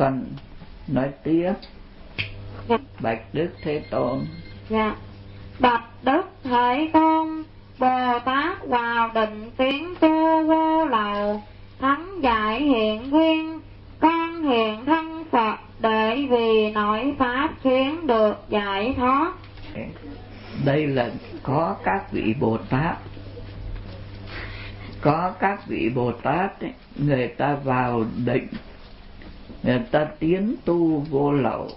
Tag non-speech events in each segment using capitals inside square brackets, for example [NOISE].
con nói tiếp. Dạ. bạch đức thế tôn. Dạ. Bạch đức thế tôn bồ tát vào định tiến tu vô lậu thắng giải hiện nguyên con hiện thân phật để vì nói pháp khiến được giải thoát. Đây là có các vị bồ tát. Có các vị bồ tát ấy, người ta vào định người ta tiến tu vô lậu,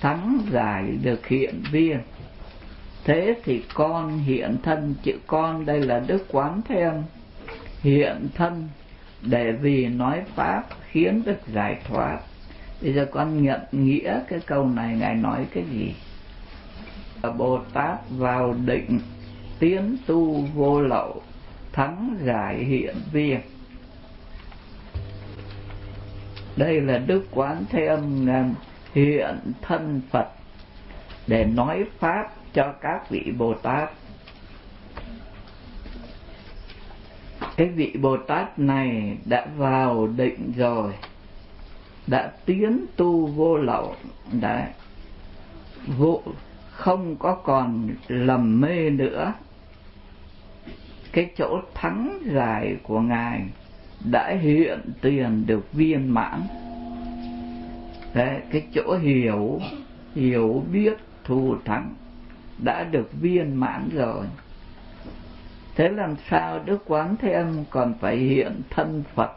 thắng giải được hiện viên. Thế thì con hiện thân, chữ con đây là đức quán thêm hiện thân, để vì nói pháp khiến được giải thoát. Bây giờ con nhận nghĩa cái câu này, ngài nói cái gì? Bồ tát vào định, tiến tu vô lậu, thắng giải hiện viên đây là đức quán thế âm ngàn hiện thân phật, để nói pháp cho các vị bồ tát. Cái vị bồ tát này đã vào định rồi, đã tiến tu vô lậu, đã vô, không có còn lầm mê nữa. Cái chỗ thắng giải của ngài đã hiện tiền được viên mãn. Đấy, cái chỗ hiểu hiểu biết thù thắng đã được viên mãn rồi. Thế làm sao đức quán thế âm còn phải hiện thân phật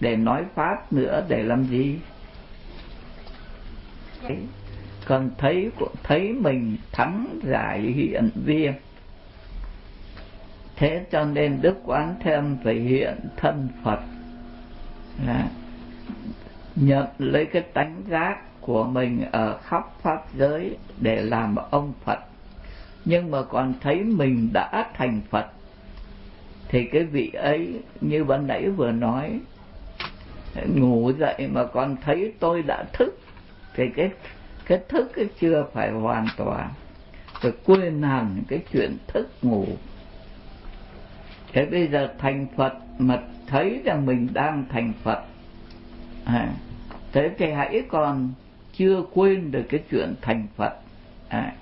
để nói pháp nữa để làm gì? Còn thấy thấy mình thắng giải hiện viên thế cho nên đức quán thêm phải hiện thân phật. Là nhận lấy cái tánh giác của mình ở khắp pháp giới để làm ông phật. Nhưng mà còn thấy mình đã thành phật, thì cái vị ấy như ban nãy vừa nói, ngủ dậy mà còn thấy tôi đã thức, thì cái cái thức ấy chưa phải hoàn toàn. Phải quên hẳn cái chuyện thức ngủ thế bây giờ thành phật mà thấy rằng mình đang thành phật. À, thế thì hãy còn chưa quên được cái chuyện thành phật. À,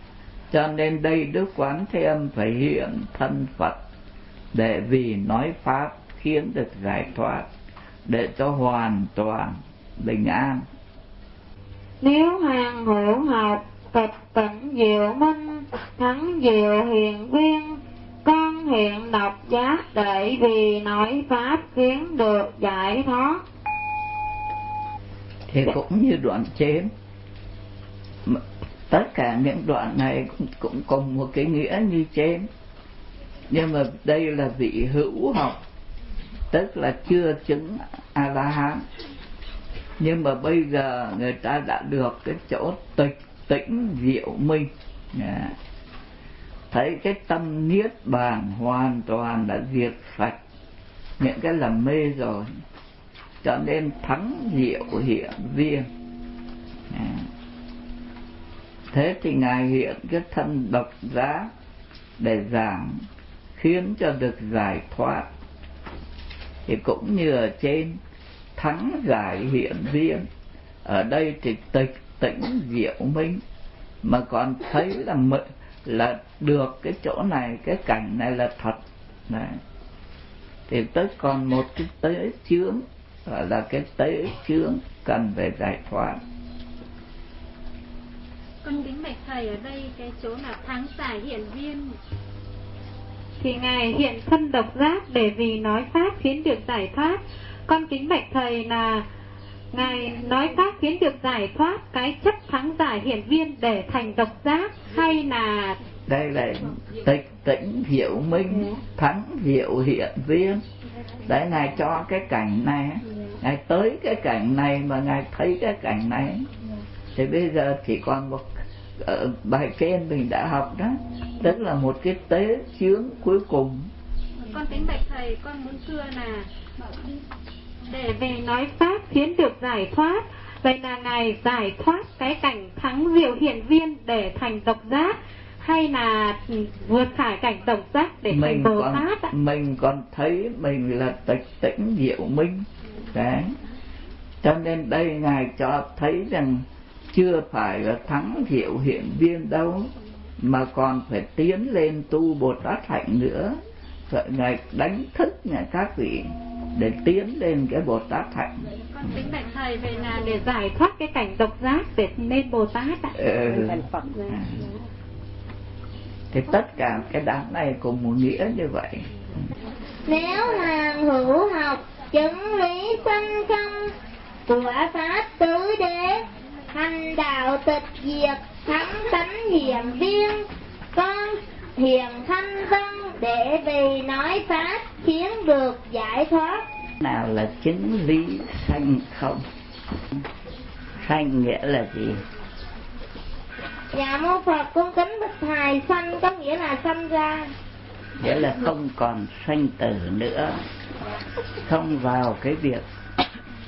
cho nên đây đức quán thế âm phải hiện thân phật để vì nói pháp khiến được giải thoát để cho hoàn toàn bình an. Nếu hàng hữu hợp tịch tịnh diệu minh thắng diệu hiền viên con hiện độc giác để vì nói pháp khiến được giải thoát. Thì cũng như đoạn trên tất cả những đoạn này cũng, cũng cùng một cái nghĩa như trên. Nhưng mà đây là vị hữu học tức là chưa chứng a la hán nhưng mà bây giờ người ta đã được cái chỗ tịch tĩnh diệu minh. Yeah. Thấy cái tâm niết bàn hoàn toàn đã diệt sạch. Những cái lầm mê rồi, cho nên thắng diệu hiện viên. À. Thế thì ngài hiện cái thân độc giá để giảm khiến cho được giải thoát. Thì cũng như ở trên, thắng giải hiện viên, ở đây thì tịch tĩnh diệu minh, mà còn thấy là là được cái chỗ này cái cảnh này là thật. Này thì tới còn một cái tế chướng gọi là cái tế chướng cần phải giải thoát. Con kính bạch thầy ở đây cái chỗ là thắng giải hiện viên. Thì ngài hiện thân độc giác để vì nói pháp khiến được giải thoát. Con kính bạch thầy là ngài nói pháp khiến được giải thoát cái chất thắng giải hiển viên để thành độc giác hay là đây là tịch tĩnh hiểu minh thắng diệu hiện viên. Để ngài cho cái cảnh này ngài tới cái cảnh này mà ngài thấy cái cảnh này thì bây giờ chỉ còn một ở bài trên mình đã học đó. Tức là một cái tế chướng cuối cùng. Con tính bạch thầy con muốn thưa là để về nói pháp khiến được giải thoát vậy là ngài giải thoát cái cảnh thắng diệu hiển viên để thành độc giác hay là vượt khỏi cảnh độc giác để mình thành bồ còn, tát mình còn thấy mình là tịch tĩnh diệu minh. Đấy. Cho nên đây ngài cho thấy rằng chưa phải là thắng hiệu hiện viên đâu mà còn phải tiến lên tu bồ tát hạnh nữa. Vậy ngài đánh thức nhà các vị để tiến lên cái bồ tát hạnh con kính bạch thầy về là để giải thoát cái cảnh độc giác để lên bồ tát ạ. Ừ. Phật thì tất cả cái đám này cùng một nghĩa như vậy. Nếu hàng hữu học chứng lý sanh không của pháp tứ đế hành đạo tịch diệt thắng tánh hiền viên con hiền thanh dân để vì nói pháp khiến được giải thoát. Nào là chứng lý sanh không? Sanh nghĩa là gì? Dạ mô phật cung kính bạch thầy sanh có nghĩa là sanh ra. Nghĩa là không còn sanh tử nữa. Không vào cái việc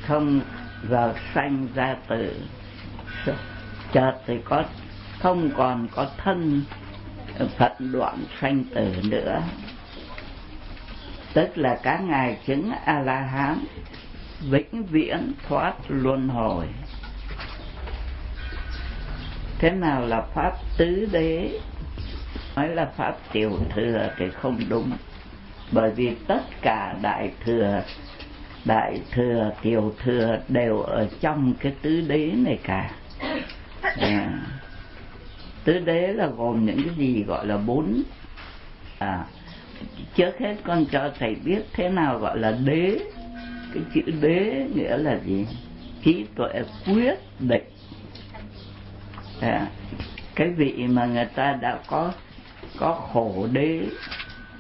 không vào sanh ra tử. Chợt thì có không còn có thân phận đoạn sanh tử nữa. Tức là các ngài chứng a la hán vĩnh viễn thoát luân hồi. Thế nào là pháp tứ đế? Nói là pháp tiểu thừa thì không đúng. Bởi vì tất cả đại thừa đại thừa tiểu thừa đều ở trong cái tứ đế này cả. À, tứ đế là gồm những cái gì gọi là bốn à trước hết con cho thầy biết thế nào gọi là đế. Cái chữ đế nghĩa là gì? Trí tuệ quyết định. À, cái vị mà người ta đã có có khổ đế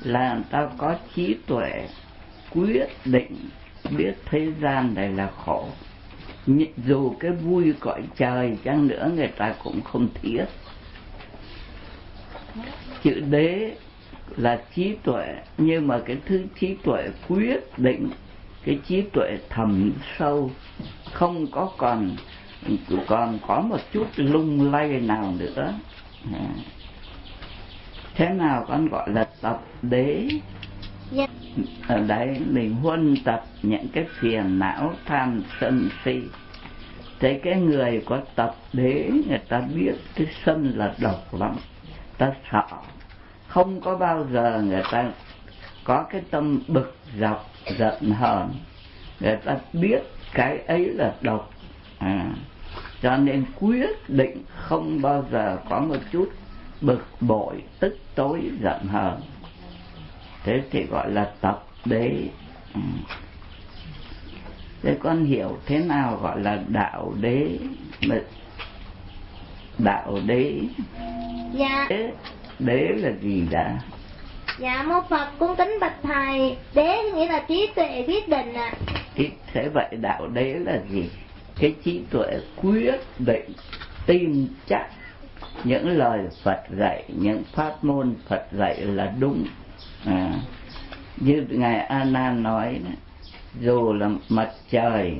là người ta có trí tuệ quyết định biết thế gian này là khổ. Dù cái vui cõi trời chăng nữa người ta cũng không thiết chữ đế là trí tuệ nhưng mà cái thứ trí tuệ quyết định cái trí tuệ thầm sâu. Không có còn còn có một chút lung lay nào nữa. À. thế nào con gọi là tập đế? Dạ. ở đấy mình huân tập những cái phiền não tham sân si. Thế cái người có tập đế người ta biết cái sân là độc lắm ta sợ. Không có bao giờ người ta có cái tâm bực dọc giận hờn. Người ta biết cái ấy là độc. À, cho nên quyết định không bao giờ có một chút bực bội tức tối giận hờn. Thế thì gọi là tập đế. Ừ. thế con hiểu thế nào gọi là đạo đế? Đạo đế. Dạ. Đế, là gì đã? Dạ mô phật cung kính bạch thầy. Đế nghĩa là trí tuệ quyết định ạ. À. thế vậy đạo đế là gì? Cái trí tuệ quyết định tin chắc. Những lời Phật dạy những pháp môn Phật dạy là đúng. À, như ngài A Nan nói dù là mặt trời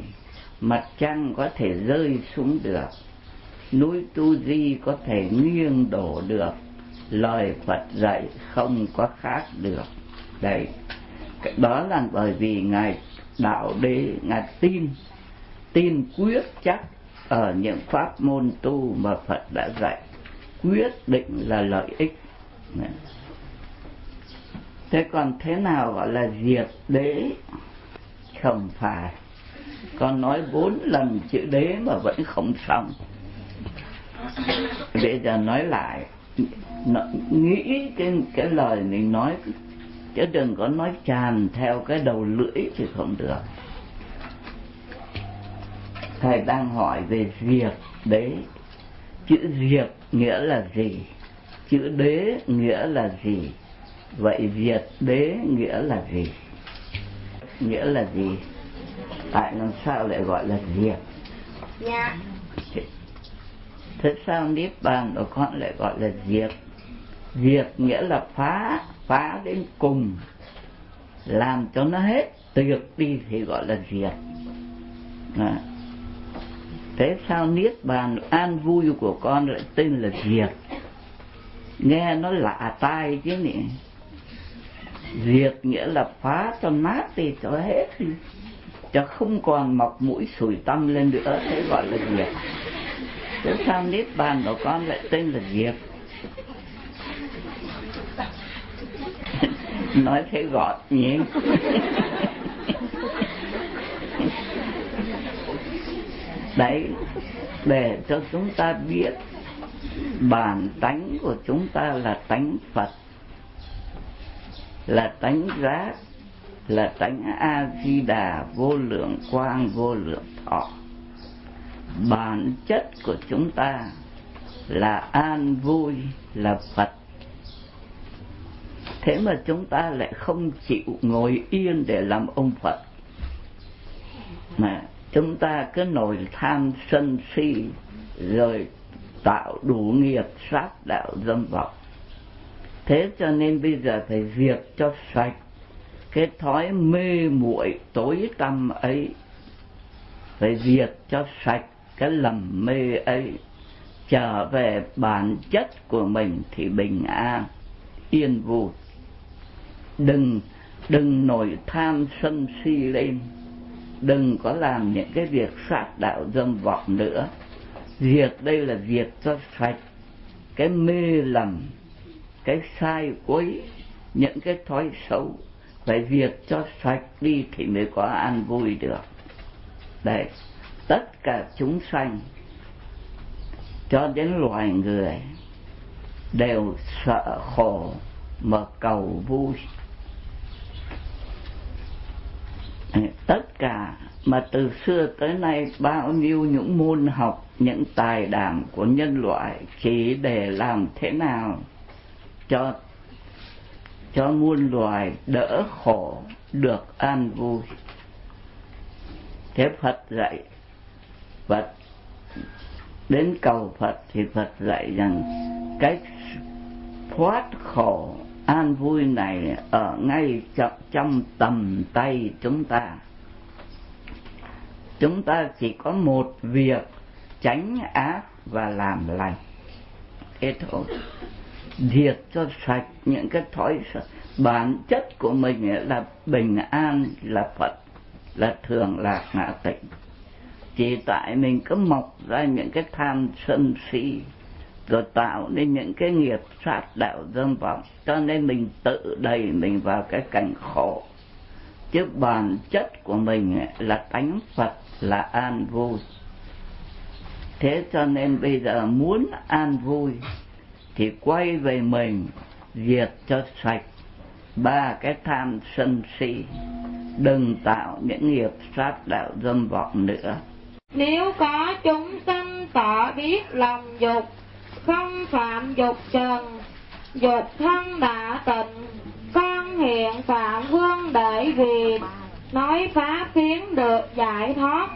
mặt trăng có thể rơi xuống được núi tu di có thể nghiêng đổ được, lời Phật dạy không có khác được. Đấy đó là bởi vì ngài đạo đế, ngài tin tin quyết chắc ở những pháp môn tu mà Phật đã dạy. Quyết định là lợi ích. Thế còn thế nào gọi là diệt đế? Không phải. Con nói bốn lần chữ đế mà vẫn không xong bây giờ nói lại nghĩ cái cái lời mình nói chứ đừng có nói tràn theo cái đầu lưỡi thì không được. Thầy đang hỏi về diệt đế. Chữ diệt nghĩa là gì? Chữ đế nghĩa là gì? Vậy diệt đế nghĩa là gì? Nghĩa là gì? Tại làm sao lại gọi là diệt dạ thế sao niết bàn của con lại gọi là diệt diệt nghĩa là phá phá đến cùng. Làm cho nó hết, tuyệt đi thì gọi là diệt à. thế sao niết bàn, an vui của con lại tên là diệt nghe nó lạ tai chứ nhỉ diệt nghĩa là phá cho nát đi cho hết. Đi cho không còn mọc mũi sủi tâm lên nữa, thế gọi là diệt thế sao niết bàn của con lại tên là Diệp, [LAUGHS] nói thế gọn nhỉ? [LAUGHS] Đấy để cho chúng ta biết bản tánh của chúng ta là tánh phật là tánh giác là tánh a di đà vô lượng quang vô lượng thọ bản chất của chúng ta là an vui, là phật. Thế mà chúng ta lại không chịu ngồi yên để làm ông phật. Mà chúng ta cứ nổi tham sân si, rồi tạo đủ nghiệp, sát đạo, dâm vọng. Thế cho nên bây giờ phải diệt cho sạch cái thói mê muội tối tăm ấy. Phải diệt cho sạch cái lầm mê ấy, trở về bản chất của mình thì bình an, yên vui. Đừng đừng nổi tham sân si lên, đừng có làm những cái việc sát đạo dâm vọng nữa. Diệt đây là diệt cho sạch cái mê lầm, cái sai quấy, những cái thói xấu. Phải diệt cho sạch đi thì mới có an vui được. Đấy tất cả chúng sanh, cho đến loài người, đều sợ khổ mà cầu vui. Tất cả mà từ xưa tới nay bao nhiêu những môn học, những tài đảm của nhân loại, chỉ để làm thế nào cho cho muôn loài đỡ khổ, được an vui. Thế phật dạy phật. Đến cầu phật thì phật dạy rằng, cái thoát khổ an vui này ở ngay trong tầm tay chúng ta. Chúng ta chỉ có một việc tránh ác và làm lành. Thế thôi. Diệt cho sạch những cái thói bản chất của mình là bình an, là phật, là thường lạc ngã tịnh chỉ tại mình cứ mọc ra những cái tham sân si, rồi tạo nên những cái nghiệp sát đạo dâm vọng. Cho nên mình tự đẩy mình vào cái cảnh khổ. Chứ bản chất của mình là tánh phật, là an vui. Thế cho nên bây giờ muốn an vui thì quay về mình, diệt cho sạch ba cái tham sân si. Đừng tạo những nghiệp sát đạo dâm vọng nữa nếu có chúng sanh tỏ biết lòng dục, không phạm dục trần, dục thân đã tịnh, con hiện phạm vương để vì, nói pháp khiến được giải thoát.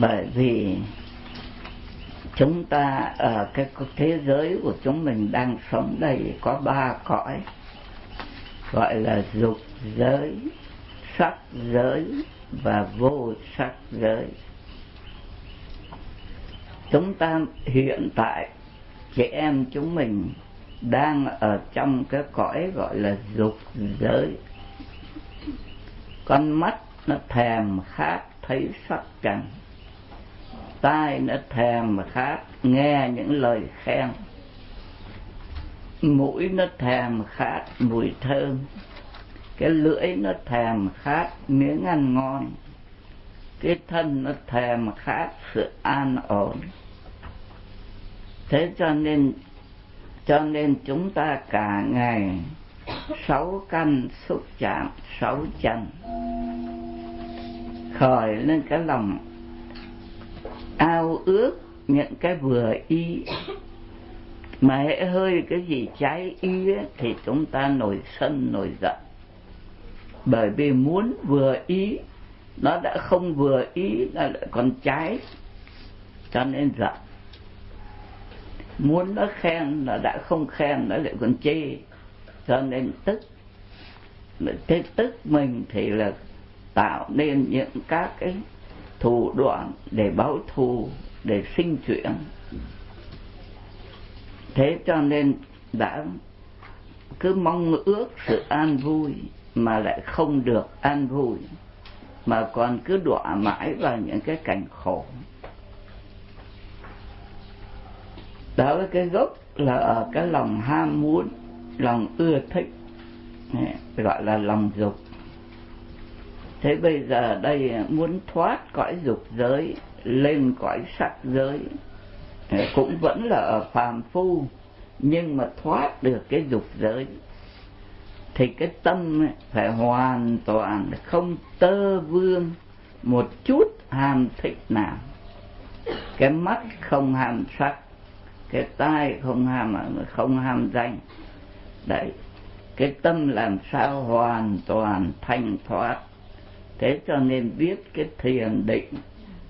Bởi vì chúng ta ở cái thế giới của chúng mình đang sống đây có ba cõi. Gọi là dục giới, sắc giới và vô sắc giới chúng ta hiện tại trẻ em chúng mình đang ở trong cái cõi gọi là dục giới. Con mắt nó thèm khát thấy sắc trần tai nó thèm khát nghe những lời khen. Mũi nó thèm khát mùi thơm. Cái lưỡi nó thèm khát miếng ăn ngon cái thân nó thèm khát sự an ổn. Thế cho nên cho nên chúng ta cả ngày sáu căn xúc chạm sáu chân khởi lên cái lòng ao ước những cái vừa ý mà hễ hơi cái gì trái ý ấy, thì chúng ta nổi sân nổi giận. Bởi vì muốn vừa ý nó đã không vừa ý là lại còn trái. Cho nên giận muốn nó khen là đã không khen, nó lại còn chê. Cho nên tức thế tức mình thì là tạo nên những các cái thủ đoạn để báo thù, để sinh chuyển. Thế cho nên đã cứ mong ước sự an vui mà lại không được an vui mà còn cứ đọa mãi vào những cái cảnh khổ. Đó là cái gốc là ở cái lòng ham muốn, lòng ưa thích gọi là lòng dục. Thế bây giờ đây muốn thoát cõi dục giới, lên cõi sắc giới cũng vẫn là ở phàm phu, nhưng mà thoát được cái dục giới thì cái tâm phải hoàn toàn không tơ vương một chút ham thích nào. Cái mắt không ham sắc, cái tai không ham không ham danh. Đấy, cái tâm làm sao hoàn toàn thanh thoát. Thế cho nên biết cái thiền định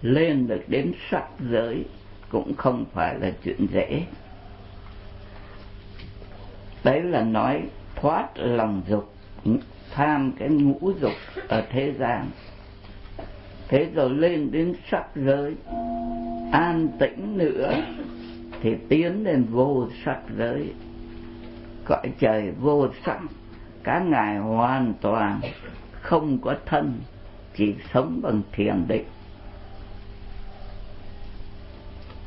lên được đến sắc giới cũng không phải là chuyện dễ. Đấy là nói thoát lòng dục, tham cái ngũ dục ở thế gian. Thế rồi lên đến sắc giới, an tĩnh nữa, thì tiến lên vô sắc giới. Cõi trời vô sắc, cả ngài hoàn toàn không có thân, chỉ sống bằng thiền định.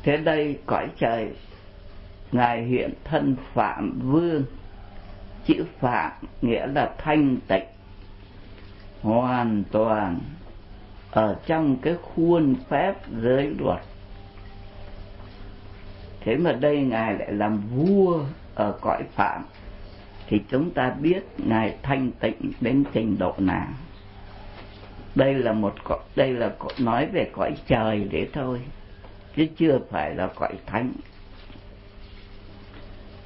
Thế đây cõi trời, ngài hiện thân phạm vương chữ phạm nghĩa là thanh tịnh. Hoàn toàn ở trong cái khuôn phép giới luật. Thế mà đây ngài lại làm vua ở cõi phạm thì chúng ta biết ngài thanh tịnh đến trình độ nào. Đây là một cõi, đây là nói về cõi trời để thôi, chứ chưa phải là cõi thánh.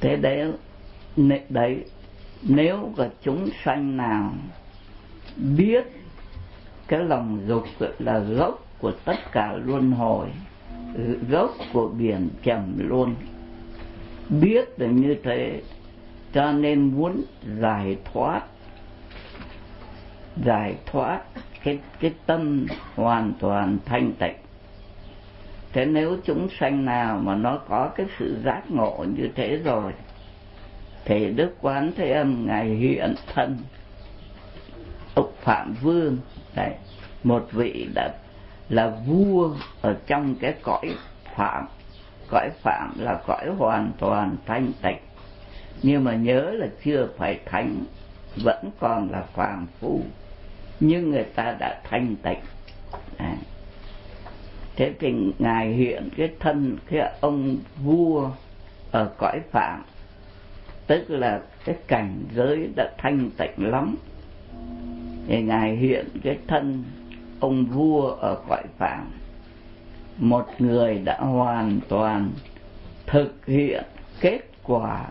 Thế đấy đấy nếu có chúng sanh nào biết cái lòng dục là gốc của tất cả luân hồi, gốc của biển trầm luôn, biết được như thế, cho nên muốn giải thoát giải thoát cái cái tâm hoàn toàn thanh tịnh. Thế nếu chúng sanh nào mà nó có cái sự giác ngộ như thế rồi thì đức quán thế âm ngài hiện thân úc phạm vương đấy một vị đã là vua ở trong cái cõi phạm. Cõi phạm là cõi hoàn toàn thanh tịnh. Nhưng mà nhớ là chưa phải thánh vẫn còn là phàm phu. Nhưng người ta đã thanh tịnh. À. thế thì ngài hiện cái thân, cái ông vua ở cõi phạm tức là cái cảnh giới đã thanh tịnh lắm. Thì ngài hiện cái thân ông vua ở cõi phạm. Một người đã hoàn toàn thực hiện kết quả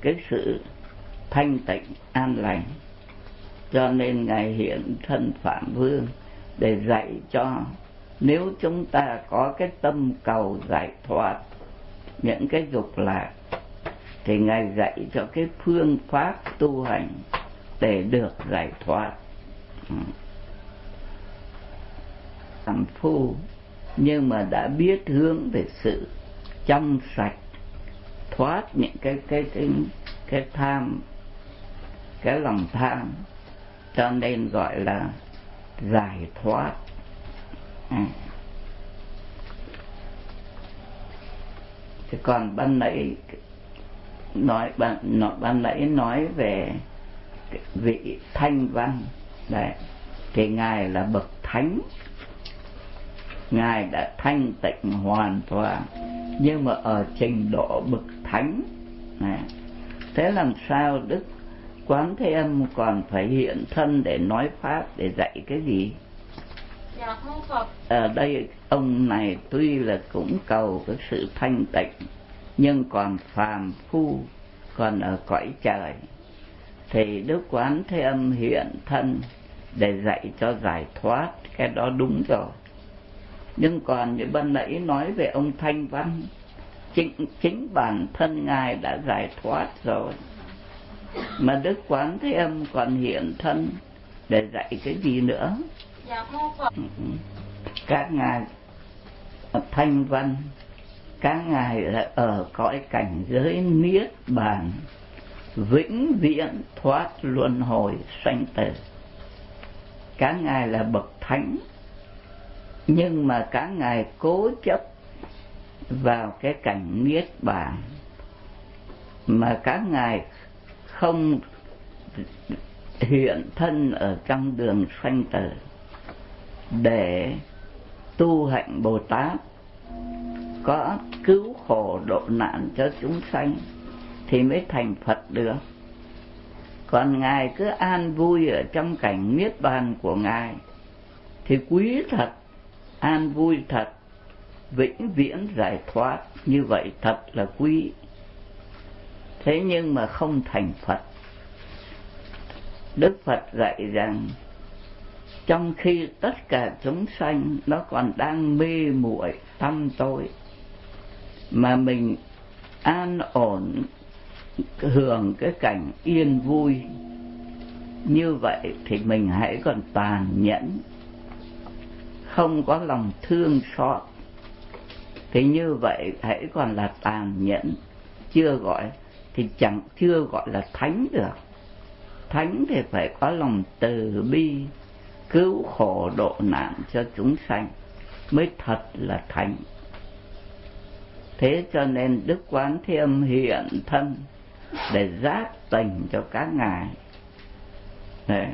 cái sự thanh tịnh an lành. Cho nên ngài hiện thân phạm vương để dạy cho nếu chúng ta có cái tâm cầu giải thoát, những cái dục lạc thì ngài dạy cho cái phương pháp tu hành để được giải thoát. Ừ. Làm phu, nhưng mà đã biết hướng về sự trong sạch, thoát những cái cái cái cái tham, cái lòng tham. Cho nên gọi là giải thoát. À. Thế còn ban nãy nói ban nói, ban nãy nói về vị thanh văn. Đấy thì ngài là bậc thánh. Ngài đã thanh tịnh hoàn toàn. Nhưng mà ở trình độ bậc thánh này. thế làm sao đức quán thế âm còn phải hiện thân để nói pháp để dạy cái gì? Dạ ở đây ông này tuy là cũng cầu cái sự thanh tịnh nhưng còn phàm phu còn ở cõi trời thì đức quán thế âm hiện thân để dạy cho giải thoát cái đó đúng rồi. Nhưng còn như ban nãy nói về ông thanh văn chính, chính bản thân ngài đã giải thoát rồi. Mà đức quán thế âm còn hiện thân để dạy cái gì nữa? Dạ phật ừ. các ngài thanh văn các ngài là ở cõi cảnh giới niết bàn, vĩnh viễn thoát luân hồi sanh tử. Các ngài là bậc thánh, nhưng mà các ngài cố chấp vào cái cảnh niết bàn, mà các ngài không hiện thân ở trong đường sanh tử để tu hạnh Bồ Tát có cứu khổ độ nạn cho chúng sanh thì mới thành Phật được. Còn Ngài cứ an vui ở trong cảnh niết bàn của Ngài thì quý thật, an vui thật, vĩnh viễn giải thoát như vậy thật là quý. Thế nhưng mà không thành Phật. Đức Phật dạy rằng trong khi tất cả chúng sanh nó còn đang mê muội tâm tôi mà mình an ổn, hưởng cái cảnh yên vui. Như vậy thì mình hãy còn tàn nhẫn, không có lòng thương xót. Thì như vậy hãy còn là tàn nhẫn, chưa gọi thì chẳng, chưa gọi là thánh được. Thánh thì phải có lòng từ bi, cứu khổ độ nạn cho chúng sanh mới thật là thánh thế cho nên đức quán thiêm hiện thân để giác tình cho các ngài. Để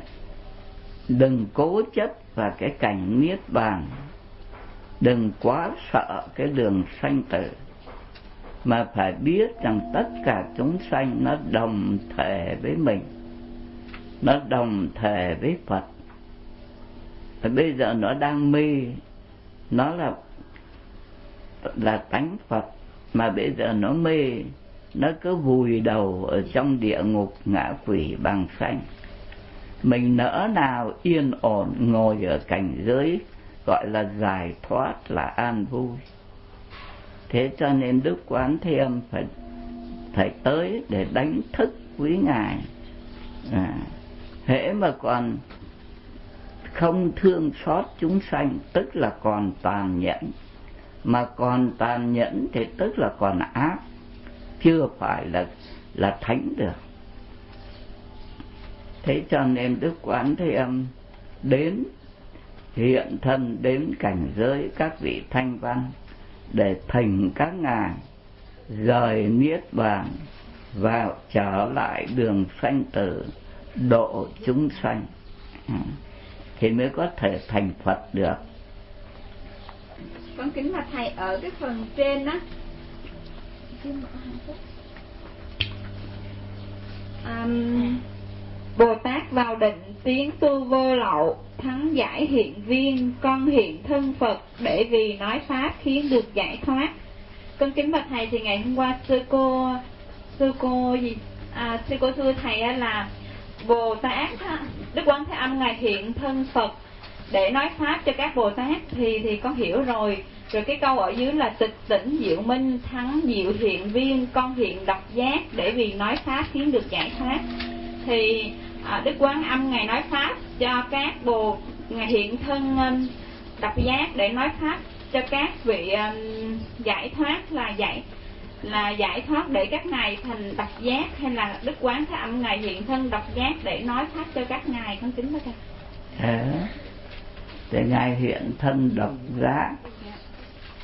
đừng cố chấp vào cái cảnh niết bàn. Đừng quá sợ cái đường sanh tử. Mà phải biết rằng tất cả chúng sanh nó đồng thể với mình. Nó đồng thể với phật. Và bây giờ nó đang mê nó là là tánh phật. Mà bây giờ nó mê nó cứ vùi đầu ở trong địa ngục ngã quỷ bằng xanh. Mình nỡ nào yên ổn ngồi ở cảnh giới gọi là giải thoát là an vui. Thế cho nên đức quán thêm phải phải tới để đánh thức quý ngài. À, hễ mà còn không thương xót chúng sanh tức là còn tàn nhẫn mà còn tàn nhẫn thì tức là còn ác. Chưa phải là là thánh được. Thế cho nên đức quán thế âm đến, hiện thân đến cảnh giới các vị thanh văn để thành các ngài, rời niết bàn, vào trở lại đường sanh tử, độ chúng sanh. Ừ. Thì mới có thể thành phật được con kính là thầy ở cái phần trên á. Um, Bồ Tát vào định tiến tu vô lậu thắng giải hiện viên con hiện thân Phật để vì nói pháp khiến được giải thoát. Con kính bạch thầy thì ngày hôm qua sư cô sư cô gì? À, sư cô thưa thầy là Bồ Tát Đức Quán Thế Âm ngài hiện thân Phật để nói pháp cho các Bồ Tát thì thì con hiểu rồi. Rồi cái câu ở dưới là tịch tỉnh diệu minh thắng diệu hiện viên con hiện độc giác. Để vì nói pháp khiến được giải thoát. Thì à, đức quán âm ngài nói pháp cho các bồ ngài hiện thân um, độc giác. Để nói pháp cho các vị um, giải thoát là giải là giải thoát để các ngài thành độc giác. Hay là đức quán thế âm ngài hiện thân độc giác để nói pháp cho các ngài. Con kính bạch à, để ngài hiện thân độc giác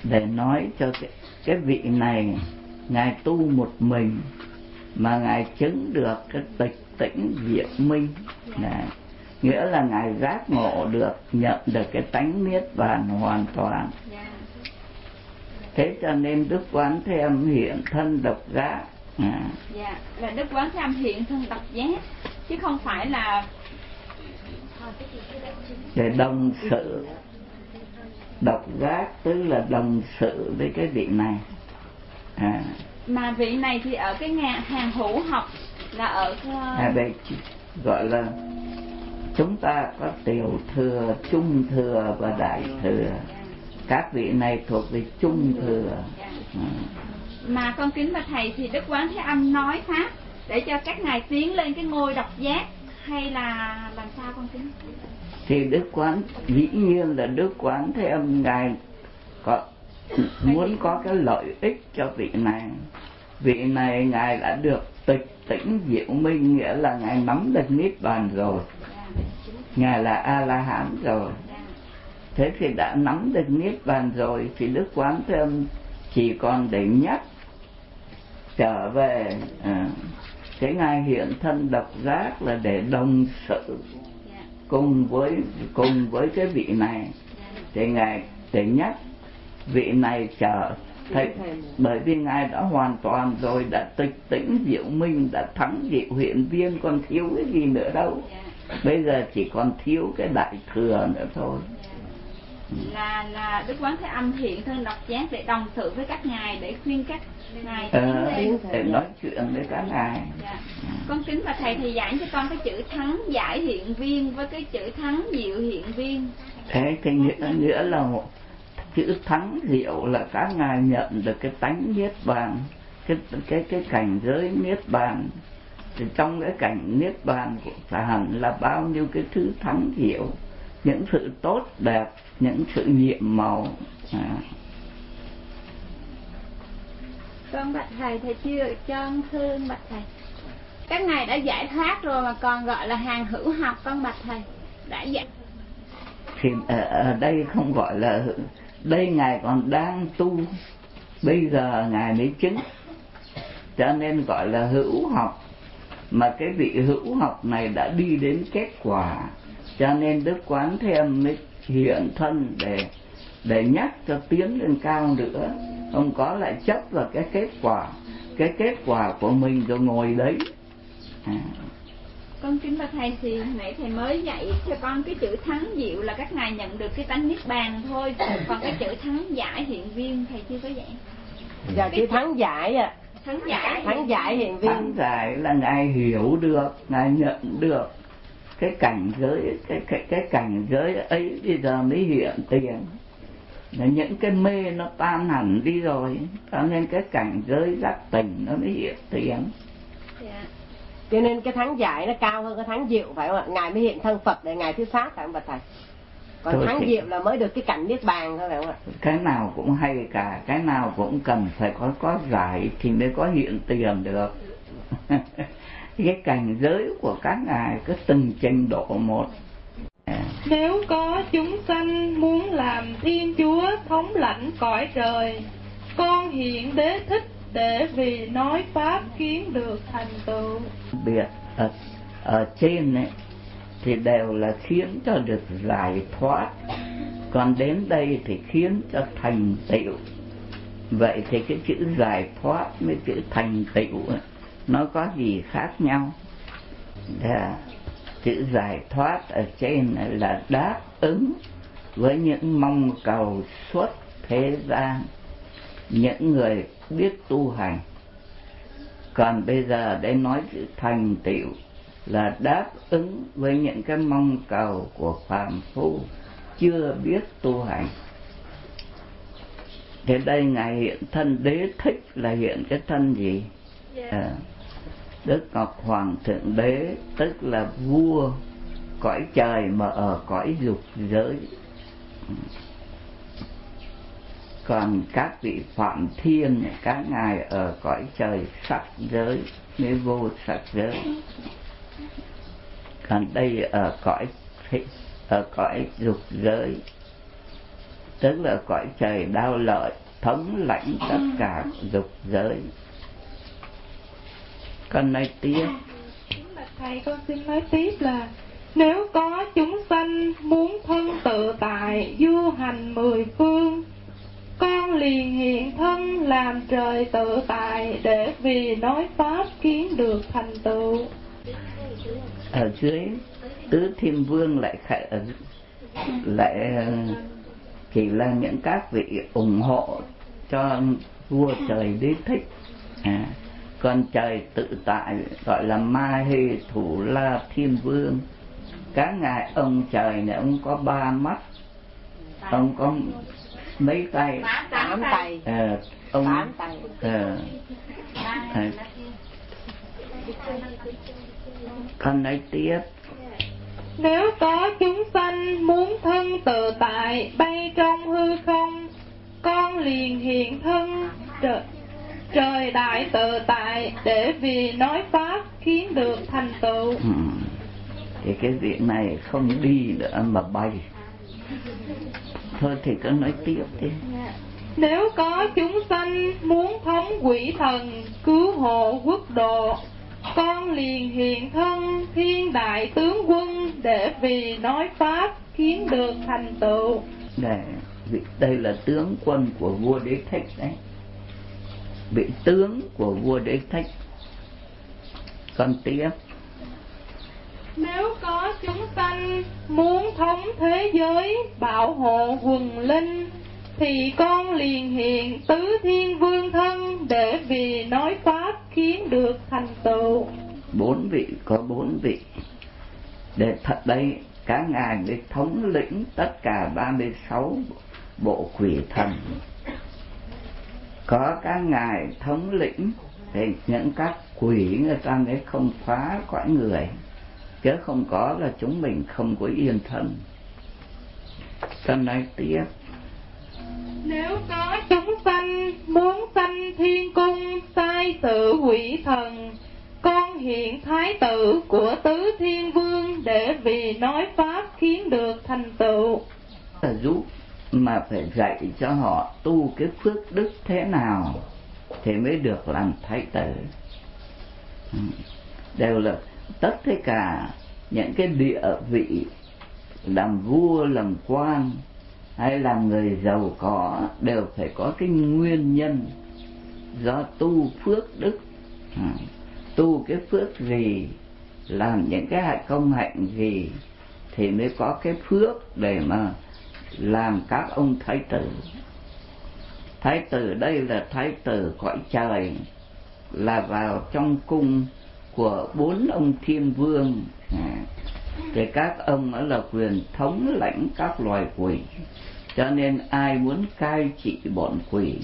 để nói cho cái, cái vị này ngài tu một mình mà ngài chứng được cái tịch tĩnh diệu minh. Này nghĩa là ngài giác ngộ được nhận được cái tánh niết bàn hoàn toàn. Thế cho nên đức quán thế âm hiện thân độc giác. À. dạ là đức quán thế âm hiện thân độc giác chứ không phải là để đồng sự. Độc giác tức là đồng sự với cái vị này. À. mà vị này thì ở cái nhà hàng hữu học là ở à, đây gọi là chúng ta có tiểu thừa trung thừa và đại thừa. Các vị này thuộc về trung thừa. À. mà con kính bạch thầy thì đức quán thế âm nói pháp để cho các ngài tiến lên cái ngôi độc giác hay là làm sao con kính? Thì đức quán dĩ nhiên là đức quán thế âm ngài có muốn có cái lợi ích cho vị này. Vị này ngài đã được tịch tĩnh diệu minh nghĩa là ngài nắm được niết bàn rồi. Ngài là a la hán rồi. Thế thì đã nắm được niết bàn rồi thì đức quán thế âm chỉ còn để nhắc trở về à, cái ngài hiện thân độc giác là để đồng sự cùng với cùng với cái vị này. Thì ngài để nhắc vị này chờ thầy bởi vì ngài đã hoàn toàn rồi, đã tịch tĩnh diệu minh, đã thắng diệu hiện viên, còn thiếu cái gì nữa đâu. Bây giờ chỉ còn thiếu cái đại thừa nữa thôi là là đức quán thế âm hiện thân độc giác để đồng sự với các ngài để khuyên các ngài ờ, để nói chuyện với các ngài. Dạ. con kính và thầy thầy giảng cho con cái chữ thắng giải hiện viên với cái chữ thắng diệu hiện viên. Thế cái nghĩa nghĩa là một chữ thắng diệu là các ngài nhận được cái tánh niết bàn cái cái cái cảnh giới niết bàn. Thì trong cái cảnh niết bàn của hẳn là bao nhiêu cái thứ thắng diệu những sự tốt đẹp những sự nhiệm màu. À. con bạch thầy thầy chưa cho thương bạch thầy. Các ngài đã giải thoát rồi mà còn gọi là hàng hữu học con bạch thầy. Đã giải thì ở, ở đây không gọi là đây ngài còn đang tu. Bây giờ ngài mới chứng. Cho nên gọi là hữu học. Mà cái vị hữu học này đã đi đến kết quả. Cho nên đức quán thế âm mới hiện thân để để nhắc cho tiến lên cao nữa. Không có lại chấp vào cái kết quả cái kết quả của mình rồi ngồi đấy. À. con kính bạch thầy thì nãy thầy mới dạy cho con cái chữ thắng diệu là các ngài nhận được cái tánh niết bàn thôi. Còn cái chữ thắng giải hiện viên thầy chưa có dạy. Dạ chữ thắng giải à thắng giải. Thắng giải hiện viên. Thắng giải là ngài hiểu được ngài nhận được cái cảnh giới cái cái cái cảnh giới ấy bây giờ mới hiện tiền là những cái mê nó tan hẳn đi rồi cho nên cái cảnh giới giác tỉnh nó mới hiện tiền Dạ. Cho nên cái thắng giải nó cao hơn cái thắng diệu phải không ạ? Ngài mới hiện thân Phật để Ngài thuyết pháp phải không bạch thầy? Còn Tôi thắng thì- diệu là mới được cái cảnh niết bàn thôi phải không ạ? cái nào cũng hay cả cái nào cũng cần phải có có giải thì mới có hiện tiền được [LAUGHS] cái cảnh giới của các ngài cứ từng trình độ một. Nếu có chúng sanh muốn làm Thiên Chúa thống lãnh cõi trời, con hiện đế thích để vì nói Pháp kiến được thành tựu. biệt ở, ở trên ấy, thì đều là khiến cho được giải thoát còn đến đây thì khiến cho thành tựu vậy thì cái chữ giải thoát với chữ thành tựu ấy, nó có gì khác nhau? Dạ. chữ giải thoát ở trên là đáp ứng với những mong cầu suốt thế gian những người biết tu hành. Còn bây giờ để nói chữ thành tựu là đáp ứng với những cái mong cầu của phàm phu chưa biết tu hành. Thế đây ngài hiện thân đế thích là hiện cái thân gì? À, đức ngọc hoàng thượng đế, tức là vua cõi trời mà ở cõi dục giới. Còn các vị phạm thiên, các ngài ở cõi trời sắc giới mới vô sắc giới. Còn đây ở cõi ở cõi dục giới, tức là cõi trời đau lợi, thống lãnh tất cả dục giới con nói tiếp bạch Thầy con xin nói tiếp là Nếu có chúng sanh muốn thân tự tại du hành mười phương Con liền hiện thân làm trời tự tại Để vì nói Pháp kiến được thành tựu. Ở dưới tứ thiên vương lại khẽ lại ờ, chỉ là những các vị ủng hộ cho vua trời đế thích. À, còn trời tự tại gọi là ma hê thủ la thiên vương. Các ngài ông trời này ông có ba mắt. Ông có mấy tay? Tám tay. Ờ, ông Tám tay. ờ, ờ, con nói tiếp. Nếu có chúng sanh muốn thân tự tại bay trong hư không, con liền hiện thân trời, trời đại tự tại để vì nói pháp khiến được thành tựu. Ừ. thì cái việc này không đi nữa mà bay thôi thì cứ nói tiếp đi. Nếu có chúng sanh muốn thống quỷ thần cứu hộ quốc độ, con liền hiện thân thiên đại tướng quân để vì nói pháp khiến được thành tựu. để đây là tướng quân của vua đế thích đấy vị tướng của vua đế thích còn tiếp Nếu có chúng sanh muốn thống thế giới bảo hộ quần linh, thì con liền hiện tứ thiên vương thân để vì nói pháp khiến được thành tựu. bốn vị có bốn vị. Để thật đây các ngài để thống lĩnh tất cả 36 bộ quỷ thần có các ngài thống lĩnh thì những các quỷ người ta mới không phá cõi người. Chứ không có là chúng mình không có yên thân. Ta nói tiếp. Nếu có chúng sanh muốn sanh thiên cung sai sự quỷ thần, con hiện thái tử của tứ thiên vương để vì nói pháp khiến được thành tựu. là giúp mà phải dạy cho họ tu cái phước đức thế nào thì mới được làm thái tử. Ừ. Đều là tất thế cả những cái địa vị, làm vua, làm quan hay làm người giàu có đều phải có cái nguyên nhân do tu phước đức. Ừ. Tu cái phước gì, làm những cái hạnh công hạnh gì thì mới có cái phước để mà làm các ông thái tử. Thái tử đây là thái tử cõi trời là vào trong cung của bốn ông thiên vương. À, thì các ông đó là quyền thống lãnh các loài quỷ cho nên ai muốn cai trị bọn quỷ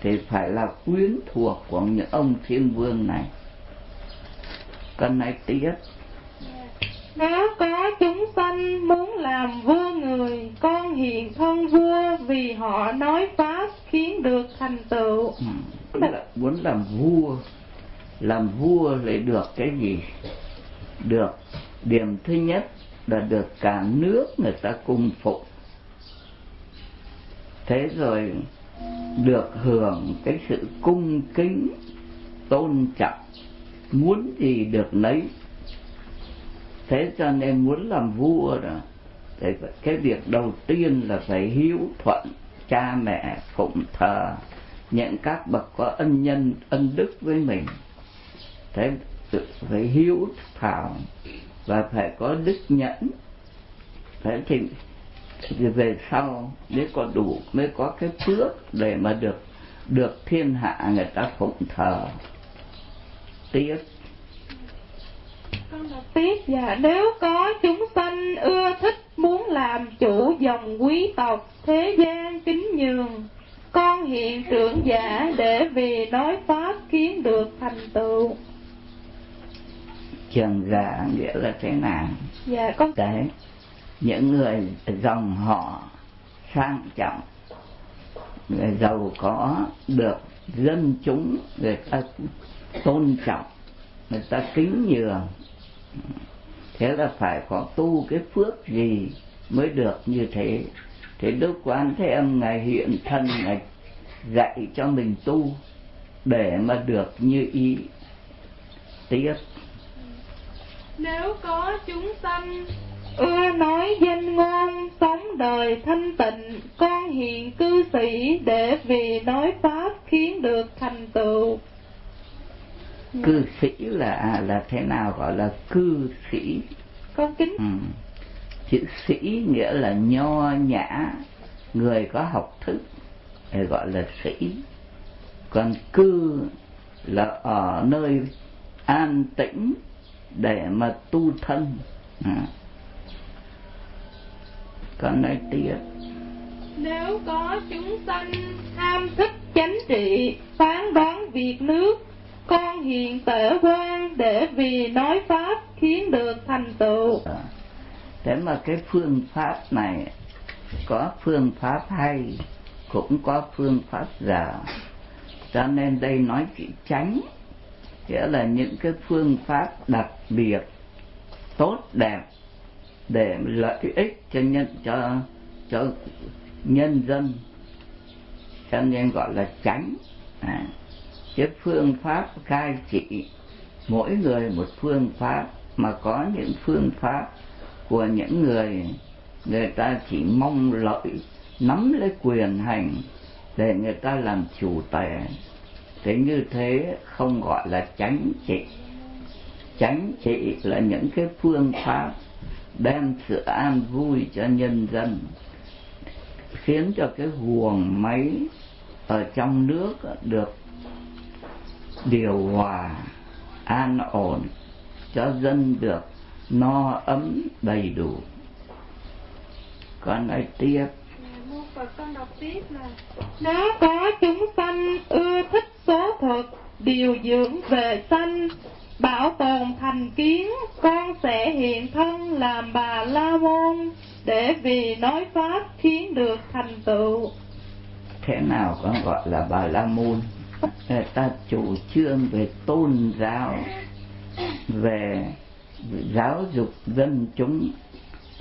thì phải là quyến thuộc của những ông thiên vương này. Cần này tiếp nếu có chúng sanh muốn làm vua người, con hiện thân vua vì họ nói pháp khiến được thành tựu. Ừ. Là muốn làm vua làm vua lại được cái gì được điểm thứ nhất là được cả nước người ta cung phục. thế rồi được hưởng cái sự cung kính tôn trọng muốn gì được lấy thế cho nên muốn làm vua đó thì cái việc đầu tiên là phải hiếu thuận cha mẹ phụng thờ những các bậc có ân nhân ân đức với mình. Thế phải hiếu thảo và phải có đức nhẫn. Thế thì, thì về sau mới có đủ mới có cái phước để mà được được thiên hạ người ta phụng thờ. Tiếp con đọc tiếp. Và nếu có chúng sanh ưa thích muốn làm chủ dòng quý tộc thế gian kính nhường con hiện trưởng giả để vì nói pháp khiến được thành tựu. Trường giả nghĩa là thế nào? Dạ con đấy những người dòng họ sang trọng người giàu có được dân chúng người ta tôn trọng người ta kính nhường thế là phải có tu cái phước gì mới được như thế? Thế đức quán thế âm ngài hiện thân, ngài dạy cho mình tu để mà được như ý. Tiếp. Nếu có chúng sanh, ưa nói danh ngôn, sống đời thanh tịnh, con hiện cư sĩ để vì nói pháp khiến được thành tựu cư sĩ là là thế nào gọi là cư sĩ? Con kính. Ừ. chữ sĩ nghĩa là nho nhã người có học thức để gọi là sĩ. Còn cư là ở nơi an tĩnh để mà tu thân. À. còn nói tiếp Nếu có chúng sanh tham thích chánh trị, phán đoán việc nước, con hiện tể quan để vì nói pháp khiến được thành tựu. Dạ. Thế mà cái phương pháp này có phương pháp hay cũng có phương pháp giả cho nên đây nói chữ tránh nghĩa là những cái phương pháp đặc biệt tốt đẹp để lợi ích cho nhân cho cho nhân dân cho nên gọi là tránh. à, cái phương pháp cai trị, mỗi người một phương pháp, mà có những phương pháp của những người người ta chỉ mong lợi, nắm lấy quyền hành để người ta làm chủ tể thế như thế không gọi là chánh trị. Chánh trị là những cái phương pháp đem sự an vui cho nhân dân, khiến cho cái guồng máy ở trong nước được điều hòa an ổn cho dân được no ấm đầy đủ. Con nói tiếp. Phật con đọc tiếp là Nếu có chúng sanh ưa thích số thực Điều dưỡng về sanh Bảo tồn thành kiến Con sẽ hiện thân làm bà La Môn Để vì nói Pháp khiến được thành tựu. Thế nào con gọi là bà La Môn Người ta chủ trương về tôn giáo Về giáo dục dân chúng.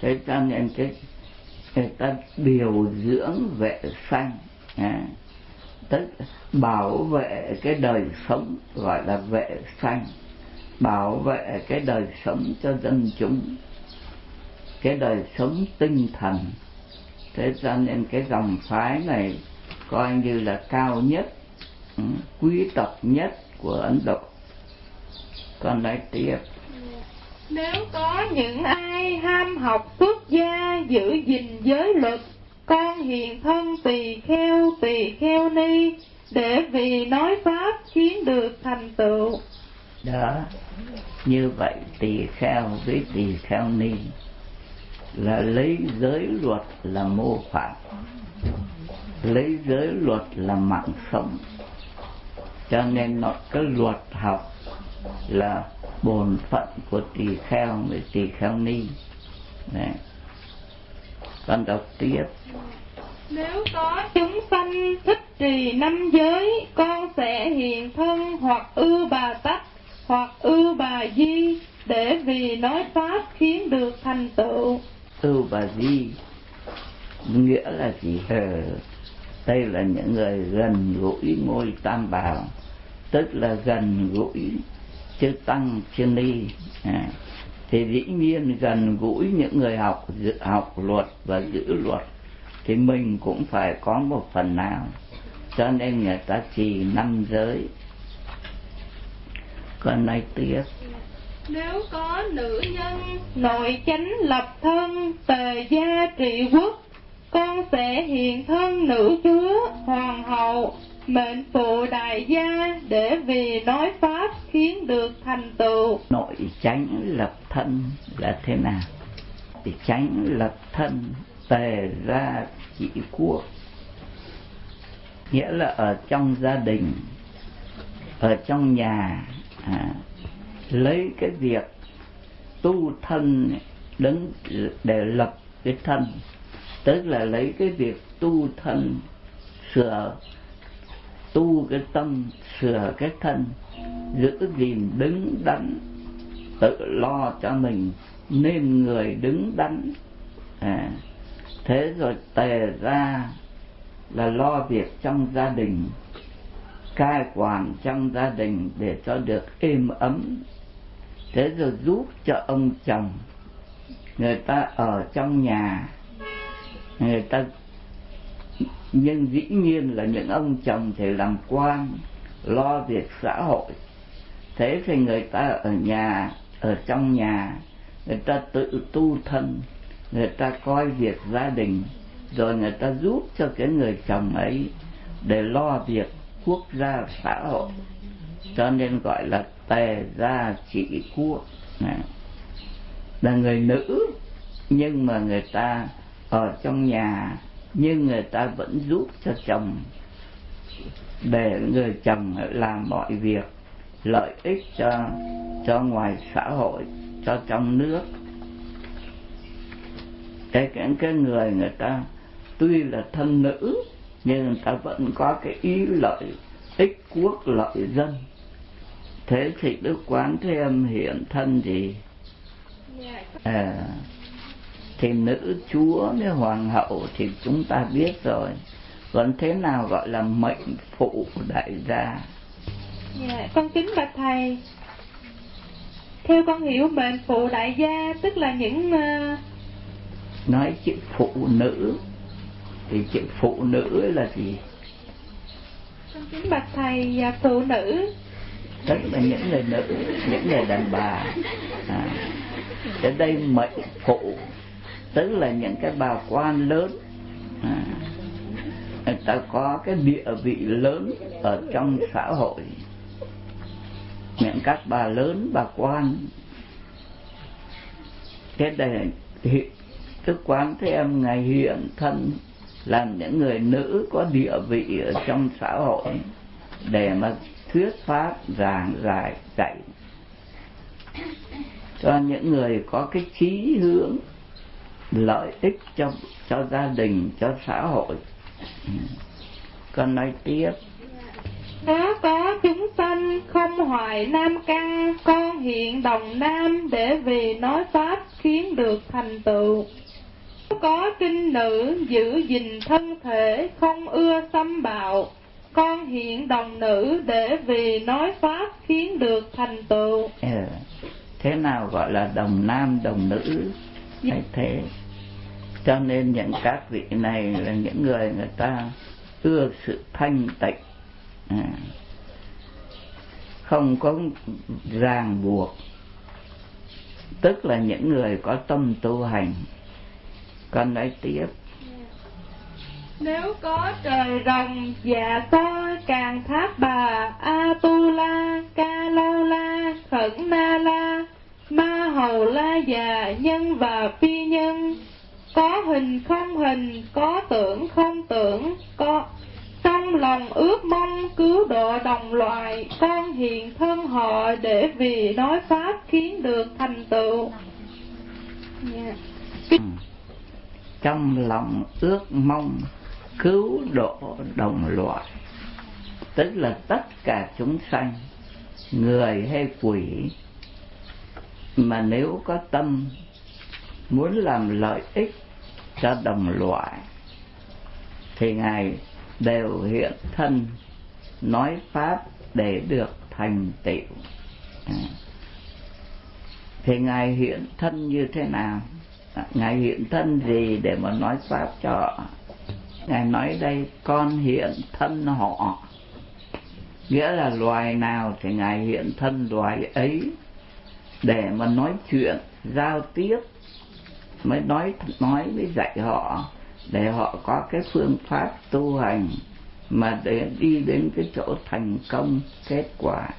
Thế cho nên cái người ta điều dưỡng vệ sanh à, tức bảo vệ cái đời sống gọi là vệ sanh. Bảo vệ cái đời sống cho dân chúng cái đời sống tinh thần. Thế cho nên cái dòng phái này coi như là cao nhất quý tộc nhất của ấn độ còn nói tiếp nếu có những ai ham học xuất gia giữ gìn giới luật, con hiện thân tỳ kheo tỳ kheo ni, để vì nói Pháp khiến được thành tựu. Đó, như vậy tỳ kheo với tỳ kheo ni là lấy giới luật là mô phạm, lấy giới luật là mạng sống. Cho nên nó cái luật học là bổn phận của tỳ kheo với tỳ kheo ni. Đấy. con đọc tiếp. Nếu có chúng sanh thích trì năm giới con sẽ hiện thân hoặc ư bà tắc hoặc ư bà di để vì nói pháp khiến được thành tựu. Ư bà di nghĩa là gì? Hờ đây là những người gần gũi ngôi tam bảo tức là gần gũi chư tăng chư ni. À, thì dĩ nhiên gần gũi những người học học luật và giữ luật thì mình cũng phải có một phần nào. Cho nên người ta trì năm giới. Còn này tiếp nếu có nữ nhân nội chánh lập thân tề gia trị quốc con sẽ hiện thân nữ chúa hoàng hậu mệnh phụ đại gia để vì nói pháp khiến được thành tựu. Nội chánh lập thân là thế nào? Thì chánh lập thân tề ra trị quốc. Nghĩa là ở trong gia đình ở trong nhà à, lấy cái việc tu thân đứng để lập cái thân tức là lấy cái việc tu thân sửa tu cái tâm sửa cái thân giữ gìn đứng đắn tự lo cho mình nên người đứng đắn. À, thế rồi tề ra là lo việc trong gia đình cai quản trong gia đình để cho được êm ấm. Thế rồi giúp cho ông chồng người ta ở trong nhà người ta nhưng dĩ nhiên là những ông chồng thì làm quan, lo việc xã hội. Thế thì người ta ở nhà, ở trong nhà, người ta tự tu thân, người ta coi việc gia đình, rồi người ta giúp cho cái người chồng ấy để lo việc quốc gia xã hội. Cho nên gọi là tề gia trị quốc. Là người nữ, nhưng mà người ta ở trong nhà nhưng người ta vẫn giúp cho chồng để người chồng làm mọi việc lợi ích cho cho ngoài xã hội cho trong nước. Cái cái, cái người người ta tuy là thân nữ nhưng người ta vẫn có cái ý lợi ích quốc lợi dân. Thế thì đức quán thế âm hiện thân gì à, thì nữ chúa với hoàng hậu thì chúng ta biết rồi. Còn thế nào gọi là mệnh phụ đại gia? Dạ con kính bạch thầy. Theo con hiểu mệnh phụ đại gia tức là những uh... nói chữ phụ nữ thì chữ phụ nữ là gì? Con kính bạch thầy và phụ nữ. Tức là những người nữ những người đàn bà. À, đến đây mệnh phụ tức là những cái bà quan lớn à, người ta có cái địa vị lớn ở trong xã hội. Những các bà lớn bà quan. Thế đây hiện tức quán thế em ngày hiện thân làm những người nữ có địa vị ở trong xã hội để mà thuyết pháp giảng giải dạy. Cho những người có cái chí hướng lợi ích cho cho gia đình cho xã hội. Con nói tiếp. Nếu có chúng sanh không hoài nam căn con hiện đồng nam để vì nói pháp khiến được thành tựu. Có trinh nữ giữ gìn thân thể không ưa xâm bạo con hiện đồng nữ để vì nói pháp khiến được thành tựu. Ừ. thế nào gọi là đồng nam đồng nữ? Phải thế cho nên những các vị này là những người người ta ưa sự thanh tịnh. À. không có ràng buộc. Tức là những người có tâm tu hành. Con nói tiếp. Nếu có trời rồng dạ soi càng tháp bà a tu la ca la khẩn na la ma hầu la già nhân và phi nhân có hình không hình, có tưởng không tưởng, có trong lòng ước mong cứu độ đồng loại con hiện thân họ để vì nói pháp khiến được thành tựu dạ. yeah. Trong lòng ước mong cứu độ đồng loại tức là tất cả chúng sanh, người hay quỷ, mà nếu có tâm muốn làm lợi ích cho đồng loại, thì ngài đều hiện thân nói pháp để được thành tựu. À. Thì ngài hiện thân như thế nào? À, ngài hiện thân gì để mà nói pháp cho ngài nói đây, con hiện thân họ. Nghĩa là loài nào thì ngài hiện thân loài ấy để mà nói chuyện, giao tiếp mới nói nói với dạy họ để họ có cái phương pháp tu hành mà để đi đến cái chỗ thành công kết quả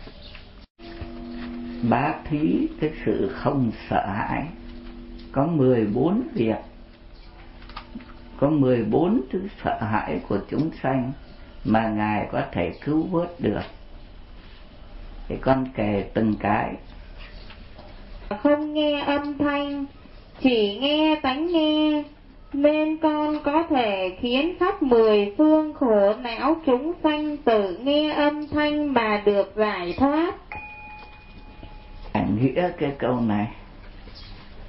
bá thí cái sự không sợ hãi có 14 việc có 14 thứ sợ hãi của chúng sanh mà Ngài có thể cứu vớt được. Thì con kể từng cái. Không nghe âm thanh, chỉ nghe tánh nghe, nên con có thể khiến khắp mười phương khổ não chúng sanh tự nghe âm thanh mà được giải thoát. Anh nghĩa cái câu này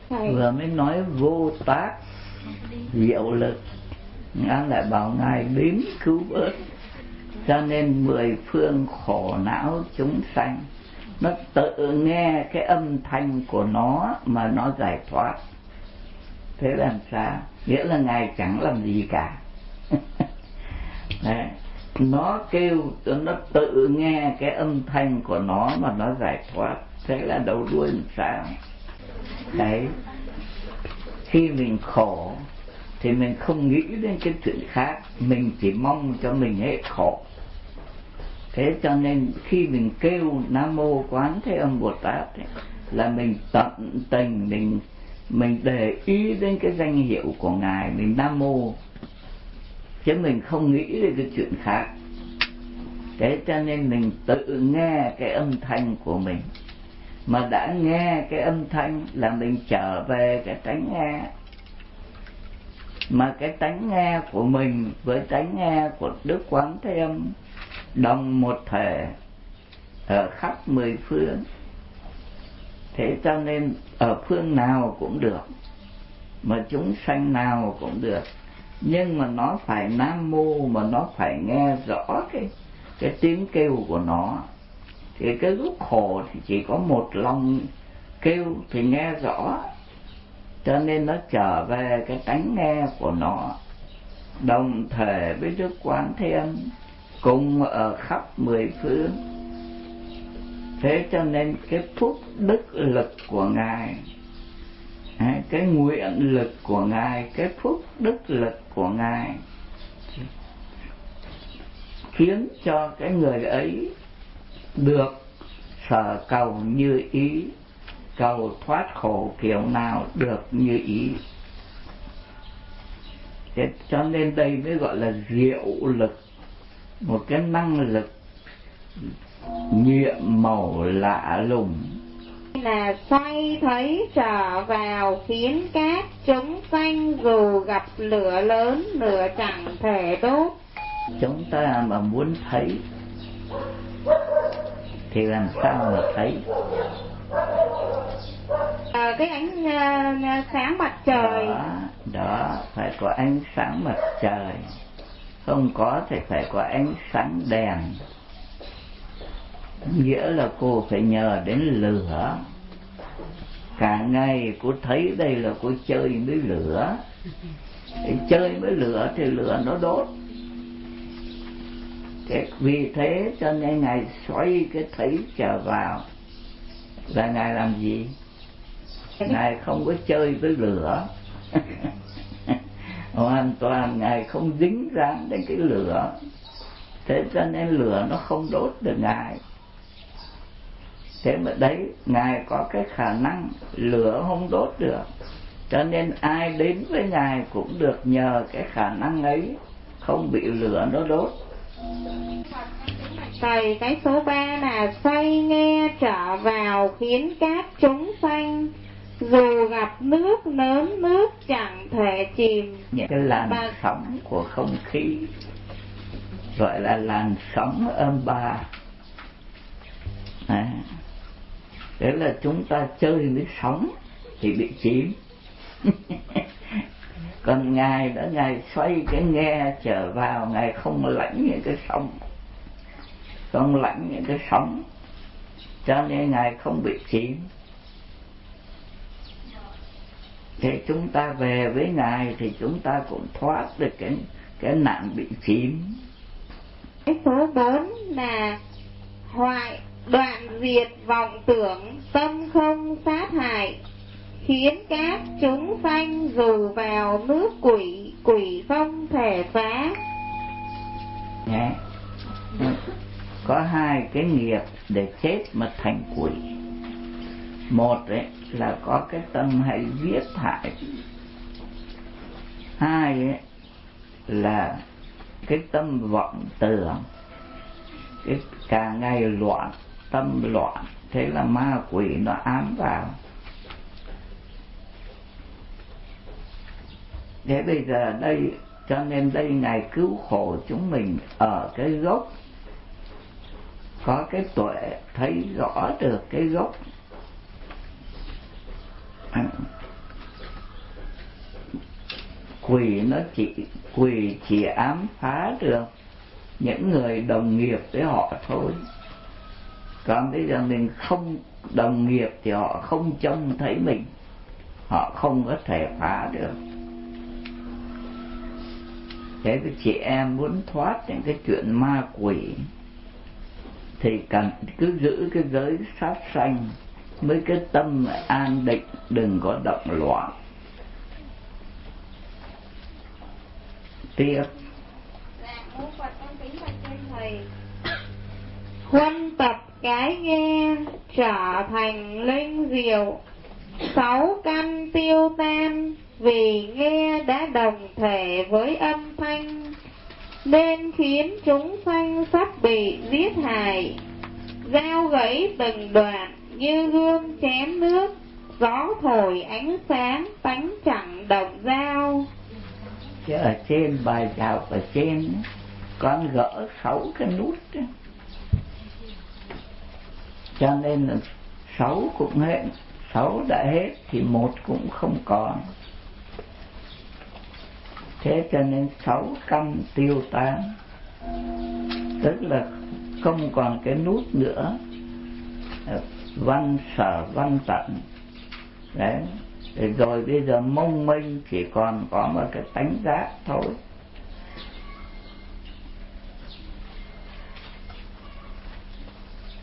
Thầy. vừa mới nói vô tác diệu lực ngã lại bảo ngài đến cứu vớt cho nên mười phương khổ não chúng sanh nó tự nghe cái âm thanh của nó mà nó giải thoát thế làm sao? Nghĩa là ngài chẳng làm gì cả. [LAUGHS] Đấy. nó kêu nó tự nghe cái âm thanh của nó mà nó giải thoát. Thế là đầu đuôi làm sao? Đấy. Khi mình khổ thì mình không nghĩ đến cái chuyện khác. Mình chỉ mong cho mình hết khổ. Thế cho nên khi mình kêu nam mô quán thế âm bồ tát ấy, là mình tận tình mình mình để ý đến cái danh hiệu của ngài, mình nam mô. Chứ mình không nghĩ đến cái chuyện khác. Thế cho nên mình tự nghe cái âm thanh của mình. Mà đã nghe cái âm thanh là mình trở về cái tánh nghe. Mà cái tánh nghe của mình với tánh nghe của đức quán thế âm đồng một thể ở khắp mười phương thế cho nên ở phương nào cũng được, mà chúng sanh nào cũng được. Nhưng mà nó phải nam mô, mà nó phải nghe rõ cái cái tiếng kêu của nó. Thì cái lúc khổ thì chỉ có một lòng kêu thì nghe rõ. Cho nên nó trở về cái tánh nghe của nó. Đồng thể với đức quán thiên, cùng ở khắp mười phương thế cho nên cái phúc đức lực của ngài cái nguyện lực của ngài, cái phúc đức lực của ngài khiến cho cái người ấy được sở cầu như ý, cầu thoát khổ kiểu nào được như ý. Thế cho nên đây mới gọi là diệu lực, một cái năng lực nhiệm màu lạ lùng. Là xoay thấy trở vào khiến các chúng sanh dù gặp lửa lớn lửa chẳng thể đốt. Chúng ta mà muốn thấy thì làm sao mà thấy? À, cái ánh uh, sáng mặt trời. Đó, đó phải có ánh sáng mặt trời. Không có thì phải có ánh sáng đèn nghĩa là cô phải nhờ đến lửa. Cả ngày cô thấy đây là cô chơi với lửa. Chơi với lửa thì lửa nó đốt. Thế vì thế cho nên ngài xoay cái thấy trở vào. Là ngài làm gì? Ngài không có chơi với lửa. [LAUGHS] Hoàn toàn ngài không dính dáng đến cái lửa. Thế cho nên lửa nó không đốt được ngài thế mà đấy ngài có cái khả năng lửa không đốt được. Cho nên ai đến với ngài cũng được nhờ cái khả năng ấy không bị lửa nó đốt. Thầy cái số 3 là xoay nghe trở vào khiến các chúng sanh dù gặp nước lớn nước chẳng thể chìm. Những cái làn Bà... sóng của không khí gọi là làn sóng âm ba. À đó là chúng ta chơi với sóng thì bị chìm. [LAUGHS] Còn ngài đã ngài xoay cái nghe trở vào ngài không lãnh những cái sóng. Không lãnh những cái sóng. Cho nên ngài không bị chìm. Thế chúng ta về với ngài thì chúng ta cũng thoát được cái cái nạn bị chìm. Cái số bốn là hoại đoạn diệt vọng tưởng tâm không sát hại, khiến các chúng sanh dù vào nước quỷ quỷ không thể phá. Nhé. có hai cái nghiệp để chết mà thành quỷ. Một ấy là có cái tâm hay giết hại. Hai ấy là cái tâm vọng tưởng. Cái càng ngày loạn tâm loạn, thế là ma quỷ nó ám vào. Thế bây giờ đây, cho nên đây ngài cứu khổ chúng mình ở cái gốc. Có cái tuệ, thấy rõ được cái gốc. Quỷ nó chỉ, quỷ chỉ ám phá được những người đồng nghiệp với họ thôi cảm thấy rằng mình không đồng nghiệp thì họ không trông thấy mình. Họ không có thể phá được. Thế thì chị em muốn thoát những cái chuyện ma quỷ, thì cần cứ giữ cái giới sát sanh với cái tâm an định, đừng có động loạn. Tiếp. Quan [COUGHS] tập cái nghe trở thành linh diệu. Sáu căn tiêu tan vì nghe đã đồng thể với âm thanh, nên khiến chúng sanh sắp bị giết hại. Dao gãy từng đoạn như gương chém nước, gió thổi ánh sáng tánh chẳng đồng dao. Chứ ở trên bài chào ở trên, con gỡ sáu cái nút cho nên là sáu cũng hết sáu đã hết thì một cũng không còn. Thế cho nên sáu căn tiêu tan tức là không còn cái nút nữa. Văn sở, văn tận. Đấy. Rồi bây giờ mông minh chỉ còn có một cái tánh giác thôi.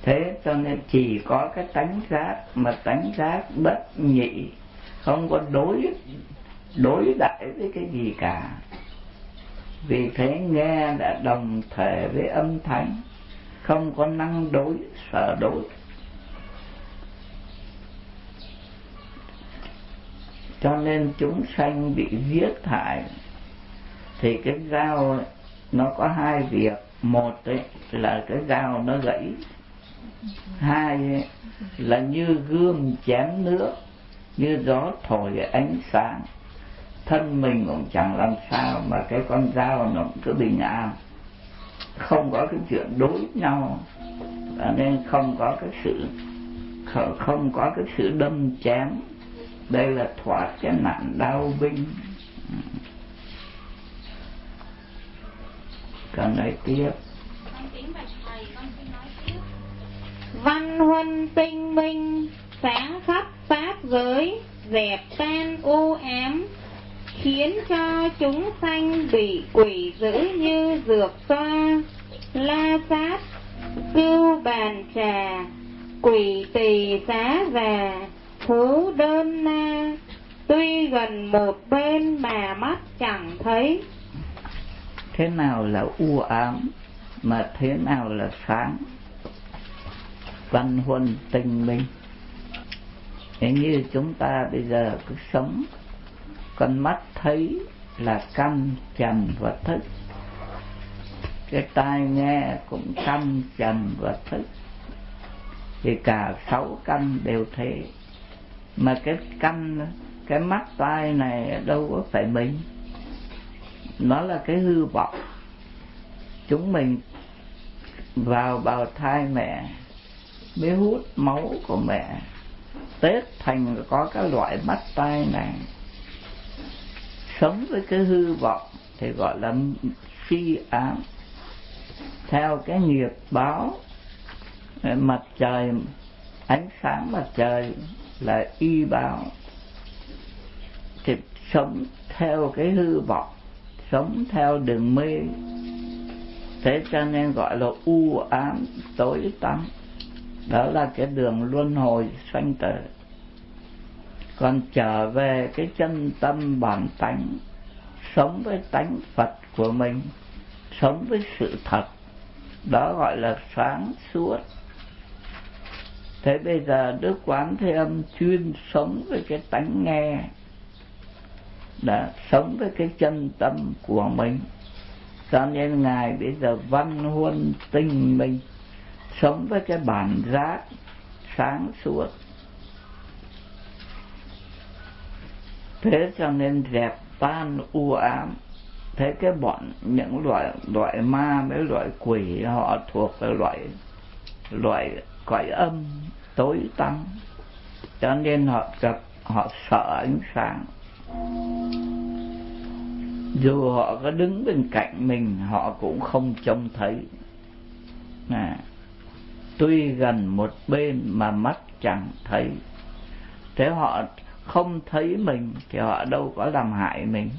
Thế cho nên chỉ có cái tánh giác mà tánh giác bất nhị, không có đối đối đại với cái gì cả. Vì thế nghe đã đồng thể với âm thanh không có năng đối sở đối. Cho nên chúng sanh bị giết hại, thì cái dao nó có hai việc. Một ấy là cái dao nó gãy hai là như gương chém nước, như gió thổi ánh sáng. Thân mình cũng chẳng làm sao mà cái con dao nó cứ bình an không có cái chuyện đối nhau nên không có cái sự không có cái sự đâm chém. Đây là thoát cái nạn đau binh. Còn nói tiếp văn huân tinh minh sáng khắp pháp giới, dẹp tan u ám, khiến cho chúng sanh bị quỷ dữ như dược xoa, la sát, cưu bàn trà, quỷ tỳ xá già, Thú đơn na tuy gần một bên mà mắt chẳng thấy. Thế nào là u ám mà thế nào là sáng? Văn huân tinh minh Thế như chúng ta bây giờ cứ sống Con mắt thấy là căn trần và thức. Cái tai nghe cũng căn trần và thức. Thì cả sáu căn đều thế. Mà cái căn, cái mắt tai này đâu có phải mình. Nó là cái hư vọng. Chúng mình vào bào thai mẹ bé hút máu của mẹ. Tết thành có cái loại mắt tai này. Sống với cái hư vọng thì gọi là phi ám. Theo cái nghiệp báo, mặt trời, ánh sáng mặt trời là y báo thì sống theo cái hư vọng, sống theo đường mê. Thế cho nên gọi là u ám tối tăm đó là cái đường luân hồi sanh tử. Còn trở về cái chân tâm bản tánh, sống với tánh phật của mình, sống với sự thật, đó gọi là sáng suốt. Thế bây giờ đức quán thế âm chuyên sống với cái tánh nghe, đã sống với cái chân tâm của mình. Cho nên ngài bây giờ văn huân tinh minh sống với cái bản giác sáng suốt. Thế cho nên dẹp tan u ám. Thế cái bọn những loại loại ma mấy loại quỷ họ thuộc về loại loại cõi âm tối tăm. Cho nên họ gặp họ sợ ánh sáng. Dù họ có đứng bên cạnh mình họ cũng không trông thấy. À, tuy gần một bên mà mắt chẳng thấy. Thế họ không thấy mình, thì họ đâu có làm hại mình.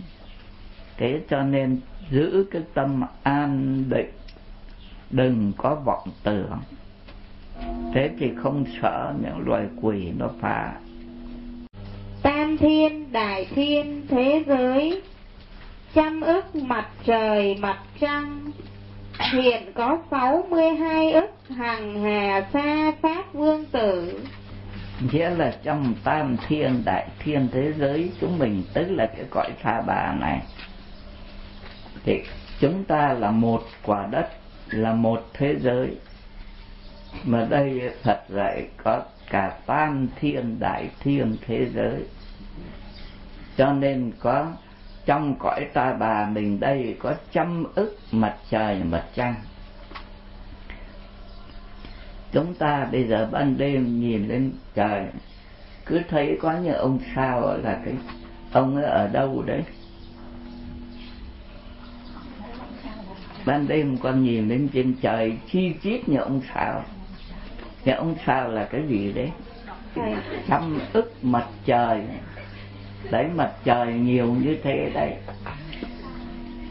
Thế cho nên giữ cái tâm an định, đừng có vọng tưởng. Thế thì không sợ những loài quỷ nó phá. Tam thiên, đại thiên, thế giới, trăm ức mặt trời, mặt trăng hiện có sáu mươi hai ức hằng hà sa pháp vương tử. Nghĩa là trong tam thiên, đại thiên thế giới, chúng mình tức là cái cõi tha bà này. Thì chúng ta là một quả đất, là một thế giới. Mà đây Phật dạy có cả tam thiên, đại thiên thế giới. Cho nên có trong cõi ta bà mình đây có trăm ức mặt trời mặt trăng. Chúng ta bây giờ ban đêm nhìn lên trời, cứ thấy có như ông sao là cái ông ấy ở đâu đấy? Ban đêm con nhìn lên trên trời, chi chít như ông sao? Thì ông sao là cái gì đấy? Trăm ức mặt trời đấy mặt trời nhiều như thế đấy.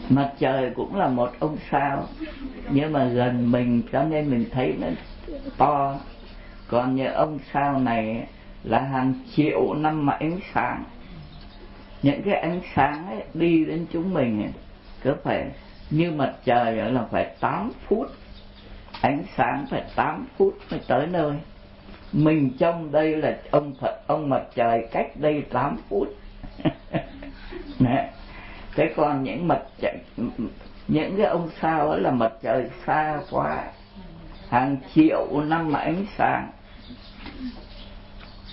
Mặt trời cũng là một ông sao. Nhưng mà gần mình cho nên mình thấy nó to. Còn như ông sao này là hàng triệu năm mà ánh sáng. Những cái ánh sáng ấy đi đến chúng mình ấy, cứ phải như mặt trời là phải 8 phút. Ánh sáng phải 8 phút mới tới nơi. Mình trong đây là ông Phật ông mặt trời cách đây 8 phút. [LAUGHS] Nè. thế còn những mặt trời, những cái ông sao ấy là mặt trời xa quá. Hàng triệu năm ánh sáng.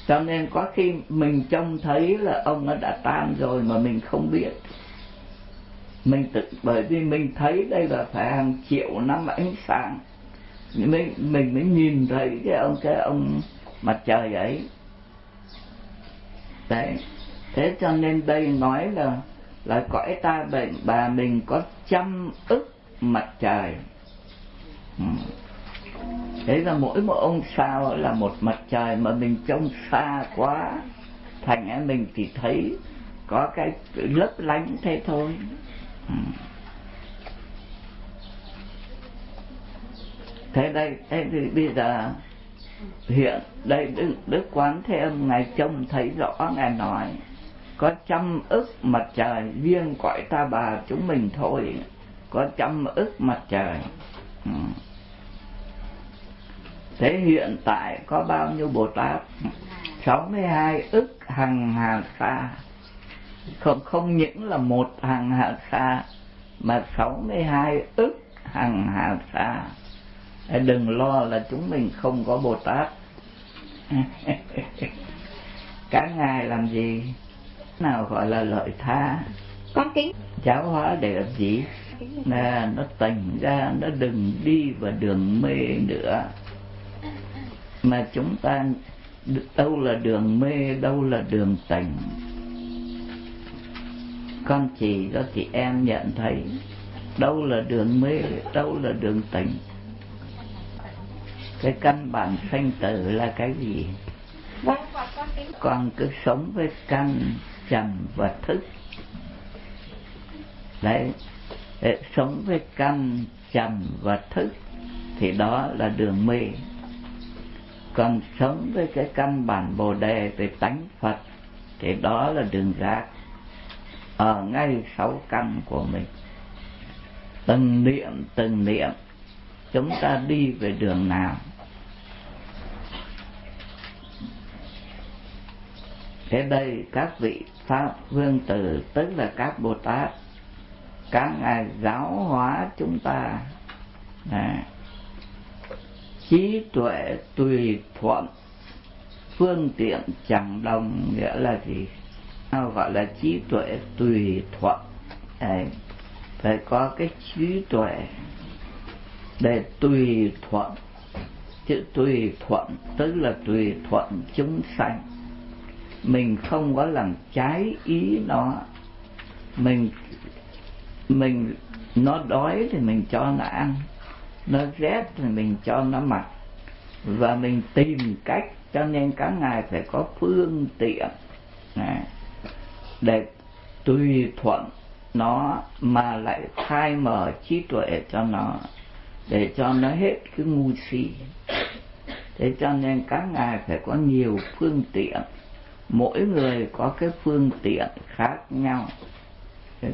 Cho nên có khi mình trông thấy là ông nó đã tan rồi mà mình không biết. Mình tự, bởi vì mình thấy đây là phải hàng triệu năm ánh sáng. Mình mình mới nhìn thấy cái ông cái ông mặt trời ấy. Đấy thế cho nên đây nói là là cõi ta bệnh bà mình có trăm ức mặt trời. Ừ. Thế là mỗi một ông sao là một mặt trời mà mình trông xa quá. Thành ra mình thì thấy có cái lấp lánh thế thôi. Ừ. Thế đây thế thì bây giờ hiện đây đức, đức quán thế âm ngài trông thấy rõ ngài nói có trăm ức mặt trời, riêng cõi ta bà chúng mình thôi. Có trăm ức mặt trời. Ừ. thế hiện tại có bao nhiêu bồ tát? 62 ức hằng hà sa không không những là một hằng hà sa mà 62 ức hằng hà sa đừng lo là chúng mình không có bồ tát. [LAUGHS] Cả ngài làm gì? Nào gọi là lợi tha? Con kính. Giáo hóa để làm gì? Là nó tỉnh ra nó đừng đi vào đường mê nữa. Mà chúng ta đâu là đường mê đâu là đường tỉnh con chỉ cho chị em nhận thấy đâu là đường mê đâu là đường tỉnh cái căn bản sanh tử là cái gì? Vâng, con cứ sống với căn trần và thức. Đấy, để sống với căn trần và thức thì đó là đường mê. Còn sống với cái căn bản bồ đề về tánh phật thì đó là đường giác ở ngay sáu căn của mình. Từng niệm từng niệm, chúng ta đi về đường nào. Thế đây các vị pháp vương tử tức là các bồ tát các ngài giáo hóa chúng ta. À, trí tuệ tùy thuận phương tiện chẳng đồng nghĩa là gì? Nó gọi là trí tuệ tùy thuận. Đấy, phải có cái trí tuệ để tùy thuận. Chữ tùy thuận tức là tùy thuận chúng sanh mình không có làm trái ý nó. Mình mình nó đói thì mình cho nó ăn. Nó rét thì mình cho nó mặc. Và mình tìm cách cho nên các ngài phải có phương tiện này, để tùy thuận nó mà lại khai mở trí tuệ cho nó để cho nó hết cái ngu si. Thế cho nên các ngài phải có nhiều phương tiện mỗi người có cái phương tiện khác nhau.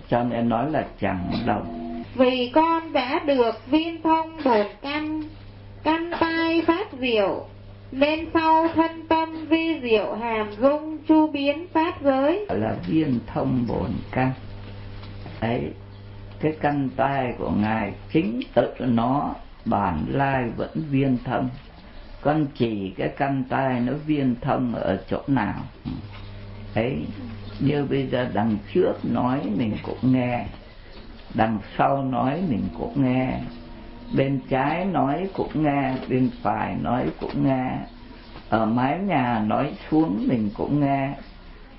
Cho nên nói là chẳng đồng. Vì con đã được viên thông bổn căn căn tai phát diệu nên sau thân tâm vi diệu hàm dung chu biến pháp giới. Là viên thông bổn căn. Ấy cái căn tai của ngài chính tự nó bản lai vẫn viên thông con chỉ cái căn tai nó viên thông ở chỗ nào. Ấy như bây giờ đằng trước nói mình cũng nghe, đằng sau nói mình cũng nghe, bên trái nói cũng nghe, bên phải nói cũng nghe, ở mái nhà nói xuống mình cũng nghe,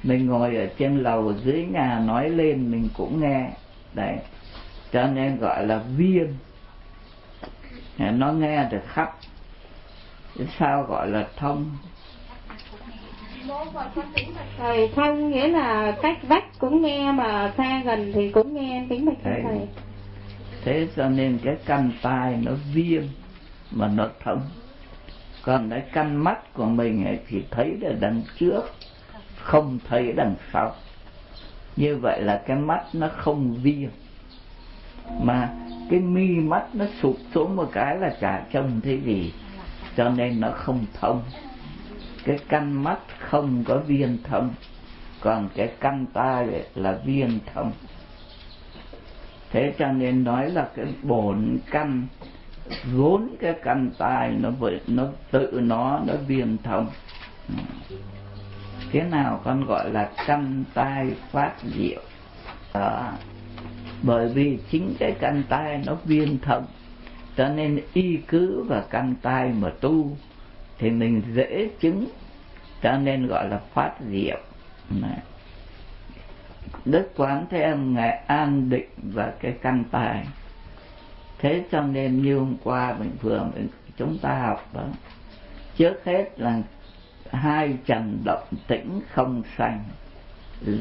mình ngồi ở trên lầu dưới nhà nói lên mình cũng nghe. Đấy, cho nên gọi là viên. Nó nghe được khắp sao gọi là thông? Thầy thông nghĩa là cách vách cũng nghe mà xa gần thì cũng nghe kính bạch thầy. thầy. Thế cho nên cái căn tai nó viêm mà nó thông. Còn cái căn mắt của mình ấy thì thấy ở đằng trước không thấy đằng sau. Như vậy là cái mắt nó không viêm. Mà cái mi mắt nó sụp xuống một cái là chả trông thấy gì cho nên nó không thông. Cái căn mắt không có viên thông. Còn cái căn tai là viên thông. Thế cho nên nói là cái bổn căn, vốn cái căn tai nó vậy, nó tự nó nó viên thông. Thế nào con gọi là căn tai phát diệu? Đó. bởi vì chính cái căn tai nó viên thông cho nên y cứ và căn tai mà tu thì mình dễ chứng cho nên gọi là phát diệu. Đức quán thế âm ngài an định và cái căn tài thế cho nên như hôm qua mình vừa mình, chúng ta học đó trước hết là hai trần động tĩnh không sanh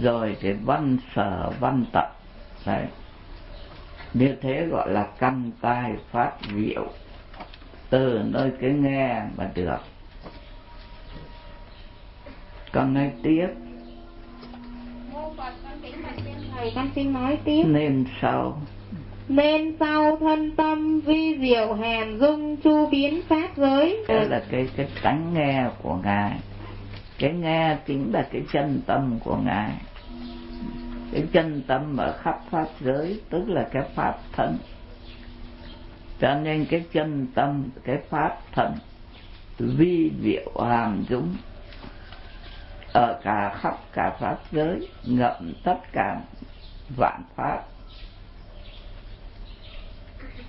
rồi thì văn sở văn tập. Đấy như thế gọi là căn tai phát diệu. Từ nơi cái nghe mà được. Con nói tiếp. Con xin nói tiếp. Nên sau. Nên sau thân tâm vi diệu hèn dung chu biến pháp giới. Đó là cái cái tánh nghe của ngài. Cái nghe chính là cái chân tâm của ngài cái chân tâm ở khắp pháp giới, tức là cái pháp thân cho nên cái chân tâm, cái pháp thân vi diệu hàm dũng ở cả khắp cả pháp giới, ngậm tất cả vạn pháp.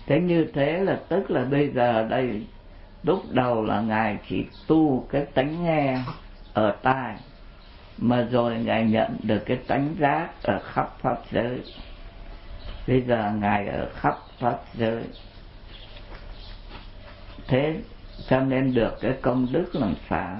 Thế như thế là tức là bây giờ đây, lúc đầu là ngài chỉ tu cái tánh nghe ở tai mà rồi ngài nhận được cái tánh giác ở khắp pháp giới. Bây giờ ngài ở khắp pháp giới. Thế cho nên được cái công đức làm sao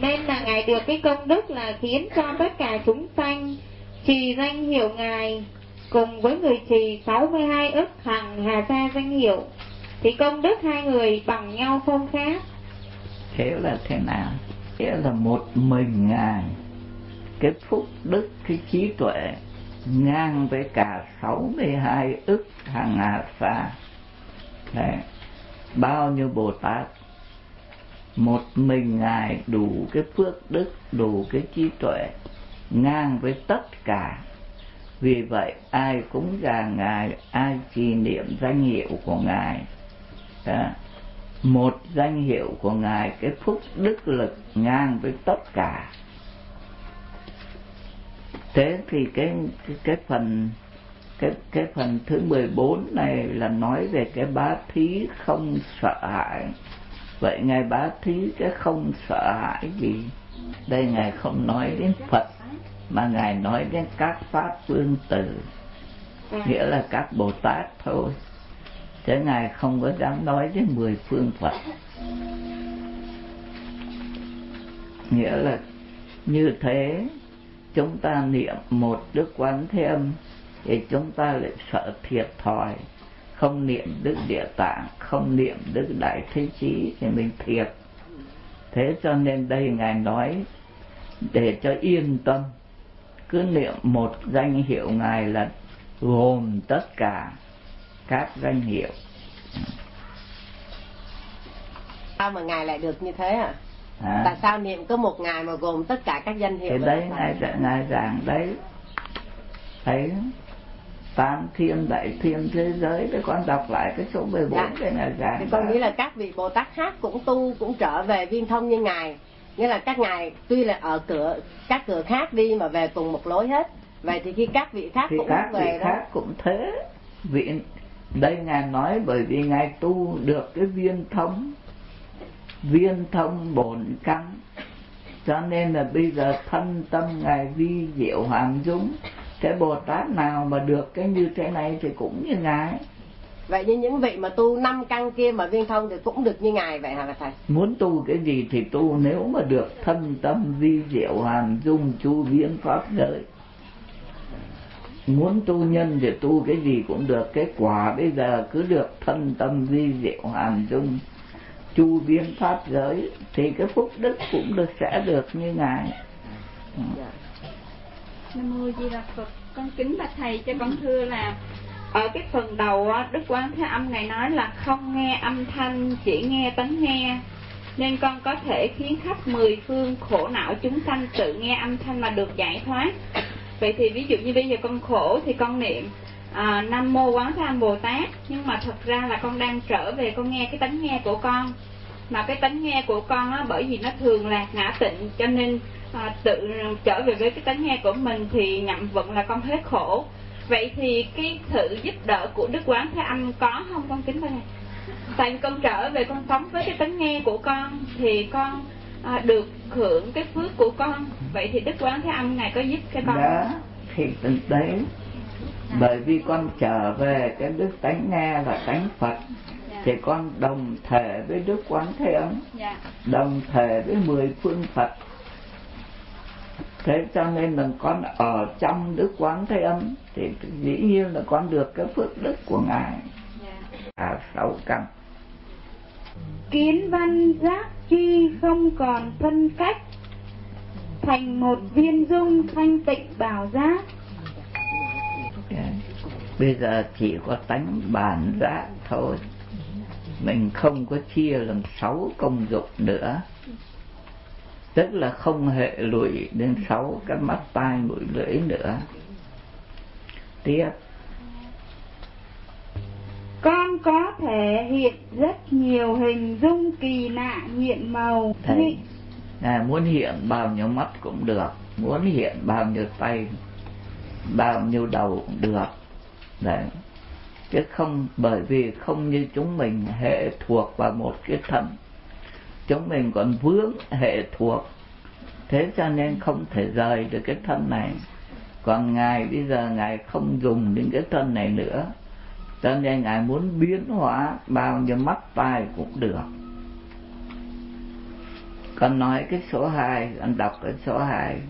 nên là ngài được cái công đức là khiến cho tất cả chúng sanh trì danh hiệu ngài cùng với người trì 62 ức hằng hà sa danh hiệu. Thì công đức hai người bằng nhau không khác. Thế là thế nào nghĩa là một mình ngài. Cái phúc đức, cái trí tuệ ngang với cả 62 ức hàng hà xa. Đấy. bao nhiêu bồ tát. Một mình ngài đủ cái phước đức, đủ cái trí tuệ ngang với tất cả. Vì vậy, ai cũng già ngài, ai trì niệm danh hiệu của ngài. Đó một danh hiệu của ngài cái phúc đức lực ngang với tất cả. Thế thì cái cái, cái phần cái cái phần thứ 14 này là nói về cái bá thí không sợ hãi. Vậy ngài bá thí cái không sợ hãi gì? Đây ngài không nói đến phật mà ngài nói đến các pháp phương tử. Nghĩa là các bồ tát thôi thế ngài không có dám nói đến mười phương phật. Nghĩa là như thế, chúng ta niệm một đức quán thế âm thì chúng ta lại sợ thiệt thòi. Không niệm đức địa tạng, không niệm đức đại thế chí thì mình thiệt. Thế cho nên đây ngài nói, để cho yên tâm, cứ niệm một danh hiệu ngài là gồm tất cả các danh hiệu. Sao mà ngài lại được như thế à, à? tại sao niệm có một ngày mà gồm tất cả các danh hiệu thì đấy ngài ngài giảng đấy. Thấy tam thiên đại thiên thế giới để con đọc lại cái số 14 dạ. cái này giảng thì con nghĩ là các vị bồ tát khác cũng tu cũng trở về viên thông như ngài. Nghĩa là các ngài tuy là ở cửa các cửa khác đi mà về cùng một lối hết. Vậy thì khi các vị khác thì cũng các về vị đó. khác cũng thế. Vị đây ngài nói bởi vì ngài tu được cái viên thông viên thông bổn căn. Cho nên là bây giờ thân tâm ngài vi diệu hàm dũng cái bồ tát nào mà được cái như thế này thì cũng như ngài. Vậy như những vị mà tu năm căn kia mà viên thông thì cũng được như ngài vậy hả thầy? Muốn tu cái gì thì tu nếu mà được thân tâm vi diệu hàn dung chu viễn pháp giới muốn tu nhân thì tu cái gì cũng được kết quả bây giờ cứ được thân tâm vi diệu hàn dung. Chu biến pháp giới thì cái phúc đức cũng được sẽ được như ngài. Dạ. Nam mô di đà phật. Con kính bạch thầy cho con thưa là ở cái phần đầu đức quán thế âm ngài nói là không nghe âm thanh, chỉ nghe tấn nghe. Nên con có thể khiến khắp mười phương khổ não chúng sanh tự nghe âm thanh mà được giải thoát vậy thì ví dụ như bây giờ con khổ thì con niệm à, nam mô quán thế âm bồ tát. Nhưng mà thật ra là con đang trở về con nghe cái tánh nghe của con. Mà cái tánh nghe của con á bởi vì nó thường lạc ngã tịnh cho nên à, tự trở về với cái tánh nghe của mình thì nhậm vận là con hết khổ. Vậy thì cái sự giúp đỡ của đức quán thế âm có không con kính thưa tại vì con trở về con sống với cái tánh nghe của con thì con à, được hưởng cái phước của con vậy thì đức quán thế âm ngài có giúp cái con đó thì đấy bởi vì con trở về cái đức tánh nghe là tánh phật dạ. thì con đồng thể với đức quán thế âm dạ. đồng thể với mười phương phật thế cho nên là con ở trong đức quán thế âm thì dĩ nhiên là con được cái phước đức của ngài dạ. à sáu căn kiến văn giác chi không còn phân cách. Thành một viên dung thanh tịnh bảo giác. Bây giờ chỉ có tánh bản giác thôi. Mình không có chia làm sáu công dụng nữa. Tức là không hệ lụy đến sáu cái mắt, tai, mũi, lưỡi nữa. Tiếp con có thể hiện rất nhiều hình dung kỳ lạ hiện màu Thầy, à, muốn hiện bao nhiêu mắt cũng được muốn hiện bao nhiêu tay bao nhiêu đầu cũng được. Đấy. Chứ không bởi vì không như chúng mình hệ thuộc vào một cái thân chúng mình còn vướng hệ thuộc. Thế cho nên không thể rời được cái thân này. Còn ngài bây giờ ngài không dùng đến cái thân này nữa cho nên ngài muốn biến hóa bao nhiêu mắt tai cũng được. Con nói cái số 2 con đọc cái số 2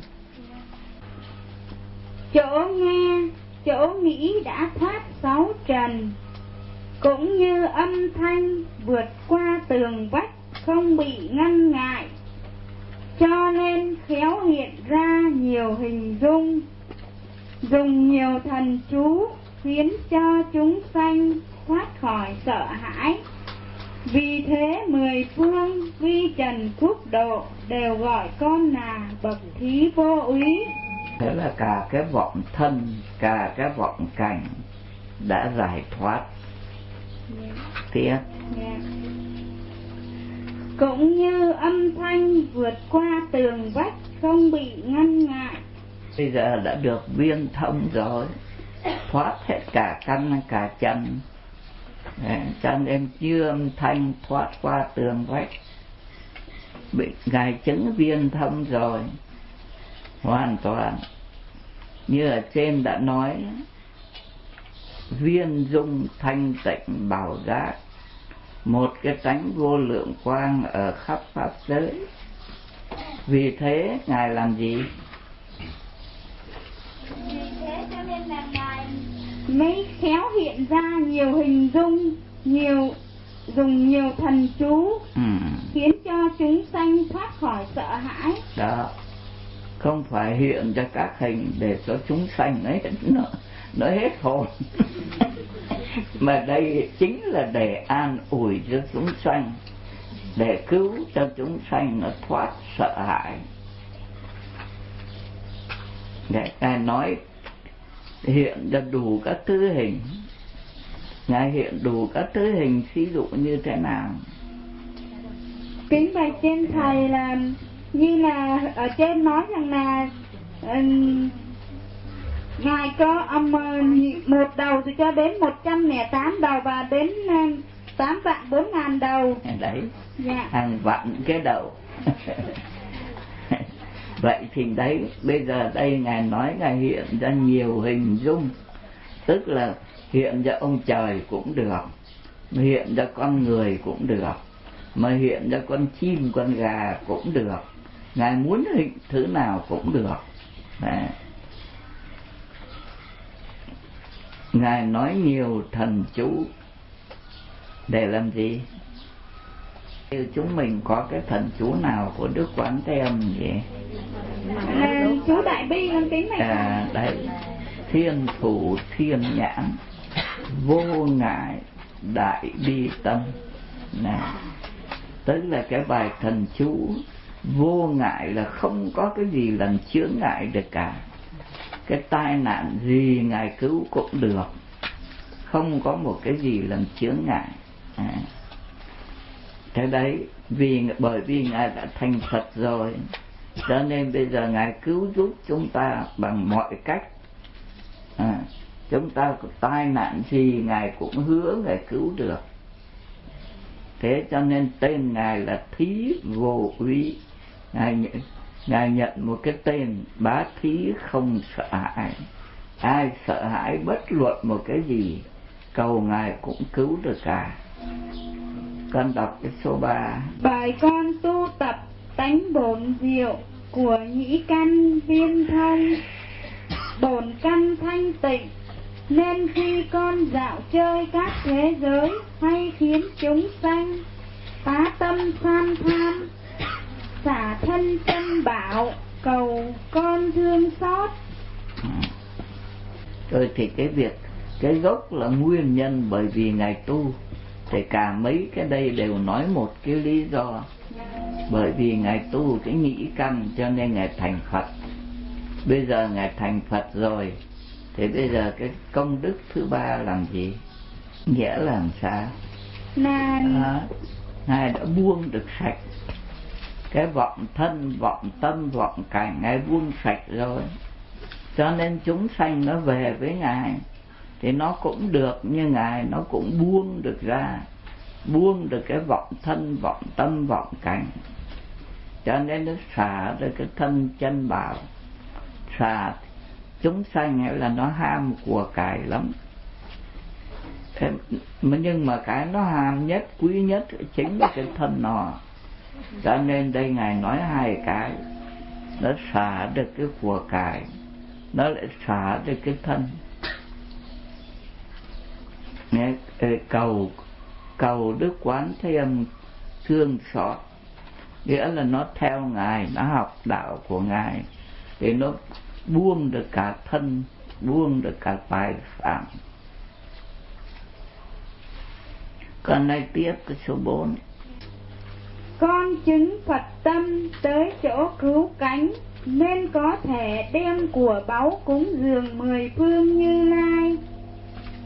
chỗ nghe, chỗ nghĩ đã thoát sáu trần, cũng như âm thanh vượt qua tường vách không bị ngăn ngại. Cho nên khéo hiện ra nhiều hình dung, dùng nhiều thần chú khiến cho chúng sanh thoát khỏi sợ hãi. Vì thế mười phương vi trần quốc độ đều gọi con là bậc thí vô úy. Thế là cả cái vọng thân cả cái vọng cảnh đã giải thoát. Yeah. tiếp yeah. cũng như âm thanh vượt qua tường vách không bị ngăn ngại. Bây giờ đã được viên thông rồi thoát hết cả căn cả chân chân em chưa âm thanh thoát qua tường vách. Bị ngài chứng viên thông rồi. Hoàn toàn. Như ở trên đã nói, viên dung thanh tịnh bảo giác. Một cái tánh vô lượng quang ở khắp pháp giới. Vì thế ngài làm gì? Vì thế cho nên là ngài mới khéo hiện ra nhiều hình dung nhiều dùng nhiều thần chú ừ. khiến cho chúng sanh thoát khỏi sợ hãi. Đó. Không phải hiện ra các hình để cho chúng sanh ấy [LAUGHS] nó nó hết hồn. [LAUGHS] Mà đây chính là để an ủi cho chúng sanh để cứu cho chúng sanh nó thoát sợ hãi. Để ngài nói hiện ra đủ các thứ hình. Ngài hiện đủ các thứ hình ví dụ như thế nào? Kính bạch trên thầy là như là ở trên nói rằng là um, ngài có um, một đầu thì cho đến một trăm lẻ tám đầu và đến tám vạn bốn ngàn đầu. Đấy dạ. hàng vạn cái đầu [LAUGHS] vậy thì đấy, bây giờ đây ngài nói ngài hiện ra nhiều hình dung, tức là hiện ra ông trời cũng được, hiện ra con người cũng được, mà hiện ra con chim, con gà cũng được. Ngài muốn hình thứ nào cũng được. Đấy. ngài nói nhiều thần chú. Để làm gì? Chúng mình có cái thần chú nào của đức quán thế âm vậy là chú đại bi con kính này. À đấy thiên thủ thiên nhãn vô ngại đại bi tâm. Này tức là cái bài thần chú vô ngại là không có cái gì làm chướng ngại được cả. Cái tai nạn gì ngài cứu cũng được không có một cái gì làm chướng ngại. À thế đấy vì bởi vì ngài đã thành phật rồi. Cho nên bây giờ ngài cứu giúp chúng ta bằng mọi cách. À, chúng ta có tai nạn gì ngài cũng hứa ngài cứu được. Thế cho nên tên ngài là thí vô úy. Ngài nhận, ngài nhận một cái tên bá thí không sợ hãi. Ai sợ hãi bất luận một cái gì cầu ngài cũng cứu được cả con đọc cái số 3 bài con tu tập tánh bổn diệu của nhĩ căn viên thông. Bổn căn thanh tịnh nên khi con dạo chơi các thế giới hay khiến chúng sanh phá tâm tham tham xả thân chân bảo cầu con thương xót. Rồi thì cái việc cái gốc là nguyên nhân bởi vì ngài tu thì cả mấy cái đây đều nói một cái lý do. Bởi vì ngài tu cái nhĩ căn cho nên ngài thành phật. Bây giờ ngài thành phật rồi thì bây giờ cái công đức thứ ba làm gì? Nghĩa là làm sao? À, ngài đã buông được sạch. Cái vọng thân vọng tâm vọng cảnh ngài buông sạch rồi. Cho nên chúng sanh nó về với ngài thì nó cũng được như ngài nó cũng buông được ra buông được cái vọng thân vọng tâm vọng cảnh. Cho nên nó xả được cái thân chân bảo. Xả chúng sanh nghĩa là nó ham của cải lắm. Thế, nhưng mà cái nó ham nhất quý nhất chính là cái thân nó. Cho nên đây ngài nói hai cái. Nó xả được cái của cải nó lại xả được cái thân nghe cầu cầu đức quán thế âm thương xót. Nghĩa là nó theo ngài, nó học đạo của ngài, để nó buông được cả thân, buông được cả tài sản. Còn này tiếp, cái số 4 con chứng Phật tâm tới chỗ cứu cánh, nên có thể đem của báu cúng dường mười phương như lai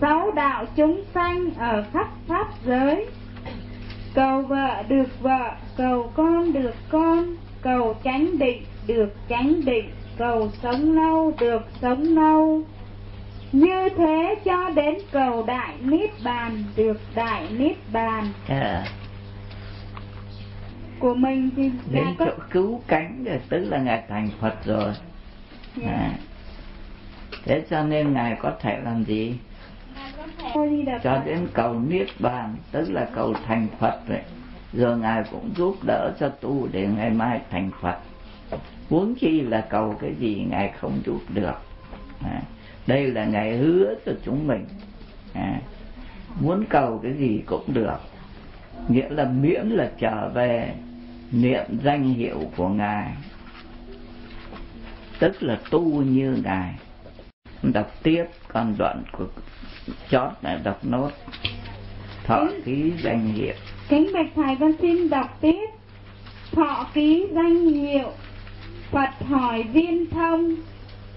sáu đạo chúng sanh ở khắp pháp giới. Cầu vợ được vợ cầu con được con cầu chánh định được chánh định cầu sống lâu được sống lâu. Như thế cho đến cầu đại niết bàn được đại niết bàn. À, của mình thì đến có chỗ cứu cánh rồi tức là ngài thành phật rồi. À. thế cho nên ngài có thể làm gì cho đến cầu niết bàn tức là cầu thành phật rồi rồi ngài cũng giúp đỡ cho tu để ngày mai thành phật. Huống chi là cầu cái gì ngài không giúp được. À, đây là ngài hứa cho chúng mình. À, muốn cầu cái gì cũng được. Nghĩa là miễn là trở về niệm danh hiệu của ngài. Tức là tu như ngài. Đọc tiếp còn đoạn của chót này đọc nốt. Thọ ký danh hiệu. Kính bạch thầy con xin đọc tiếp. Thọ ký danh hiệu. Phật hỏi viên thông.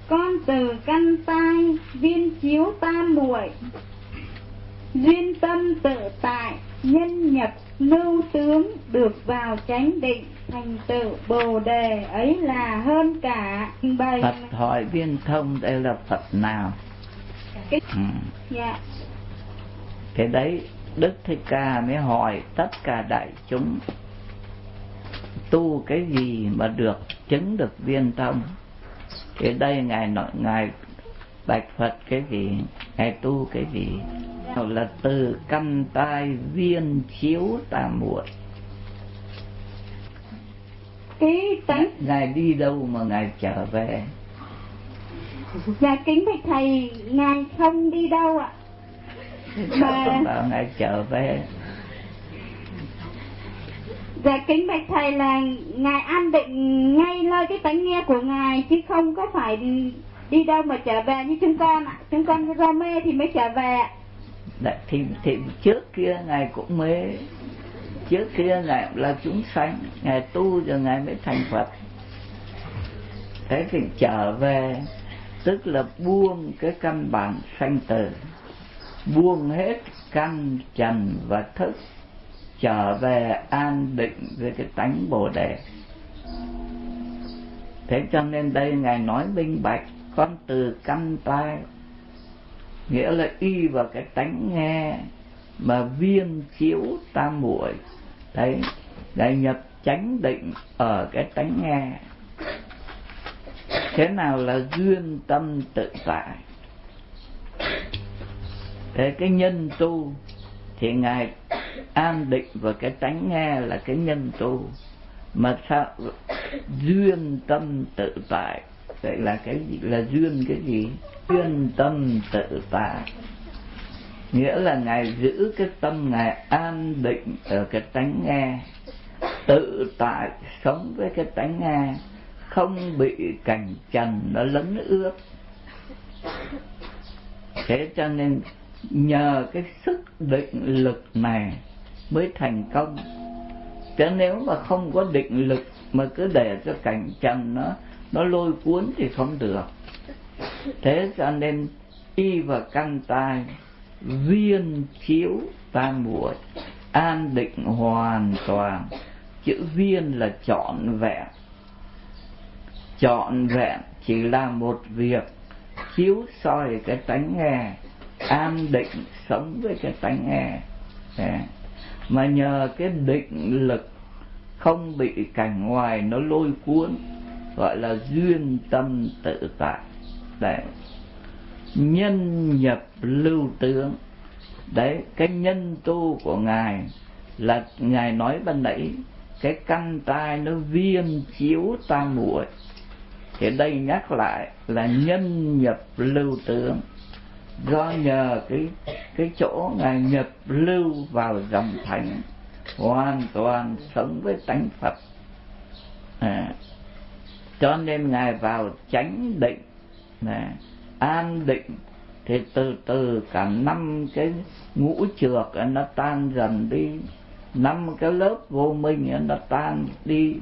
Con từ căn tai Viên chiếu tam muội. Duyên tâm tự tại Nhân nhập lưu tướng Được vào chánh định Thành tựu bồ đề Ấy là hơn cả. Bày Phật hỏi viên thông đây là Phật nào Cái- ừ. Dạ. Cái đấy Đức Thích Ca mới hỏi tất cả đại chúng tu cái gì mà được chứng được viên thông thì đây ngài nói ngài bạch phật cái gì? Ngài tu cái gì? Là từ căn tai viên chiếu tà muội. Cái tánh ngài đi đâu mà ngài trở về dạ kính bạch thầy ngài không đi đâu ạ. Mà bảo ngài trở về. Dạ kính bạch thầy là ngài an định ngay nơi cái tánh nghe của ngài chứ không có phải đi đâu mà trở về như chúng con ạ. Chúng con do mê thì mới trở về ạ. Đấy, thì, thì trước kia ngài cũng mê. Trước kia ngài là chúng sanh ngài tu rồi ngài mới thành phật. Thế thì trở về tức là buông cái căn bản sanh tử, buông hết căn trần và thức, trở về an định với cái tánh bồ đề. Thế cho nên đây ngài nói minh bạch, con từ căn tai, nghĩa là y vào cái tánh nghe mà viên chiếu tam muội. Đấy, ngài nhập chánh định ở cái tánh nghe thế nào là duyên tâm tự tại? Thế cái nhân tu thì ngài an định và cái tánh nghe là cái nhân tu. Mà sao duyên tâm tự tại? Vậy là cái gì? Là duyên cái gì? Duyên tâm tự tại. Nghĩa là ngài giữ cái tâm ngài an định ở cái tánh nghe, tự tại sống với cái tánh nghe không bị cảnh trần nó lấn ướt. Thế cho nên nhờ cái sức định lực này mới thành công. Chứ nếu mà không có định lực mà cứ để cho cảnh trần nó nó lôi cuốn thì không được. Thế cho nên y và căn tai viên chiếu tam muội, an định hoàn toàn. Chữ viên là trọn vẹn trọn vẹn chỉ là một việc. Chiếu soi cái tánh nghe an định sống với cái tánh nghe. Mà nhờ cái định lực không bị cảnh ngoài nó lôi cuốn, gọi là duyên tâm tự tại. Đấy. Nhân nhập lưu tướng. Đấy, cái nhân tu của ngài là ngài nói ban nãy, cái căn tai nó viên chiếu tam muội thì đây nhắc lại là nhân nhập lưu tướng. Do nhờ cái cái chỗ ngài nhập lưu vào dòng thánh hoàn toàn sống với tánh phật. À, cho nên ngài vào chánh định à, an định thì từ từ cả năm cái ngũ trược nó tan dần đi. Năm cái lớp vô minh nó tan đi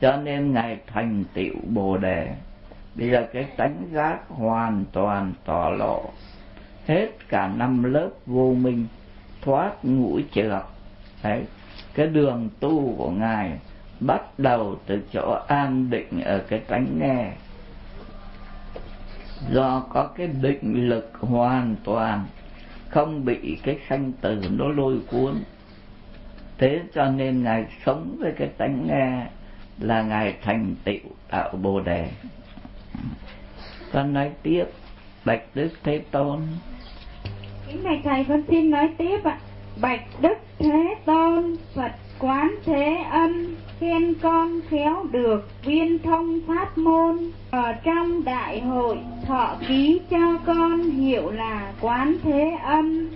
cho nên ngài thành tựu bồ đề. Bây giờ cái tánh giác hoàn toàn tỏ lộ. Hết cả năm lớp vô minh, thoát ngũ trược đấy, cái đường tu của ngài bắt đầu từ chỗ an định ở cái tánh nghe. Do có cái định lực hoàn toàn, không bị cái sanh tử nó lôi cuốn. Thế cho nên ngài sống với cái tánh nghe là ngài thành tựu đạo bồ đề. Con nói tiếp, bạch đức thế tôn. Kính này thầy, con xin nói tiếp ạ. Bạch đức thế tôn, phật quán thế âm, khen con khéo được viên thông pháp môn. Ở trong đại hội, thọ ký cho con hiểu là quán thế âm.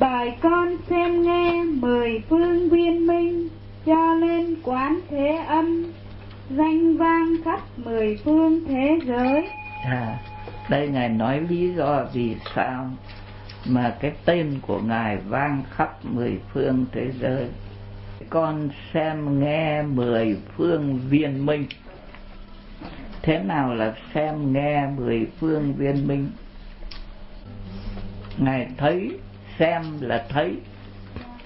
Bởi con xem nghe mười phương viên minh cho lên quán thế âm danh vang khắp mười phương thế giới. À, đây ngài nói lý do vì sao mà cái tên của ngài vang khắp mười phương thế giới. Con xem nghe mười phương viên minh. Thế nào là xem nghe mười phương viên minh? Ngài thấy xem là thấy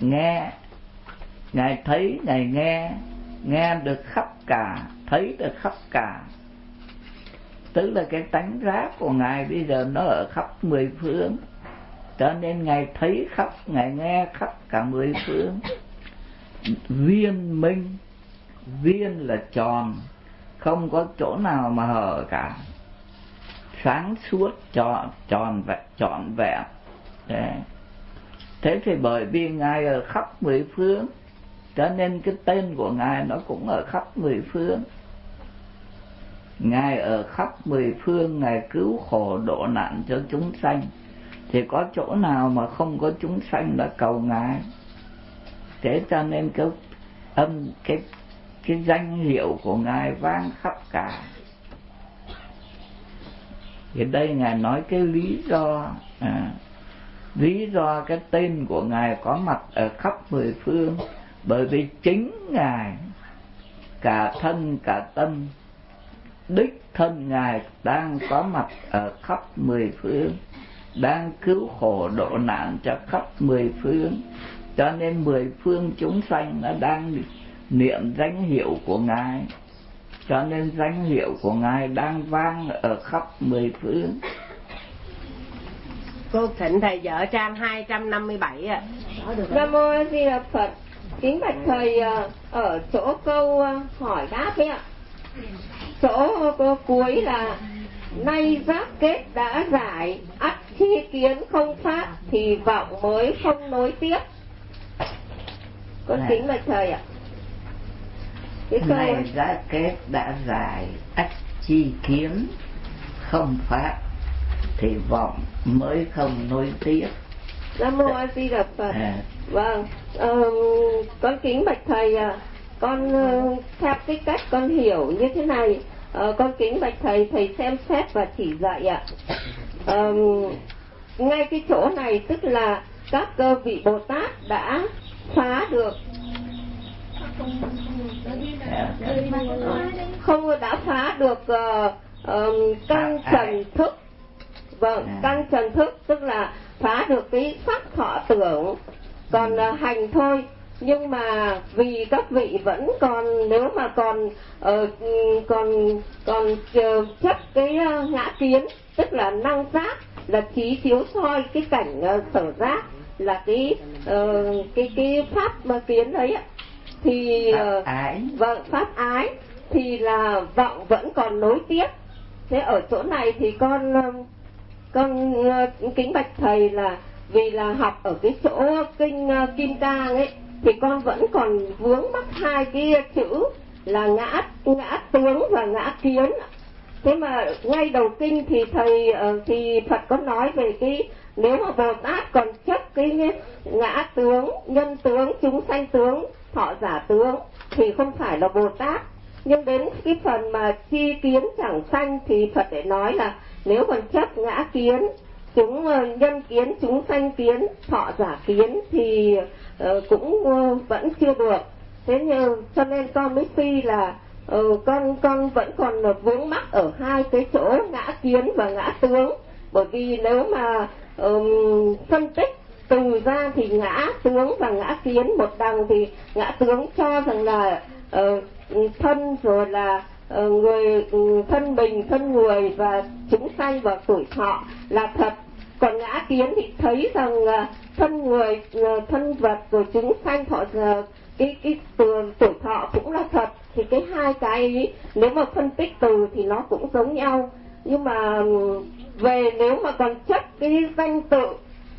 nghe ngài thấy, ngài nghe nghe được khắp cả, thấy được khắp cả. Tức là cái tánh giác của ngài bây giờ nó ở khắp mười phương. Cho nên ngài thấy khắp, ngài nghe khắp cả mười phương. Viên minh, viên là tròn, không có chỗ nào mà hở cả. Sáng suốt, tròn tròn vẹn trọn vẹn. Thế thì bởi vì ngài ở khắp mười phương cho nên cái tên của ngài nó cũng ở khắp mười phương. Ngài ở khắp mười phương ngài cứu khổ độ nạn cho chúng sanh. Thì có chỗ nào mà không có chúng sanh đã cầu ngài. Thế cho nên cái âm cái cái danh hiệu của ngài vang khắp cả. Thì đây ngài nói cái lý do à, lý do cái tên của ngài có mặt ở khắp mười phương bởi vì chính ngài cả thân cả tâm đích thân ngài đang có mặt ở khắp mười phương đang cứu khổ độ nạn cho khắp mười phương. Cho nên mười phương chúng sanh nó đang niệm danh hiệu của ngài. Cho nên danh hiệu của ngài đang vang ở khắp mười phương. Cô thịnh thầy vợ trang 257 ạ. Nam mô A Di Đà Phật. Kính bạch thầy ờ, ở chỗ câu ờ, hỏi đáp ấy ạ. Chỗ cuối là nay giác kết đã giải, ắt chi kiến không phát thì vọng mới không nối tiếp. Con kính bạch thầy ạ. Cái câu này ấy, giá kết đã giải ách chi kiến không phát thì vọng mới không nối tiếp Nam mô A Di Đà Phật. à, Vâng, ờ, con kính bạch thầy à, con ờ, theo cái cách con hiểu như thế này, ờ, con kính bạch thầy thầy xem xét và chỉ dạy ạ. Ờ, ngay cái chỗ này tức là các cơ vị Bồ Tát đã phá được không đã phá được ờ, ờ, căn Phá trần ải. thức vâng À. căn trần thức tức là phá được cái sắc thọ tưởng còn ờ, hành thôi. Nhưng mà vì các vị vẫn còn nếu mà còn ừ, còn còn ờ, chấp cái ờ, ngã kiến tức là năng giác là trí chiếu soi cái cảnh ờ, sở giác là cái ờ, cái cái pháp mà kiến đấy ạ. Thì pháp ái. vâng pháp ái thì là vọng vẫn còn nối tiếp. Thế ở chỗ này thì con um, con ờ, kính bạch thầy là vì là học ở cái chỗ kinh ờ, kim cang ấy, thì con vẫn còn vướng mắc hai cái chữ là ngã ngã tướng và ngã kiến. Thế mà ngay đầu kinh thì thầy ờ, thì Phật có nói về cái nếu mà Bồ Tát còn chấp cái ngã tướng, nhân tướng, chúng sanh tướng, thọ giả tướng thì không phải là Bồ Tát. Nhưng đến cái phần mà chi kiến chẳng sanh thì Phật để nói là nếu còn chấp ngã kiến chúng ờ, nhân kiến chúng sanh kiến thọ giả kiến thì ờ, cũng ờ, vẫn chưa được. Thế nhưng cho nên con mới phi là con con vẫn còn vướng mắc ở hai cái chỗ ngã kiến và ngã tướng. Bởi vì nếu mà um, phân tích từ ra thì ngã tướng và ngã kiến một đằng thì ngã tướng cho rằng là uh, thân rồi là Ờ, người ừ, thân bình thân người và chúng sanh và tuổi thọ là thật. Còn ngã kiến thì thấy rằng ờ, thân người ờ, thân vật rồi chúng sanh thọ cái cái tuổi, tuổi thọ cũng là thật. Thì cái hai cái ấy nếu mà phân tích từ thì nó cũng giống nhau. Nhưng mà ừ, về nếu mà còn chấp cái danh tự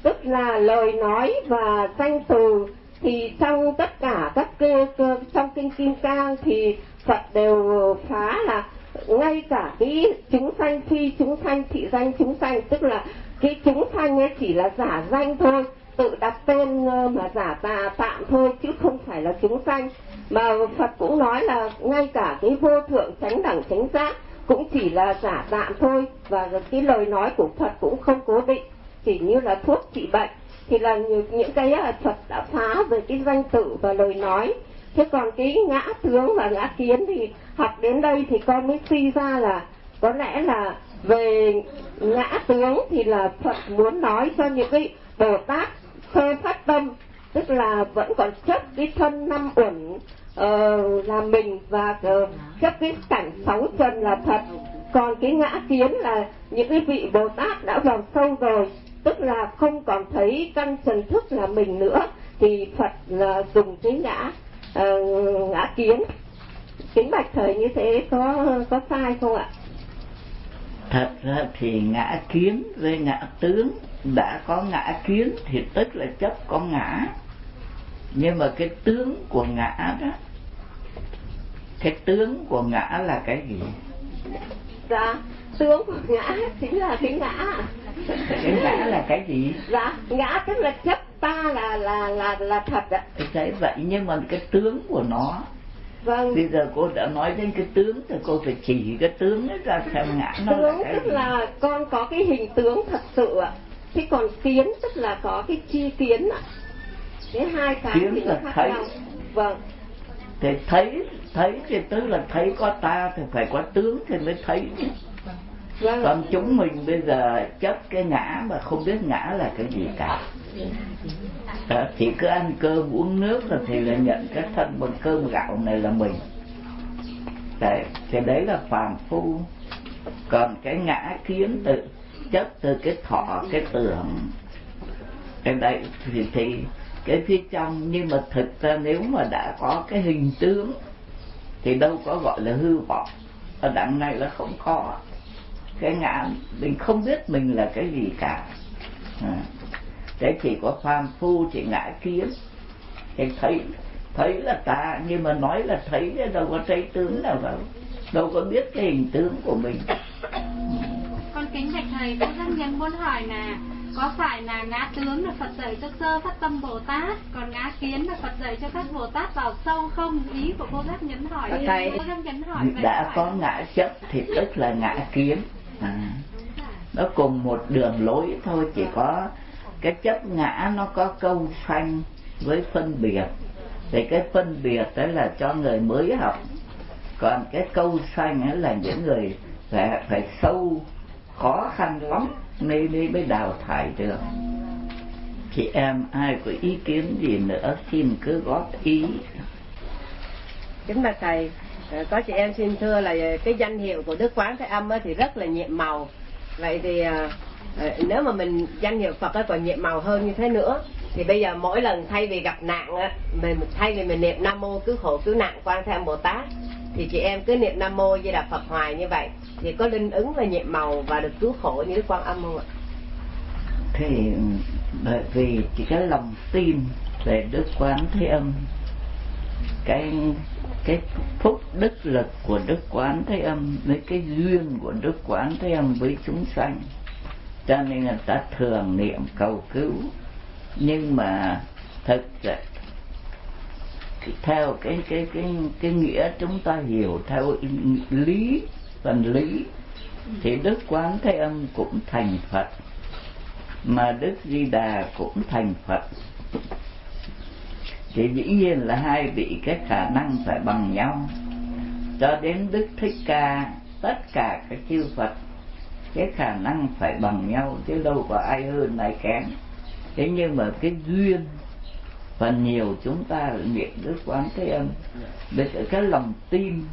tức là lời nói và danh từ thì trong tất cả các cái, trong kinh kim cang thì Phật đều phá là ngay cả cái chúng sanh phi chúng sanh thị danh chúng sanh tức là cái chúng sanh ấy chỉ là giả danh thôi tự đặt tên mà giả tà tạm thôi chứ không phải là chúng sanh. Mà Phật cũng nói là ngay cả cái vô thượng chánh đẳng chánh giác cũng chỉ là giả tạm thôi và cái lời nói của Phật cũng không cố định chỉ như là thuốc trị bệnh. Thì là những, cái à, Phật đã phá về cái danh tự và lời nói thế còn cái ngã tướng và ngã kiến thì học đến đây thì con mới suy ra là có lẽ là về ngã tướng thì là Phật muốn nói cho những cái Bồ Tát sơ phát tâm tức là vẫn còn chấp cái thân năm uẩn uh, là mình và uh, chấp cái cảnh sáu trần là thật còn cái ngã kiến là những cái vị Bồ Tát đã vào sâu rồi tức là không còn thấy căn trần thức là mình nữa thì Phật là dùng cái ngã ờ, ngã kiến. Kính bạch thầy như thế có có sai không ạ? Thật ra thì ngã kiến với ngã tướng đã có ngã kiến thì tức là chấp có ngã. Nhưng mà cái tướng của ngã đó cái tướng của ngã là cái gì? Dạ tướng của ngã chính là cái ngã. Cái ngã là cái gì? Dạ ngã tức là chấp ta là là là là thật ạ. Thế vậy nhưng mà cái tướng của nó. Vâng. Bây giờ cô đã nói đến cái tướng thì cô phải chỉ cái tướng ấy ra xem ngã nó tướng là cái tức gì. là con có cái hình tướng thật sự ạ. Thế còn kiến tức là có cái chi kiến ạ. Cái hai cái Kiến thì là khác thấy. nhau. Vâng. Thì thấy thấy thì tức là thấy có ta thì phải có tướng thì mới thấy vâng còn chúng mình bây giờ chấp cái ngã mà không biết ngã là cái gì cả. Đó, chỉ cứ ăn cơm uống nước là thì là nhận cái thân bằng cơm gạo này là mình. Đấy thì đấy là phàm phu. Còn cái ngã kiến tự chấp từ cái thọ cái tưởng. Cái đấy thì, thì cái phía trong nhưng mà thực ra nếu mà đã có cái hình tướng thì đâu có gọi là hư vọng. Ở đằng này là không có cái ngã mình không biết mình là cái gì cả. À. thế chỉ có phàm phu chỉ ngã kiến. Thì thấy thấy là ta nhưng mà nói là thấy chứ đâu có thấy tướng nào đâu. Đâu có biết cái hình tướng của mình. Con kính bạch thầy cô rất nhân muốn hỏi là có phải là ngã tướng là Phật dạy cho sơ phát tâm Bồ Tát còn ngã kiến là Phật dạy cho các Bồ Tát vào sâu không? Ý của cô rất nhấn hỏi. Thầy. cô nhấn hỏi đã có ngã chấp thì tức là ngã kiến à. nó cùng một đường lối thôi chỉ có cái chấp ngã nó có câu sanh với phân biệt. Thì cái phân biệt đấy là cho người mới học. Còn cái câu sanh ấy là những người phải, phải sâu khó khăn lắm mới mới mới đào thải được. Chị em ai có ý kiến gì nữa xin cứ góp ý. Kính bạch thầy Ờ, có chị em xin thưa là ờ, cái danh hiệu của đức quán thế âm thì rất là nhiệm màu. Vậy thì ờ, nếu mà mình, danh hiệu phật còn nhiệm màu hơn như thế nữa, thì bây giờ mỗi lần thay vì gặp nạn á, mình thay vì mình niệm nam mô cứu khổ cứu nạn quan thế âm bồ tát, thì chị em cứ niệm nam mô di đà phật hoài như vậy, thì có linh ứng và nhiệm màu và được cứu khổ như đức quan âm không ạ. Thì ừ, bởi vì chỉ cái lòng tin về đức quán thế âm, cái cái phúc đức lực của đức quán thế âm với cái duyên của đức quán thế âm với chúng sanh. Cho nên người ta thường niệm cầu cứu. Nhưng mà thực ra theo cái cái cái cái nghĩa chúng ta hiểu theo lý, phần lý, thì đức quán thế âm cũng thành phật. Mà đức di đà cũng thành phật thì dĩ nhiên là hai vị cái khả năng phải bằng nhau. Cho đến đức thích ca tất cả các chư phật cái khả năng phải bằng nhau chứ đâu có ai hơn ai kém. Thế nhưng mà cái duyên phần nhiều chúng ta niệm đức quán thế âm với cái, lòng tin.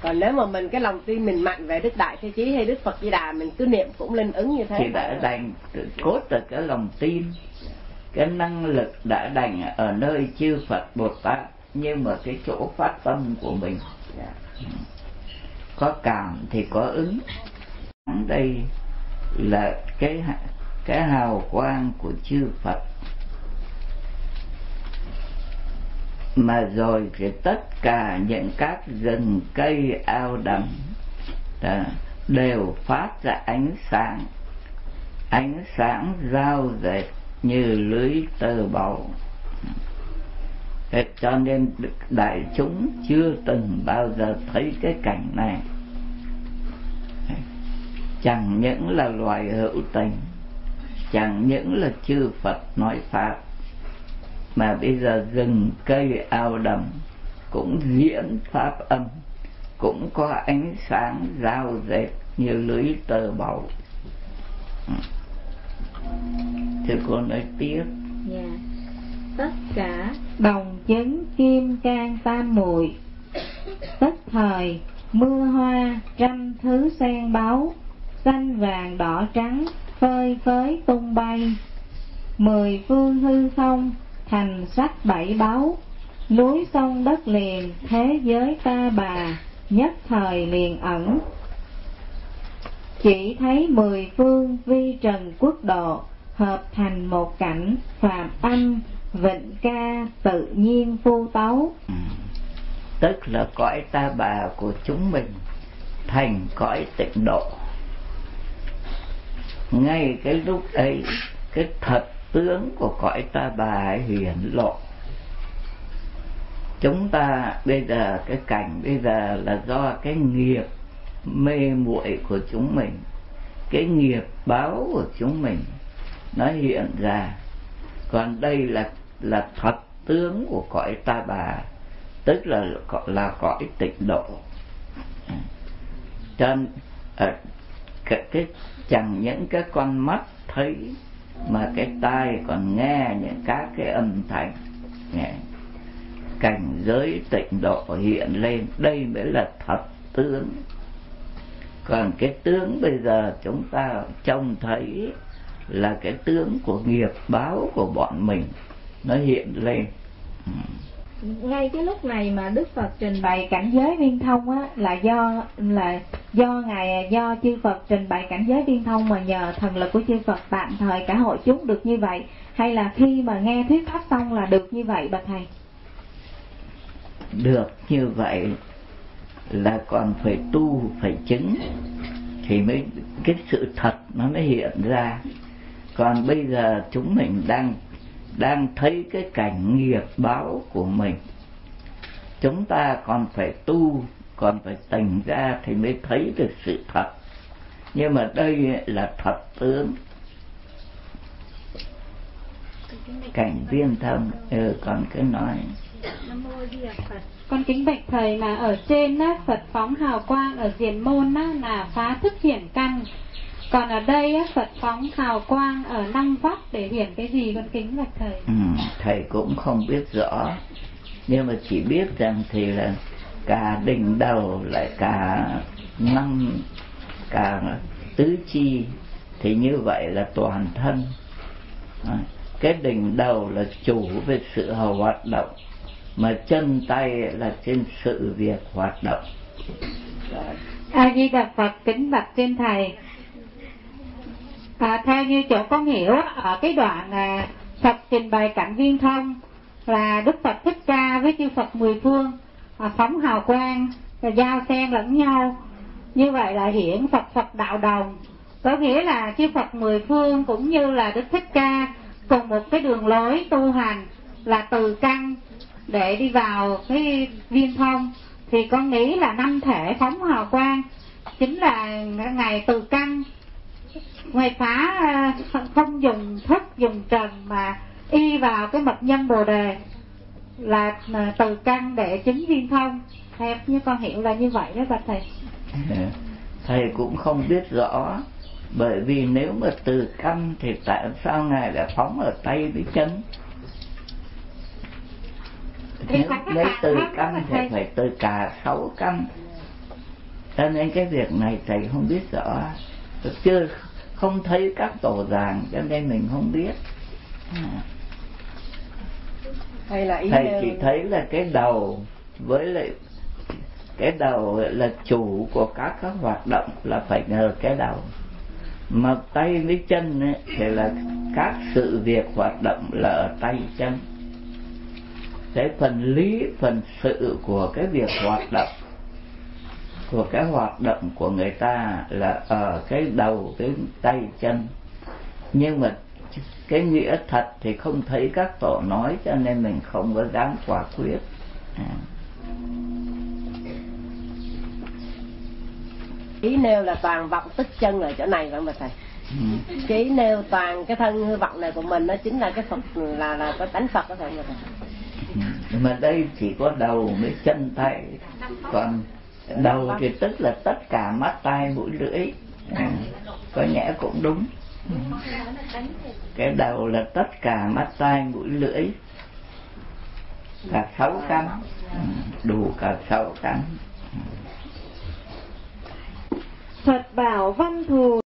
Còn nếu mà mình cái lòng tin mình mạnh về đức đại thế chí hay đức phật di đà mình cứ niệm cũng linh ứng như thế. Thì đã đành cốt được cái lòng tin cái năng lực đã đành ở nơi chư Phật Bồ Tát, nhưng mà cái chỗ phát tâm của mình dạ, có cảm thì có ứng. Đây là cái cái hào quang của chư Phật. Mà rồi thì tất cả những các rừng cây ao đầm dạ, đều phát ra ánh sáng. Ánh sáng rao rệt như lưới tơ bầu. Thế cho nên đại chúng chưa từng bao giờ thấy cái cảnh này. Chẳng những là loài hữu tình, chẳng những là chư Phật nói Pháp, mà bây giờ rừng cây ao đầm cũng diễn Pháp âm, cũng có ánh sáng rao rệt như lưới tơ bầu thì cô nói tiếp. Dạ. Tất cả đồng chấn kim can tam mùi Tất thời mưa hoa trăm thứ sen báu Xanh vàng đỏ trắng phơi phới tung bay. Mười phương hư không thành sắc bảy báu. Núi sông đất liền thế giới ta bà nhất thời liền ẩn chỉ thấy mười phương vi trần quốc độ hợp thành một cảnh phạm âm, vịnh ca, tự nhiên, phu tấu. Ừ. tức là cõi ta bà của chúng mình thành cõi tịnh độ. Ngay cái lúc ấy, cái thật tướng của cõi ta bà hiển lộ. Chúng ta bây giờ, cái cảnh bây giờ là do cái nghiệp mê muội của chúng mình. Cái nghiệp báo của chúng mình nó hiện ra. Còn đây là là thật tướng của cõi ta bà tức là là cõi tịnh độ. Trên nên cái, cái chẳng những cái con mắt thấy mà cái tai còn nghe những các cái âm thanh nghe. Cảnh giới tịnh độ hiện lên. Đây mới là thật tướng còn cái tướng bây giờ chúng ta trông thấy là cái tướng của nghiệp báo của bọn mình nó hiện lên. Ngay cái lúc này mà Đức Phật trình bày cảnh giới viên thông á là do là do ngài do chư Phật trình bày cảnh giới viên thông mà nhờ thần lực của chư Phật tạm thời cả hội chúng được như vậy hay là khi mà nghe thuyết pháp xong là được như vậy bạch thầy? Được như vậy là còn phải tu phải chứng. Thì mới cái sự thật nó mới hiện ra. Còn bây giờ chúng mình đang đang thấy cái cảnh nghiệp báo của mình. Chúng ta còn phải tu còn phải tỉnh ra thì mới thấy được sự thật. Nhưng mà đây là thật tướng. Cảnh viên thông ừ, còn cứ nói con kính bạch thầy là ở trên á phật phóng hào quang ở diện môn á là phá thức hiển căn. Còn ở đây á, Phật phóng hào quang ở năng pháp để hiển cái gì con kính bạch thầy? Ừ, thầy cũng không biết rõ. Nhưng mà chỉ biết rằng thì là cả đỉnh đầu lại cả năm cả tứ chi thì như vậy là toàn thân. À, cái đỉnh đầu là chủ về sự hoạt động mà chân tay là trên sự việc hoạt động. A di đà phật kính bạch trên thầy. À, theo như chỗ con hiểu ở cái đoạn à, Phật trình bày cảnh viên thông là Đức Phật thích ca với chư Phật mười phương à, phóng hào quang và giao xen lẫn nhau. Như vậy là hiển Phật Phật đạo đồng. Có nghĩa là chư Phật mười phương cũng như là Đức Thích Ca cùng một cái đường lối tu hành là từ căn để đi vào cái viên thông thì con nghĩ là năm thể phóng hào quang, chính là ngày từ căn ngoài phá ờ, không dùng thức, dùng trần mà y vào cái mật nhân bồ đề là ờ, từ căn để chứng viên thông theo như con hiểu là như vậy đó bạch thầy. Dạ. Thầy cũng không biết rõ, bởi vì nếu mà từ căn thì tại sao ngài lại phóng ở tay với chân nếu lấy từ căn thì phải từ cả sáu căn cho nên cái việc này thầy không biết rõ. Chưa không thấy các tổ giảng cho nên mình không biết. Hay là ý thầy chỉ thấy là cái đầu với lại cái đầu là chủ của các các hoạt động là phải nhờ cái đầu. Mà tay với chân ấy, thì là các sự việc hoạt động là ở tay chân cái phần lý phần sự của cái việc hoạt động của cái hoạt động của người ta là ở cái đầu cái tay chân nhưng mà cái nghĩa thật thì không thấy các tổ nói cho nên mình không có dám quả quyết à. ý nêu là toàn vọng tức chân ở chỗ này phải không thầy ừ. chỉ nêu toàn cái thân hư vọng này của mình nó chính là cái phật là là có tánh phật đó thầy nhưng mà đây chỉ có đầu với chân tay. Còn đầu thì tức là tất cả mắt tai mũi lưỡi. À, có nhẽ cũng đúng. Ừ. Cái đầu là tất cả mắt tai mũi lưỡi. Cả sáu căn. Ừ, đủ cả sáu căn. Phật bảo văn thù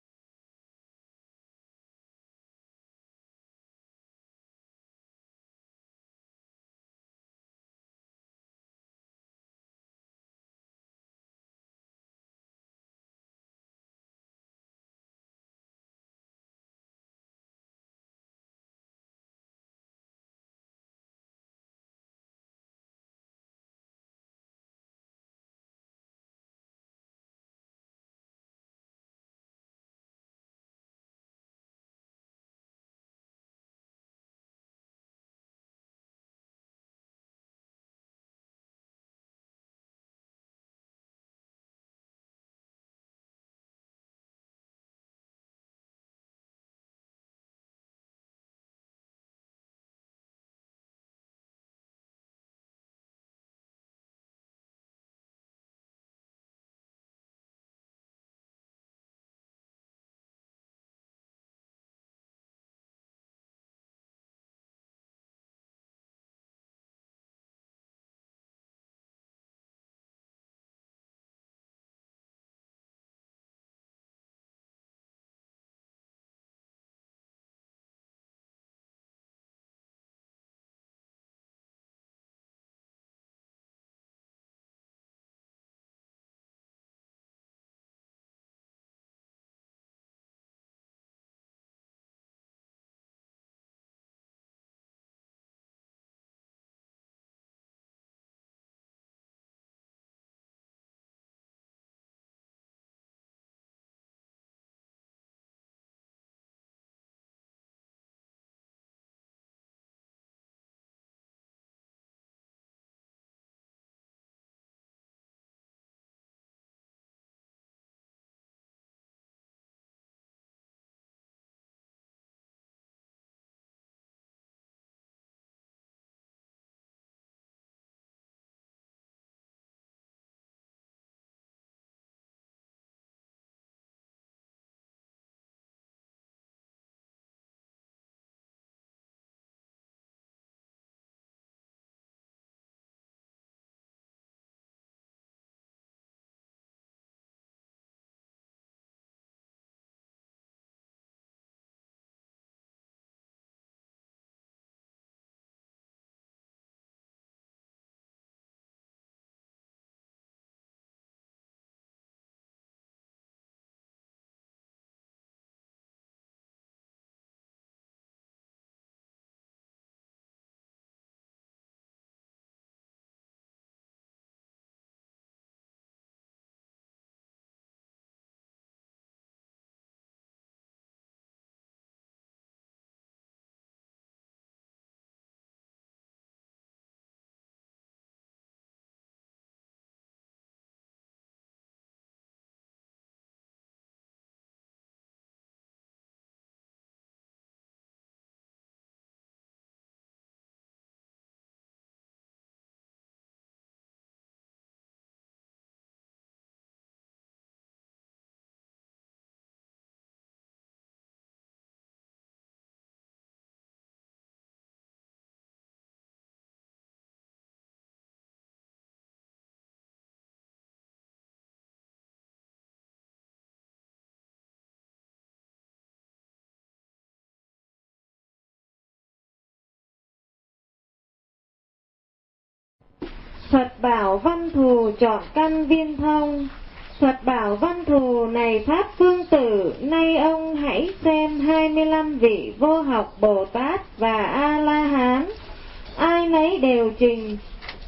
Phật bảo văn thù chọn căn viên thông Phật bảo văn thù này Pháp Phương Tử, nay ông hãy xem 25 vị vô học Bồ Tát và A-la-hán, ai nấy đều trình,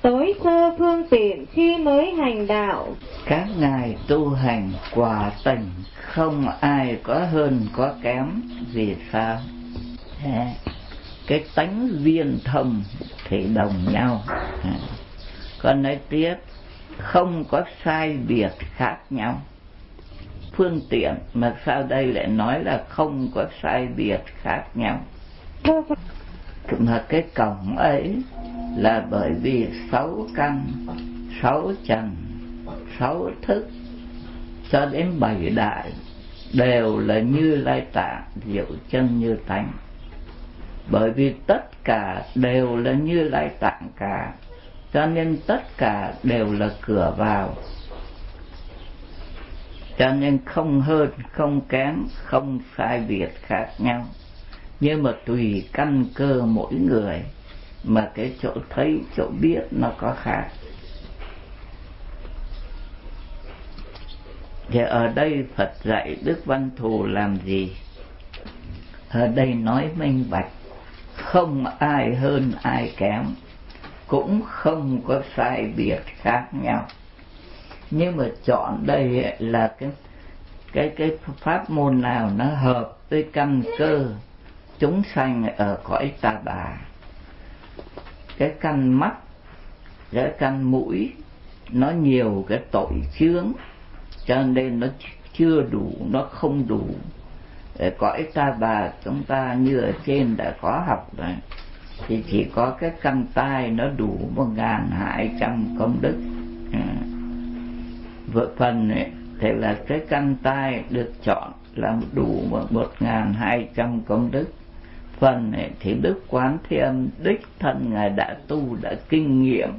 tối sơ phương tiện khi mới hành đạo. Các ngài tu hành quả tình, không ai có hơn có kém, vì sao? Cái tánh viên thông thì đồng nhau. Con nói tiếp, không có sai biệt khác nhau. Phương tiện mà sao đây lại nói là không có sai biệt khác nhau. Mà cái cổng ấy là bởi vì sáu căn sáu trần sáu thức. Cho đến bảy đại đều là như lai tạng diệu chân như tánh. Bởi vì tất cả đều là như lai tạng cả cho nên tất cả đều là cửa vào. Cho nên không hơn, không kém, không sai biệt khác nhau. Nhưng mà tùy căn cơ mỗi người, mà cái chỗ thấy, chỗ biết nó có khác. Thì ở đây phật dạy đức văn thù làm gì? Ở đây nói minh bạch, không ai hơn, ai kém cũng không có sai biệt khác nhau. Nhưng mà chọn đây là cái cái cái pháp môn nào nó hợp với căn cơ chúng sanh ở cõi ta bà? Cái căn mắt, cái căn mũi, nó nhiều cái tội chướng, cho nên nó chưa đủ, nó không đủ. Để cõi ta bà chúng ta như ở trên đã có học rồi thì chỉ có cái căn tai nó đủ một ngàn hai trăm công đức. À. Vợ phần ấy, thì là cái căn tai được chọn là đủ một, một ngàn hai trăm công đức. Phần ấy, thì đức quán thế âm đích thân ngài đã tu đã kinh nghiệm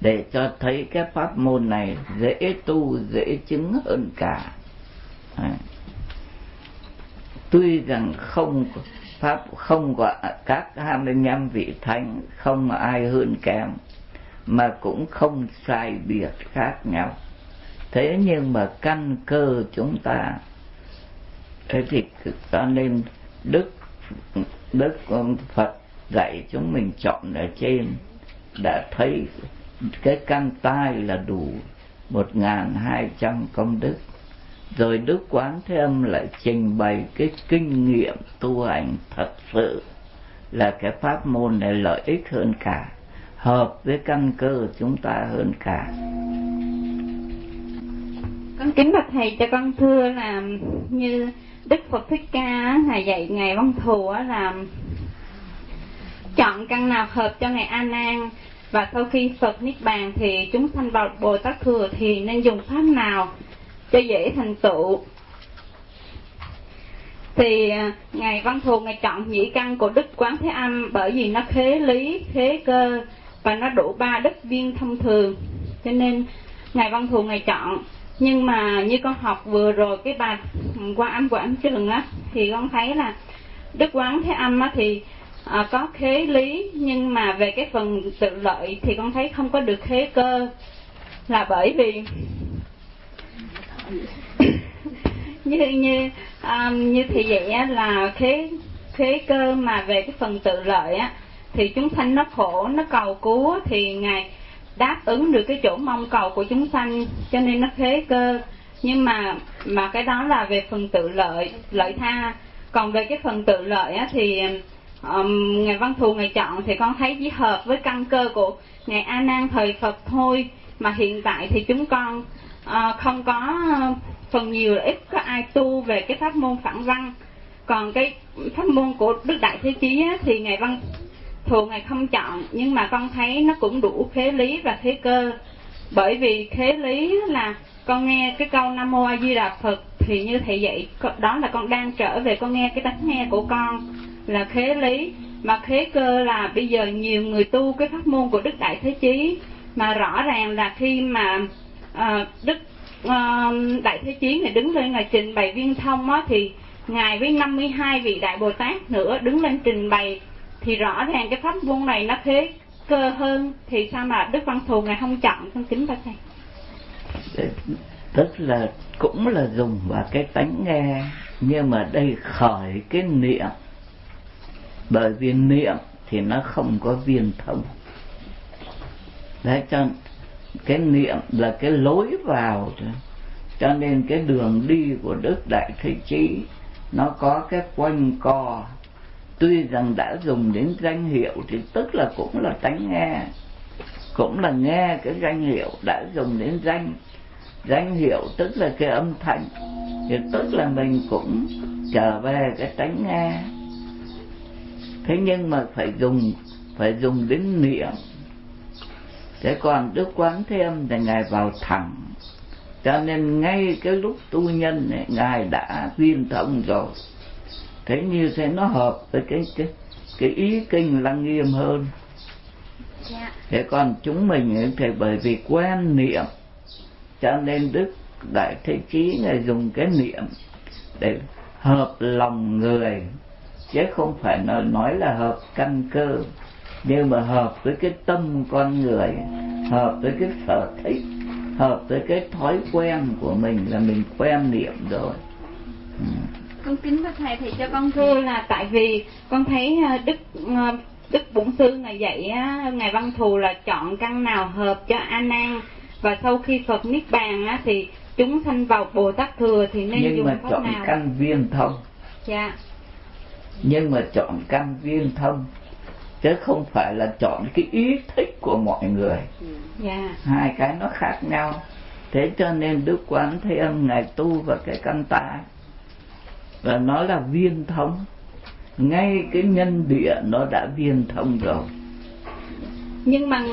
để cho thấy cái pháp môn này dễ tu dễ chứng hơn cả. À. tuy rằng không pháp không có các hai mươi nhăm vị thánh, không ai hơn kém, mà cũng không sai biệt khác nhau. Thế nhưng mà căn cơ chúng ta thì cho nên đức đức phật dạy chúng mình chọn ở trên, đã thấy cái căn tai là đủ một ngàn hai trăm công đức rồi đức quán thế âm lại trình bày cái kinh nghiệm tu hành thật sự là cái pháp môn này lợi ích hơn cả, hợp với căn cơ chúng ta hơn cả. Con kính bạch thầy cho con thưa là như đức phật thích ca ngài dạy ngài văn thù là chọn căn nào hợp cho ngài a nan. Và sau khi phật niết bàn thì chúng sanh vào bồ tát thừa thì nên dùng pháp nào? Cho dễ thành tựu. Thì à, ngài văn thù ngài chọn nhĩ căn của đức quán thế âm bởi vì nó khế lý khế cơ và nó đủ ba đức viên thông thường cho nên ngài văn thù ngài chọn nhưng mà như con học vừa rồi cái bài qua âm của anh trường á thì con thấy là đức quán thế âm á thì à, có khế lý nhưng mà về cái phần tự lợi thì con thấy không có được khế cơ là bởi vì như như um, như thì vậy á, là khế khế cơ mà về cái phần tự lợi á thì chúng sanh nó khổ nó cầu cứu thì ngài đáp ứng được cái chỗ mong cầu của chúng sanh cho nên nó khế cơ. Nhưng mà mà cái đó là về phần tự lợi lợi tha. Còn về cái phần tự lợi á thì um, ngài văn thù ngài chọn thì con thấy chỉ hợp với căn cơ của ngài a nan thời phật thôi. Mà hiện tại thì chúng con Ờ, không có phần nhiều là ít có ai tu về cái pháp môn phản văn. Còn cái pháp môn của đức đại thế chí á, thì ngài văn thường ngài không chọn nhưng mà con thấy nó cũng đủ khế lý và khế cơ. Bởi vì khế lý là con nghe cái câu nam mô a di đà phật thì như thầy dạy đó là con đang trở về con nghe cái tánh nghe của con là khế lý. Mà khế cơ là bây giờ nhiều người tu cái pháp môn của đức đại thế chí mà rõ ràng là khi mà Ờ, đức ờ, đại thế chí này đứng lên là trình bày viên thông á, thì ngài với 52 vị đại bồ tát nữa đứng lên trình bày. Thì rõ ràng cái pháp môn này nó thế cơ hơn, thì sao mà Đức Văn Thù ngài không chọn con kính bạch thầy. Dạ, tức là cũng là dùng vào cái tánh nghe, nhưng mà đây khởi cái niệm. Bởi vì niệm thì nó không có viên thông. Đấy, cho cái niệm là cái lối vào thôi cho nên cái đường đi của đức đại thế chí, nó có cái quanh co. Tuy rằng đã dùng đến danh hiệu thì tức là cũng là tánh nghe, cũng là nghe cái danh hiệu đã dùng đến danh. Danh hiệu tức là cái âm thanh, thì tức là mình cũng trở về cái tánh nghe. Thế nhưng mà phải dùng phải dùng đến niệm thế còn đức quán thế âm thì ngài vào thẳng. Cho nên ngay cái lúc tu nhân này ngài đã viên thông rồi. Thế như thế nó hợp với cái cái cái ý kinh lăng nghiêm hơn. Dạ. thế còn chúng mình thì bởi vì quen niệm cho nên đức đại thế chí ngài dùng cái niệm để hợp lòng người chứ không phải là nói là hợp căn cơ nhưng mà hợp với cái tâm con người hợp với cái sở thích hợp với cái thói quen của mình là mình quen niệm rồi. Ừ. con kính với thầy thì cho con thưa là tại vì con thấy à, đức à, đức bổn sư ngài dạy ngài văn thù là chọn căn nào hợp cho a nan. Và sau khi phật niết bàn á, thì chúng sanh vào bồ tát thừa thì nên nhưng dùng mà pháp chọn nào? căn viên thông. Dạ. Nhưng mà chọn căn viên thông chứ không phải là chọn cái ý thích của mọi người yeah. Dạ. hai cái nó khác nhau thế cho nên đức quán thế âm ngài tu vào cái căn tài và nó là viên thông ngay cái nhân địa nó đã viên thông rồi nhưng mà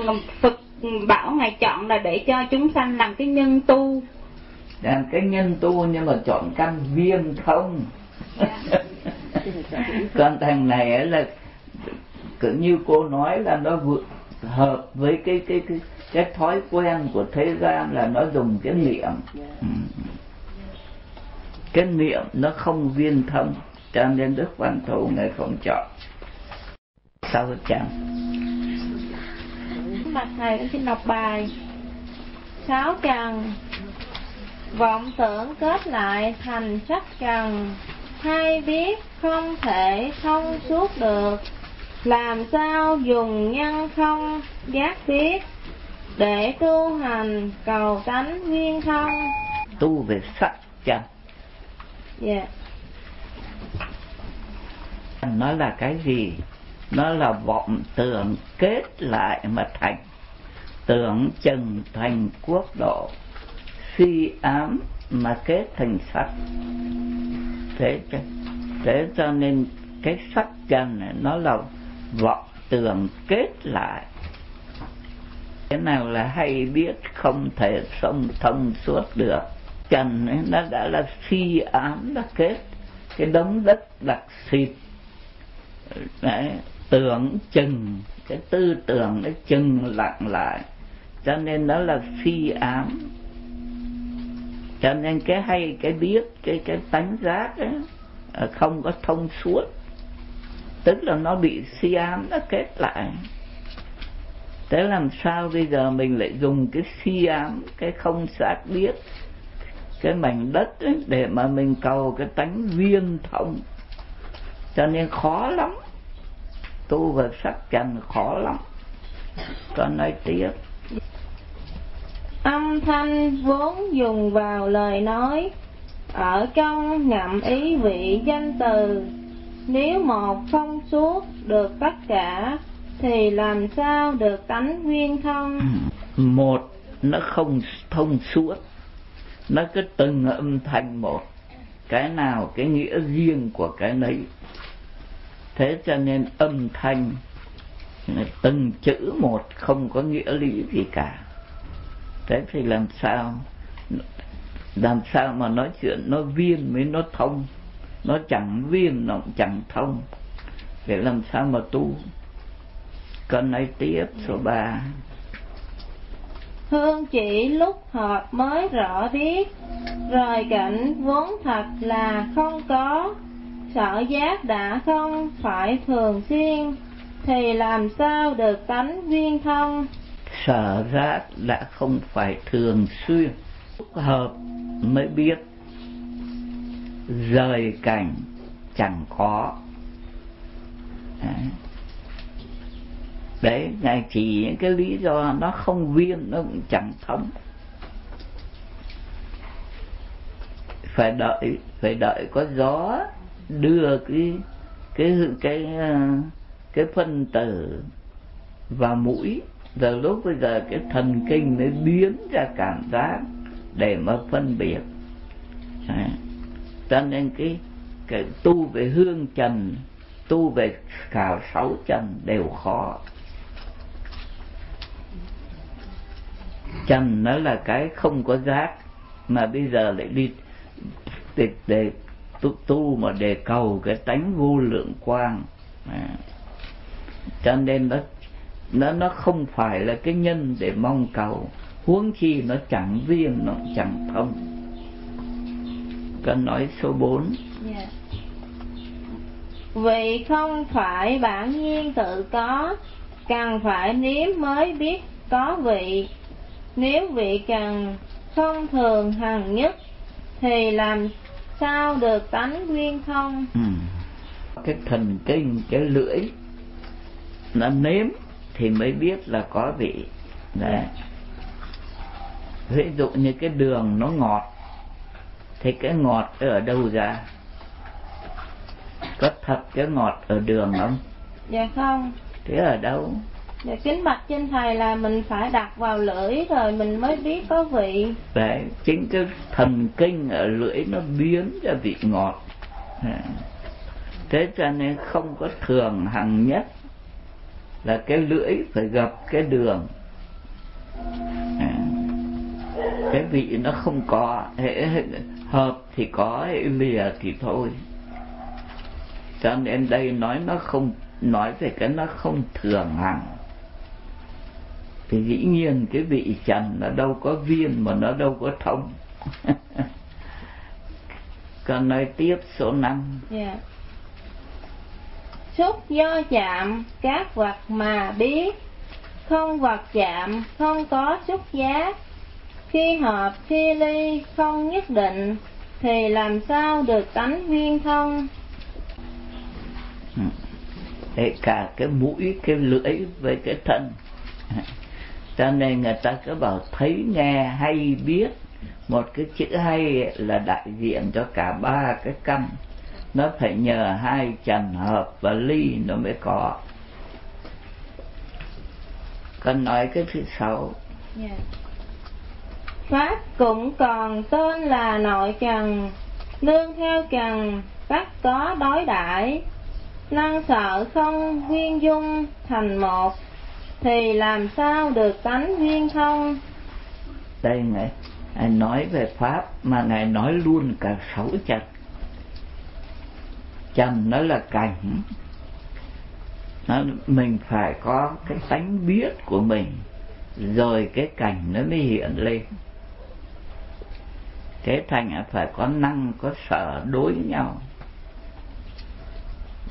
phật bảo ngài chọn là để cho chúng sanh làm cái nhân tu làm cái nhân tu nhưng mà chọn căn viên thông yeah. Dạ. [LAUGHS] còn thằng này là cứ như cô nói là nó vượt hợp với cái cái cái cái thói quen của thế gian là nó dùng cái niệm. Ừ. cái niệm nó không viên thông cho nên đức văn thù người không chọn. Sao chẳng mặt thầy cũng xin đọc bài. Sáu trần vọng tưởng kết lại thành sắc trần. Hay biết không thể thông suốt được làm sao dùng nhân không giác biết để tu hành cầu tánh nguyên thông? Tu về sắc chân dạ. Yeah. nó là cái gì? Nó là vọng tưởng kết lại mà thành. Tưởng chừng thành quốc độ. Suy ám mà kết thành sắc thế cho thế cho nên cái sắc chân này nó là vọng tưởng kết lại. Thế nào là hay biết không thể sống thông suốt được. Trần ấy, nó đã là suy ám đã kết. Cái đống đất đặc xịt. Đấy, tưởng chừng. Cái tư tưởng nó chừng lặng lại. Cho nên nó là suy ám cho nên cái hay cái biết cái cái tánh giác ấy, không có thông suốt tức là nó bị si ám nó kết lại. Thế làm sao bây giờ mình lại dùng cái si ám cái không xác biết cái mảnh đất ấy, để mà mình cầu cái tánh viên thông? Cho nên khó lắm. Tu và sắc trần khó lắm. Con nói tiếp. Âm thanh vốn dùng vào lời nói ở trong ngậm ý vị danh từ nếu một thông suốt được tất cả, thì làm sao được tánh nguyên thông một, nó không thông suốt. Nó cứ từng âm thanh một. Cái nào, cái nghĩa riêng của cái nấy thế cho nên âm thanh từng chữ một, không có nghĩa lý gì cả. Thế thì làm sao? Làm sao mà nói chuyện nó viên mới nó thông? Nó chẳng viên nó chẳng thông. Để làm sao mà tu? Con nói tiếp số ba. Hương chỉ lúc họp mới rõ biết Rồi cảnh vốn thật là không có. Sở giác đã không phải thường xuyên thì làm sao được tánh viên thông? Sở giác đã không phải thường xuyên. Hợp mới biết rời cảnh chẳng có đấy, ngài chỉ những cái lý do nó không viên nó cũng chẳng thấm phải đợi phải đợi có gió đưa cái cái cái cái phân tử vào mũi rồi lúc bây giờ cái thần kinh mới biến ra cảm giác để mà phân biệt. À, cho nên cái cái tu về hương trần tu về khảo sáu trần đều khó. Trần nó là cái không có giác mà bây giờ lại đi để, để tu, tu mà đề cầu cái tánh vô lượng quang. À. cho nên nó nó nó không phải là cái nhân để mong cầu. Huống chi nó chẳng viên nó chẳng thông cần nói số 4 yeah. Vì không phải bản nhiên tự có Cần phải nếm mới biết có vị. Nếu vị cần không thường hằng nhất Thì làm sao được tánh nguyên thông? Ừ. Cái thần kinh, cái lưỡi Nó nếm thì mới biết là có vị. Đấy. Ví dụ như cái đường nó ngọt Thì cái ngọt ở đâu ra? Có thật cái ngọt ở đường không? Dạ không. Thế ở đâu? Dạ kính bạch trên thầy là mình phải đặt vào lưỡi rồi mình mới biết có vị. Đấy, chính cái thần kinh ở lưỡi nó biến ra vị ngọt. Thế cho nên không có thường hằng nhất Là cái lưỡi phải gặp cái đường. À, Cái vị nó không có Hợp thì có, lìa thì thôi. Cho nên đây nói nó không Nói về cái nó không thường hằng thì dĩ nhiên cái vị trần nó đâu có viên mà nó đâu có thông. [LAUGHS] Còn nói tiếp số 5 yeah. Dạ. xúc do chạm các vật mà biết. Không vật chạm không có xúc giác khi hợp khi ly không nhất định thì làm sao được tánh viên thông? Để cả cái mũi cái lưỡi với cái thân. Cho nên người ta cứ bảo thấy nghe hay biết. Một cái chữ hay là đại diện cho cả ba cái căn. Nó phải nhờ hai trần hợp và ly nó mới có. Cần nói cái thứ sáu. Yeah pháp cũng còn tên là nội trần nương theo trần bắt có đối đãi. Năng sợ không viên dung thành một thì làm sao được tánh viên thông đây ngài ngài nói về pháp mà ngài nói luôn cả sáu trần trần nó là cảnh. Nó, mình phải có cái tánh biết của mình rồi cái cảnh nó mới hiện lên thế thành phải có năng, có sở đối nhau.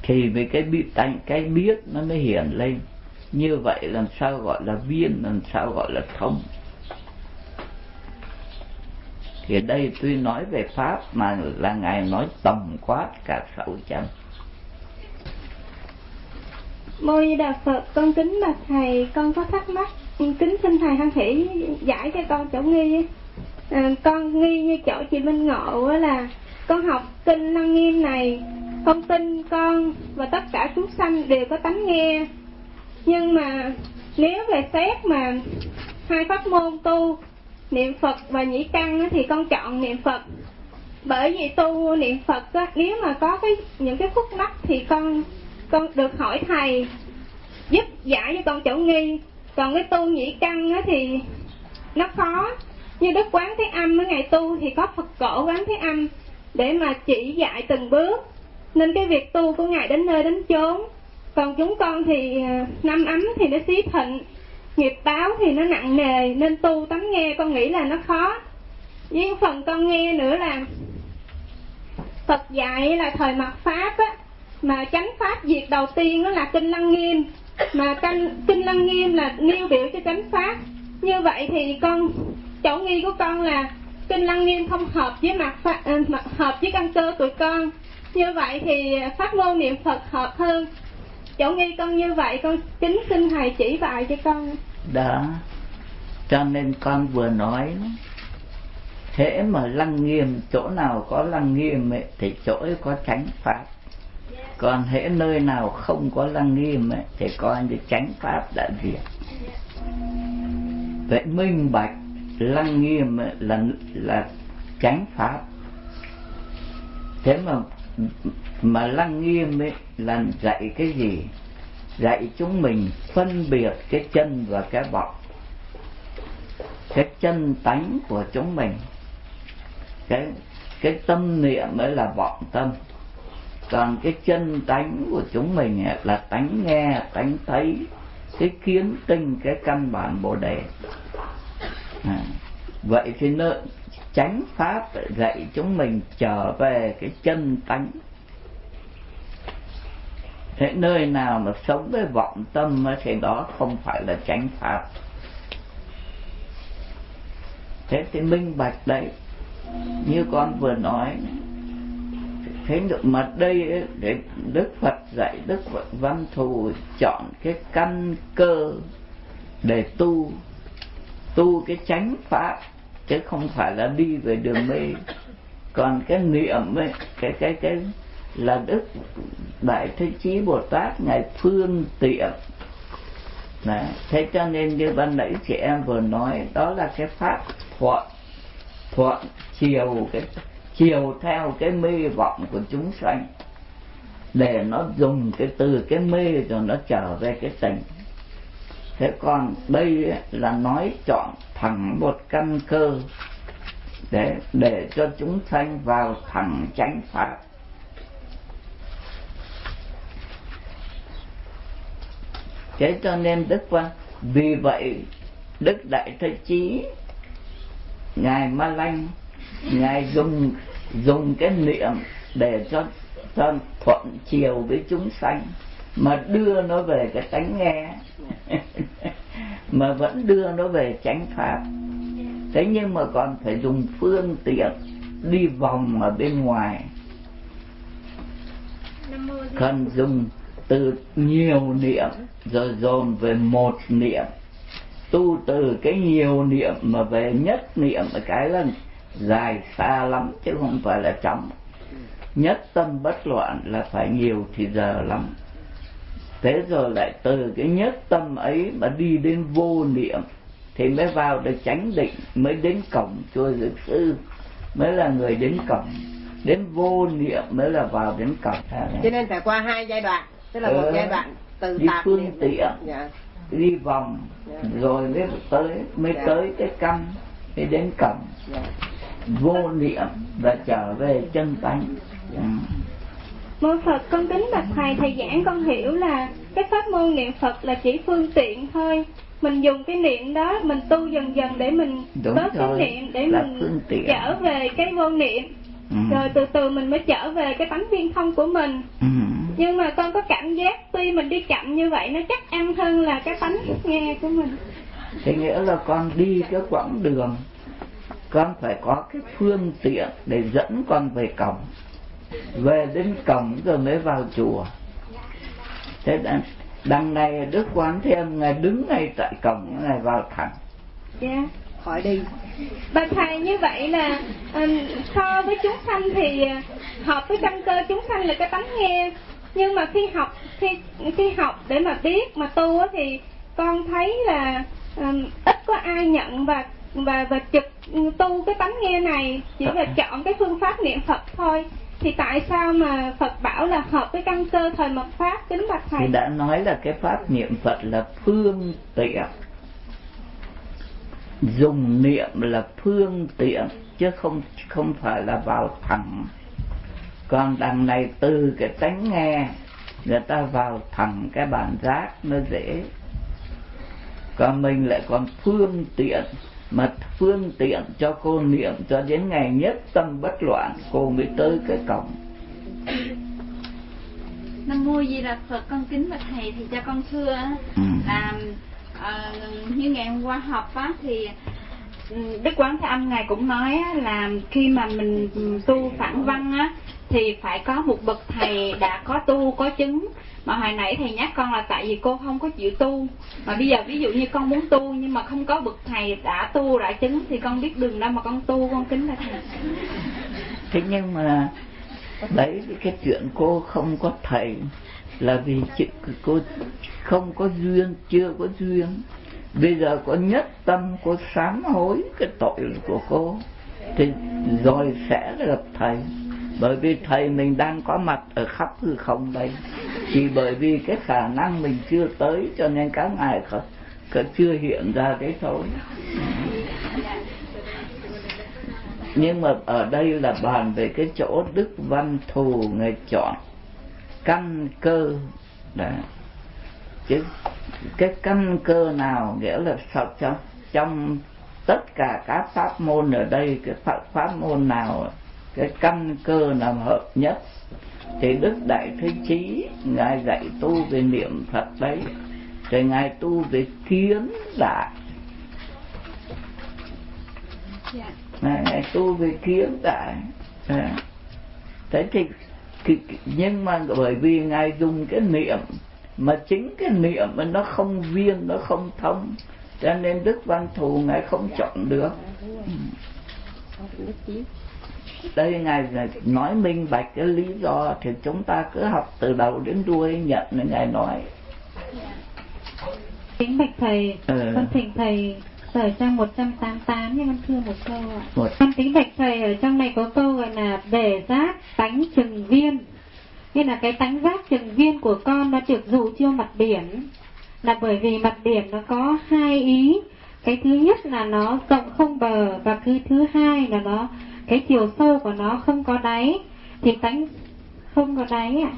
Thì với cái biết cái biết nó mới hiện lên. Như vậy làm sao gọi là viên, làm sao gọi là thông. Thì ở đây tuy nói về pháp mà là ngài nói tổng quát cả sáu trăm mô di đà phật, con kính bạch thầy, con có thắc mắc, kính xin thầy hăng thể giải cho con chỗ nghi à, con nghi như chỗ chị minh ngộ là con học kinh lăng nghiêm này. Không tin con và tất cả chúng sanh đều có tánh nghe. Nhưng mà nếu về xét mà hai pháp môn tu niệm phật và nhĩ căn thì con chọn niệm phật. Bởi vì tu niệm phật á, nếu mà có cái những cái khúc mắc thì con con được hỏi thầy giúp giải cho con chỗ nghi. Còn cái tu nhĩ căn á, thì nó khó như đức quán thế âm mỗi ngày tu thì có phật cổ quán thế âm để mà chỉ dạy từng bước. Nên cái việc tu của ngài đến nơi đến chốn. Còn chúng con thì à, năm ấm thì nó xí thịnh nghiệp báo thì nó nặng nề nên tu tánh nghe con nghĩ là nó khó. Với phần con nghe nữa là Phật dạy là thời mặt Pháp á mà chánh pháp việc đầu tiên đó là kinh lăng nghiêm. Mà kinh, kinh lăng nghiêm là nêu biểu cho chánh pháp. Như vậy thì con chỗ nghi của con là kinh lăng nghiêm không hợp với mặt, pháp, à, hợp với căn cơ tụi con. Như vậy thì phát môn niệm phật hợp hơn. Chỗ nghi con như vậy con kính xin thầy chỉ bài cho con. Đó. Cho nên con vừa nói thế mà lăng nghiêm chỗ nào có lăng nghiêm ấy, thì chỗ ấy có tránh pháp. Còn hễ nơi nào không có lăng nghiêm ấy, thì coi như tránh pháp đã diệt vậy minh bạch lăng nghiêm là là chánh pháp. Thế mà mà lăng nghiêm ấy là dạy cái gì? Dạy chúng mình phân biệt cái chân và cái vọng cái chân tánh của chúng mình. Cái cái tâm niệm mới là vọng tâm. Còn cái chân tánh của chúng mình là tánh nghe, tánh thấy, cái kiến tinh, cái căn bản bồ đề à, vậy thì nơi chánh pháp dạy chúng mình trở về cái chân tánh. Thế nơi nào mà sống với vọng tâm thì đó không phải là chánh pháp. Thế thì minh bạch đấy như con vừa nói thế được mà đây để đức phật dạy đức phật văn thù chọn cái căn cơ để tu tu cái chánh pháp, chứ không phải là đi về đường mê. Còn cái niệm ấy, cái cái cái là đức đại thế chí bồ tát, ngài phương tiện. Đấy. thế cho nên như ban nãy chị em vừa nói, đó là cái pháp thuận thuận chiều cái, chiều theo cái mê vọng của chúng sanh. Để nó dùng cái từ cái mê rồi nó trở về cái tỉnh thế còn đây là nói chọn thẳng một căn cơ để để cho chúng sanh vào thẳng chánh pháp thế cho nên đức quan, vì vậy đức đại thế chí, ngài ma lanh, ngài dùng dùng cái niệm để cho cho thuận chiều với chúng sanh mà đưa nó về cái tánh nghe. Mà vẫn đưa nó về chánh pháp. Thế nhưng mà còn phải dùng phương tiện đi vòng ở bên ngoài. Cần dùng từ nhiều niệm rồi dồn về một niệm. Tu từ cái nhiều niệm mà về nhất niệm cái là dài xa lắm chứ không phải là chậm nhất tâm bất loạn là phải nhiều thì giờ lắm thế rồi lại từ cái nhất tâm ấy mà đi đến vô niệm thì mới vào được chánh định mới đến cổng chùa dược sư mới là người đến cổng đến vô niệm mới là vào đến cổng cho nên phải qua hai giai đoạn tức là ừ, một giai đoạn từ đi phương tiện dạ. đi vòng dạ. rồi mới tới mới dạ. tới cái căn mới đến cổng dạ. vô niệm và trở về chân tánh dạ. Mô Phật con kính bạch thầy thầy giảng con hiểu là cái pháp môn niệm Phật là chỉ phương tiện thôi. Mình dùng cái niệm đó mình tu dần dần để mình Đúng bớt cái niệm để mình trở về cái vô niệm. Ừ. rồi từ từ mình mới trở về cái tánh viên thông của mình. Ừ. nhưng mà con có cảm giác tuy mình đi chậm như vậy nó chắc ăn hơn là cái tánh nghe của mình. Thì nghĩa là con đi cái quãng đường con phải có cái phương tiện để dẫn con về cổng về đến cổng rồi mới vào chùa thế đằng, đằng này đức quán thêm ngài đứng ngay tại cổng ngài vào thẳng yeah. Dạ. khỏi đi bà thầy như vậy là um, so với chúng sanh thì à, hợp với căn cơ chúng sanh là cái tánh nghe nhưng mà khi học khi khi học để mà biết mà tu thì con thấy là um, ít có ai nhận và và và trực tu cái tánh nghe này chỉ là chọn cái phương pháp niệm phật thôi thì tại sao mà Phật bảo là hợp với căn cơ thời mật pháp, kính bạch thầy? Thì đã nói là cái pháp niệm Phật là phương tiện. Dùng niệm là phương tiện, chứ không không phải là vào thẳng. Còn đằng này từ cái tánh nghe, người ta vào thẳng cái bản giác nó dễ. Còn mình lại còn phương tiện mà phương tiện cho cô niệm cho đến ngày nhất tâm bất loạn cô mới tới cái cổng Nam mô Di Đà Phật, con kính bạch thầy thì cho con thưa Ừ. là ờ, như ngày hôm qua học á thì Ừ, Đức Quán Thế Âm ngài cũng nói á, là khi mà mình tu phản văn á thì phải có một bậc thầy đã có tu có chứng. Mà hồi nãy thầy nhắc con là tại vì cô không có chịu tu. Mà bây giờ ví dụ như con muốn tu nhưng mà không có bậc thầy đã tu đã chứng thì con biết đường đâu mà con tu con kính là thầy. Thế nhưng mà đấy cái chuyện cô không có thầy là vì chị, cô không có duyên chưa có duyên. Bây giờ có nhất tâm cô sám hối cái tội của cô thì rồi sẽ gặp thầy bởi vì thầy mình đang có mặt ở khắp hư không đây. Chỉ bởi vì cái khả năng mình chưa tới cho nên các ngài có, không chưa hiện ra cái thôi. Nhưng mà ở đây là bàn về cái chỗ đức văn thù người chọn. Căn cơ đấy chứ cái căn cơ nào nghĩa là sao trong trong tất cả các pháp môn ở đây cái pháp, pháp môn nào cái căn cơ nào hợp nhất thì đức đại thế chí ngài dạy tu về niệm phật đấy. Rồi ngài tu về kiến giải dạ. ngài, ngài tu về kiến giải à. thế thì thì- nhưng mà bởi vì ngài dùng cái niệm mà chính cái niệm mà nó không viên nó không thông cho nên đức văn thù ngài không chọn được đây ngài nói minh bạch cái lý do thì chúng ta cứ học từ đầu đến đuôi nhận là ngài nói Kính bạch thầy, Ừ. con thỉnh thầy ở trang 188 nhưng con thưa một câu ạ. một Con kính bạch thầy ở trong này có câu gọi là bể giác tánh trừng viên. Như là cái tánh giác trừng viên của con nó được dụ chiêu mặt biển. Là bởi vì mặt biển nó có hai ý. Cái thứ nhất là nó rộng không bờ và cái thứ hai là nó cái chiều sâu của nó không có đáy. Thì tánh không có đáy ạ.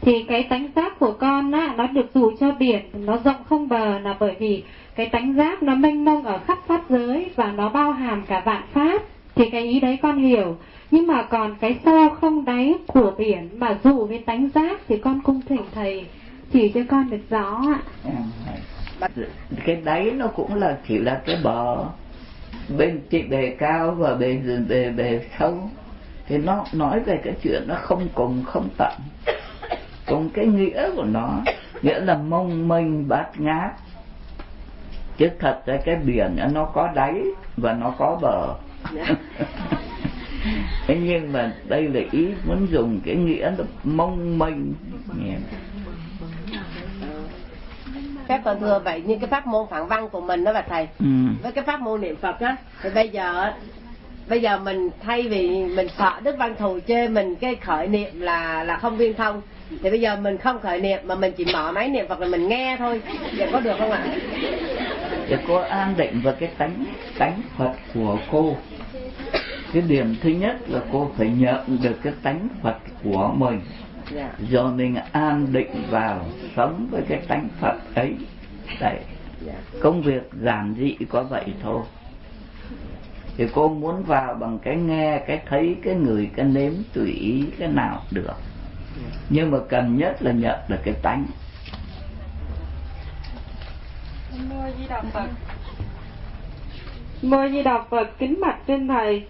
Thì cái tánh giác của con á, nó được dù cho biển, nó rộng không bờ là bởi vì cái tánh giác nó mênh mông ở khắp pháp giới và nó bao hàm cả vạn pháp. Thì cái ý đấy con hiểu. Nhưng mà còn cái sâu không đáy của biển mà dù với tánh giác thì con cung thỉnh thầy chỉ cho con được rõ ạ. cái đáy nó cũng là chỉ là cái bờ bên chị bề cao và bề bề bề sâu. Thì nó nói về cái chuyện nó không cùng không tận. Cùng cái nghĩa của nó nghĩa là mông mênh bát ngát. Chứ thật ra cái biển nó có đáy và nó có bờ. [LAUGHS] Thế nhưng mà đây là ý muốn dùng cái nghĩa là mông mênh các con thưa vậy như cái pháp môn phản văn của mình đó bà thầy. Ừ. với cái pháp môn niệm phật á thì bây giờ bây giờ mình thay vì mình sợ đức văn thù chê mình cái khởi niệm là là không viên thông thì bây giờ mình không khởi niệm mà mình chỉ mở máy niệm phật là mình nghe thôi. Vậy có được không ạ? Để cô an định vào cái tánh tánh Phật của cô. Cái điểm thứ nhất là cô phải nhận được cái tánh Phật của mình dạ. Rồi mình an định vào sống với cái tánh Phật ấy. Đấy. Dạ. Công việc giản dị có vậy thôi. Thì cô muốn vào bằng cái nghe cái thấy cái người cái nếm tùy ý cái nào được. Nhưng mà cần nhất là nhận được cái tánh. Mô Di Đà Phật. Mô Di Đà Phật kính bạch trên thầy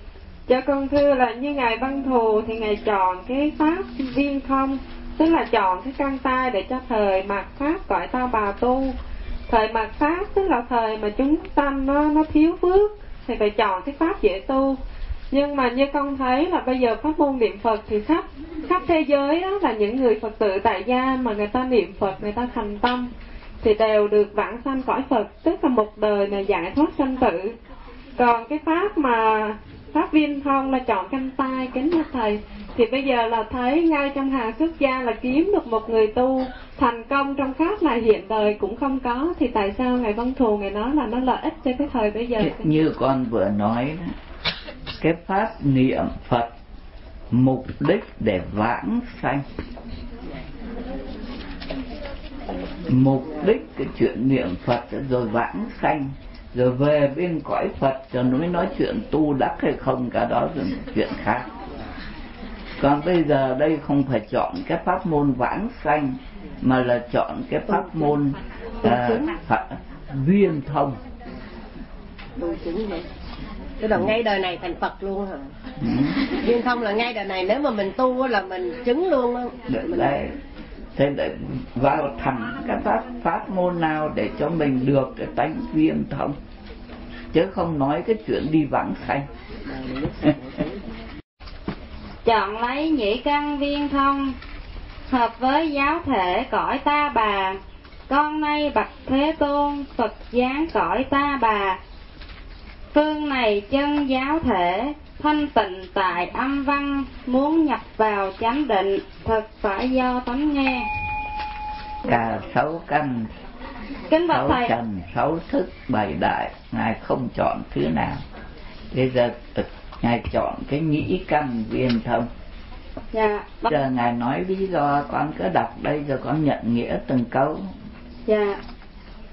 cho con thưa là như Ngài Văn Thù thì Ngài chọn cái pháp viên thông Tức là chọn cái căn tay để cho thời mạt pháp gọi ta bà tu. Thời mạt pháp tức là thời mà chúng sanh nó, nó thiếu phước Thì phải chọn cái pháp dễ tu. Nhưng mà như con thấy là bây giờ pháp môn niệm Phật thì khắp khắp thế giới đó là những người Phật tử tại gia mà người ta niệm Phật người ta thành tâm thì đều được vãng sanh cõi Phật tức là một đời này giải thoát sanh tử. Còn cái pháp mà pháp viên thông là chọn canh tay kính thưa thầy. Thì bây giờ là thấy ngay trong hàng xuất gia là kiếm được một người tu thành công trong pháp này hiện đời cũng không có. Thì tại sao ngài Văn Thù ngài nói là nó lợi ích cho cái thời bây giờ? Như con vừa nói đó, cái pháp niệm Phật mục đích để vãng sanh. Mục đích cái chuyện niệm Phật rồi vãng sanh rồi về bên cõi Phật rồi mới nói chuyện tu đắc hay không cả đó là chuyện khác. Còn bây giờ đây không phải chọn cái pháp môn vãng sanh mà là chọn cái pháp môn uh, pháp, viên thông. Tức là ngay đời này thành phật luôn hả? Ừ. viên thông là ngay đời này nếu mà mình tu là mình chứng luôn không mình... đấy. Thế để vào thẳng cái pháp pháp môn nào để cho mình được cái tánh viên thông chứ không nói cái chuyện đi vãng sanh. [LAUGHS] Chọn lấy nhị căn viên thông hợp với giáo thể cõi ta bà. Con nay bạch thế tôn phật giáng cõi ta bà. Phương này chân giáo thể thanh tịnh tại âm văn muốn nhập vào chánh định thật phải do tánh nghe. Cả sáu căn kính sáu thầy trần sáu thức bảy đại. Ngài không chọn thứ nào. Bây giờ ngài chọn cái nhĩ căn viên thông. Dạ. Giờ ngài nói lý do con cứ đọc đây rồi con nhận nghĩa từng câu. Dạ.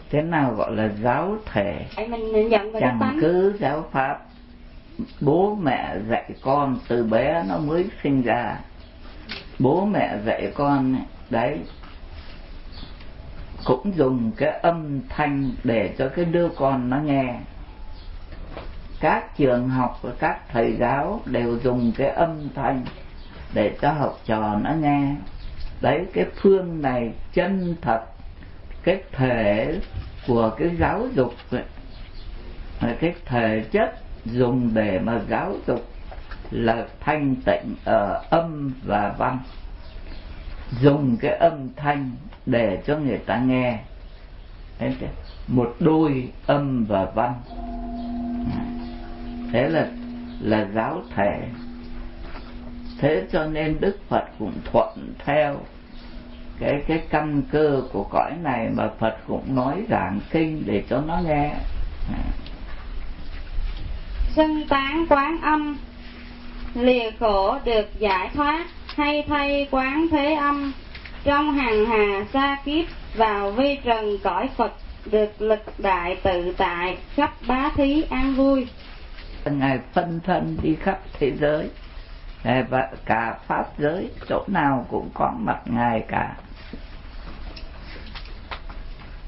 Thế nào gọi là giáo thể? Chẳng cứ giáo pháp. Bố mẹ dạy con từ bé nó mới sinh ra. Bố mẹ dạy con đấy cũng dùng cái âm thanh để cho cái đứa con nó nghe. Các trường học và các thầy giáo đều dùng cái âm thanh để cho học trò nó nghe. Đấy cái phương này chân thật cái thể của cái giáo dục ấy, cái thể chất dùng để mà giáo dục là thanh tịnh ở âm và văn. Dùng cái âm thanh để cho người ta nghe. Một đôi âm và văn. Thế là là giáo thể. Thế cho nên đức phật cũng thuận theo cái cái căn cơ của cõi này mà phật cũng nói giảng kinh để cho nó nghe. Xưng tán quán âm, lìa khổ được giải thoát, hay thay quán thế âm trong hằng hà xa kiếp vào vi trần cõi phật được lực đại tự tại khắp bá thí an vui. Ngài phân thân đi khắp thế giới và cả pháp giới chỗ nào cũng có mặt ngài cả.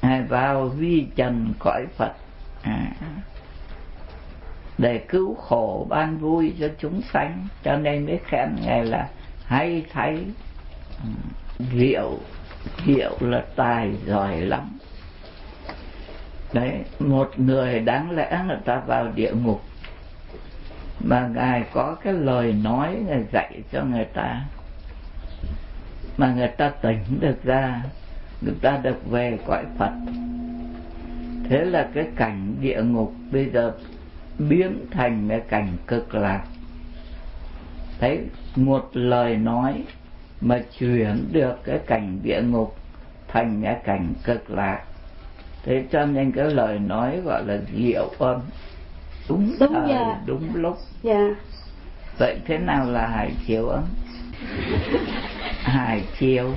Ngài vào vi trần cõi phật à, để cứu khổ ban vui cho chúng sanh. Cho nên mới khen ngài là hay thấy. Ừ rượu rượu là tài giỏi lắm. Đấy, một người đáng lẽ người ta vào địa ngục. Mà ngài có cái lời nói ngài dạy cho người ta. Mà người ta tỉnh được ra, người ta được về cõi phật. Thế là cái cảnh địa ngục bây giờ biến thành cái cảnh cực lạc. Thấy một lời nói mà chuyển được cái cảnh địa ngục thành cái cảnh cực lạc. Thế cho nên cái lời nói gọi là diệu âm đúng, đúng thời dạ. đúng lúc. Dạ. Vậy thế nào là hải chiều âm? Hải chiều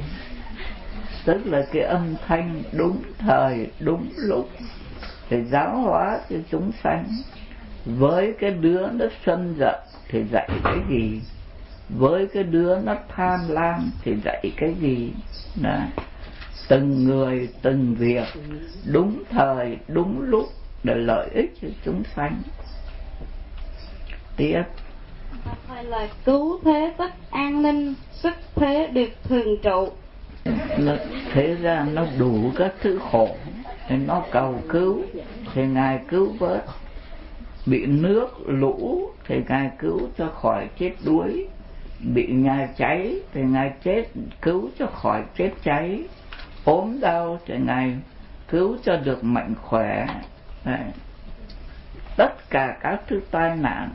tức là cái âm thanh đúng thời đúng lúc. Để giáo hóa cho chúng sanh với cái đứa nó sân giận thì dạy cái gì với cái đứa nó tham lam thì dạy cái gì? Đó từng người từng việc đúng thời đúng lúc để lợi ích cho chúng sanh. Tiếp. Phải là cứu thế tất an ninh sức thế được thường trụ. Thế ra nó đủ các thứ khổ thì nó cầu cứu thì ngài cứu vớt. Bị nước lũ thì ngài cứu cho khỏi chết đuối bị nhà cháy, thì ngài chết, cứu cho khỏi chết cháy. Ốm đau thì ngài cứu cho được mạnh khỏe. Đấy. tất cả các thứ tai nạn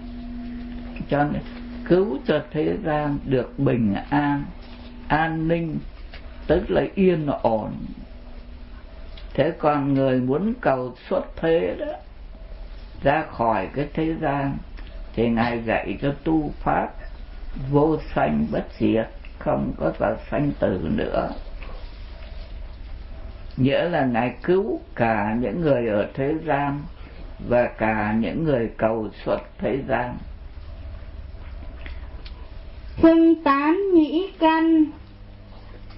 cho nên cứu cho thế gian được bình an an ninh, tức là yên ổn. Thế còn người muốn cầu xuất thế đó, ra khỏi cái thế gian, thì ngài dạy cho tu pháp vô sanh bất diệt, không có vào sanh tử nữa. Nghĩa là ngài cứu cả những người ở thế gian và cả những người cầu xuất thế gian. Phương tán nhĩ căn,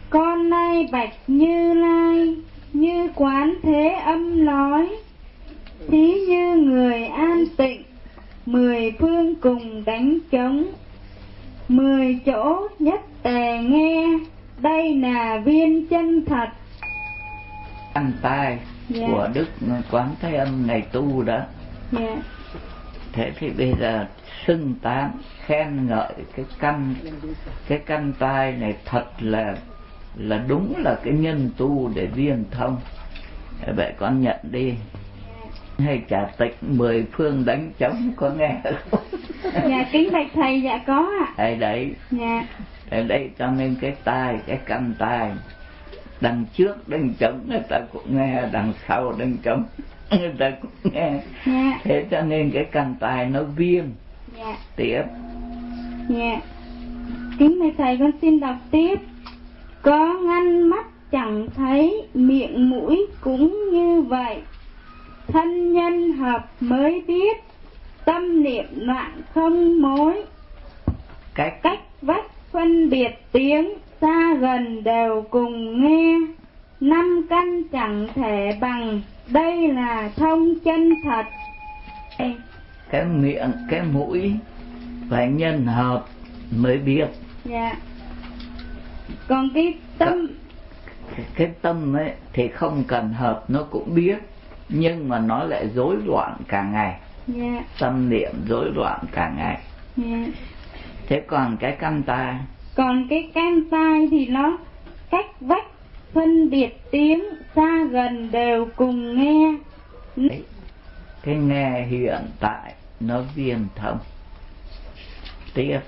con nay bạch như lai, như quán thế âm nói thí như người an tịnh, mười phương cùng đánh trống mười chỗ nhất tề nghe đây là viên chân thật. Ăn tai Dạ. của đức quán thế âm ngày tu đó. Dạ. Thế thì bây giờ xưng tán khen ngợi cái căn cái căn tai này thật là là đúng là cái nhân tu để viên thông. Vậy con nhận đi hay trả tịnh mười phương đánh trống có nghe không? [LAUGHS] Dạ kính bạch thầy dạ có ạ. Hay đấy dạ. Ở đây cho nên cái tai cái căn tai. Đằng trước đánh trống người ta cũng nghe. Đằng sau đánh trống người ta cũng nghe. Dạ. Thế cho nên cái căn tai nó viêm. Dạ. Tiếp. Dạ. Kính thầy thầy con xin đọc tiếp. Có ngăn mắt chẳng thấy, miệng mũi cũng như vậy. Thân nhân hợp mới biết, tâm niệm loạn không mối. cách Cách vách phân biệt tiếng, xa gần đều cùng nghe. Năm căn chẳng thể bằng, đây là thông chân thật. Cái miệng cái mũi phải nhân hợp mới biết Dạ. Còn cái tâm cái, cái tâm ấy thì không cần hợp nó cũng biết nhưng mà nó lại rối loạn cả ngày. Dạ. Tâm niệm rối loạn cả ngày. Dạ. Thế còn cái căn tai? Còn cái can tai thì nó cách vách phân biệt tiếng xa gần đều cùng nghe. Ấy, cái nghe hiện tại nó viên thông. Tiếp.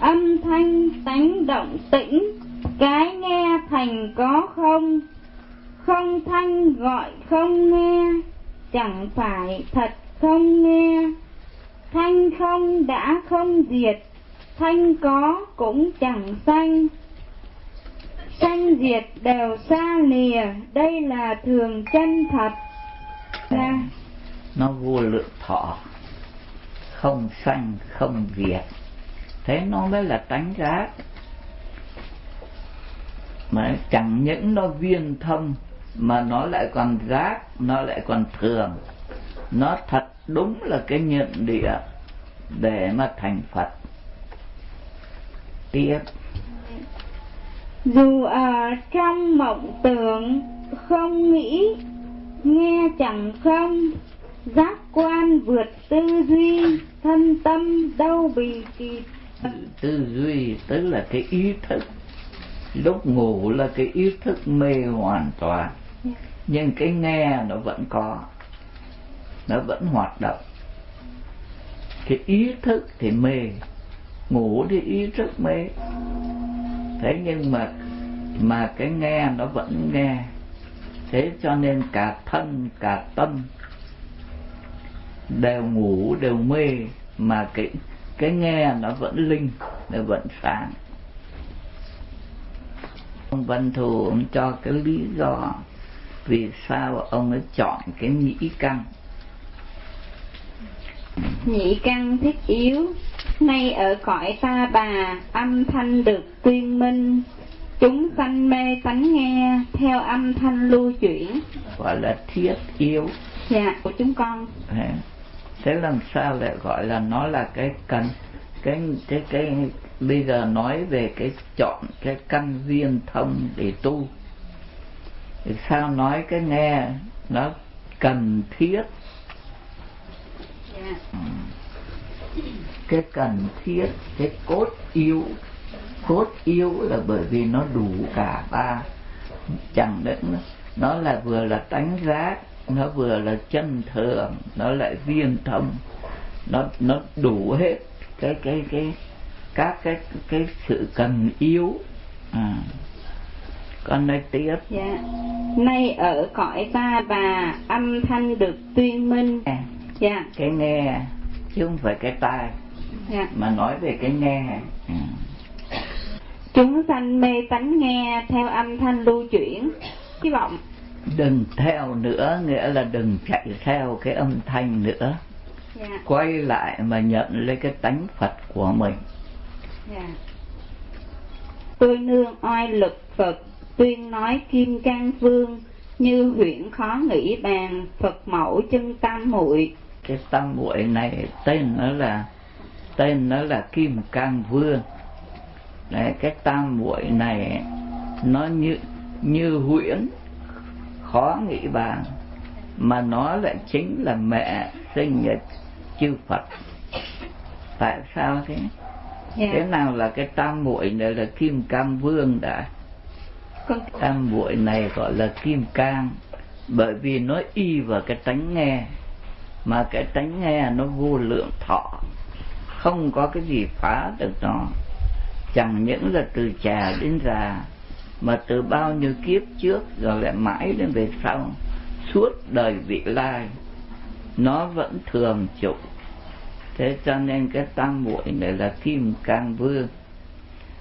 Âm thanh tánh động tĩnh cái nghe thành có không không thanh gọi không nghe, chẳng phải thật không nghe. Thanh không đã không diệt, thanh có cũng chẳng sanh. Sanh diệt đều xa lìa, đây là thường chân thật. Ra. Nó vô lượng thọ, không sanh, không diệt. Thế nó mới là tánh giác. Mà chẳng những nó viên thông mà nó lại còn giác nó lại còn thường. Nó thật đúng là cái nhận địa để mà thành phật. Tiếp. Dù ở trong mộng tưởng không nghĩ nghe chẳng không giác quan vượt tư duy thân tâm đâu bị kịp. Tư duy tức là cái ý thức. Lúc ngủ là cái ý thức mê hoàn toàn nhưng cái nghe nó vẫn có. Nó vẫn hoạt động. Cái ý thức thì mê. Ngủ thì ý thức mê. Thế nhưng mà mà cái nghe nó vẫn nghe. Thế cho nên cả thân, cả tâm đều ngủ, đều mê. Mà cái cái nghe nó vẫn linh, nó vẫn sáng. Ông văn thù ông cho cái lý do vì sao ông ấy chọn cái nhĩ căn? Nhị căn thiết yếu nay ở cõi ta bà âm thanh được tuyên minh. Chúng sanh mê tánh nghe theo âm thanh lưu chuyển. Gọi là thiết yếu. Dạ của chúng con. Thế- thế làm sao lại gọi là nó là cái căn? Cái cái cái bây giờ nói về cái chọn cái căn viên thông để tu thì sao nói cái nghe nó cần thiết? Dạ. Cái cần thiết cái cốt yếu cốt yếu là bởi vì nó đủ cả ba. Chẳng những nó là vừa là tánh giác nó vừa là chân thường nó lại viên thông nó nó đủ hết cái cái cái các cái cái sự cần yếu. À. con nói tiếp. Dạ. Nay ở cõi ta bà âm thanh được tuyên minh. Dạ. Cái nghe chứ không phải cái tai. Dạ. Mà nói về cái nghe. Ừ. chúng sanh mê tánh nghe theo âm thanh lưu chuyển. Hy vọng đừng theo nữa nghĩa là đừng chạy theo cái âm thanh nữa. Dạ. Quay lại mà nhận lấy cái tánh phật của mình. Dạ. Tôi nương oai lực Phật, tuyên nói kim cang vương, như huyện khó nghĩ bàn, Phật mẫu chân tam muội. Cái tam muội này tên nó là tên nó là kim cang vương. Đấy, cái tam muội này nó như như huyễn khó nghĩ bàn mà nó lại chính là mẹ sinh nhật chư Phật tại sao thế yeah. Dạ. thế nào là cái tam muội này là kim cang vương đã tam muội này gọi là kim cang, bởi vì nó y vào cái tánh nghe, mà cái tánh nghe nó vô lượng thọ, không có cái gì phá được nó. Chẳng những là từ già đến già, mà từ bao nhiêu kiếp trước rồi lại mãi đến về sau, suốt đời vị lai, nó vẫn thường trụ. Thế cho nên cái tam muội này là kim cang vương.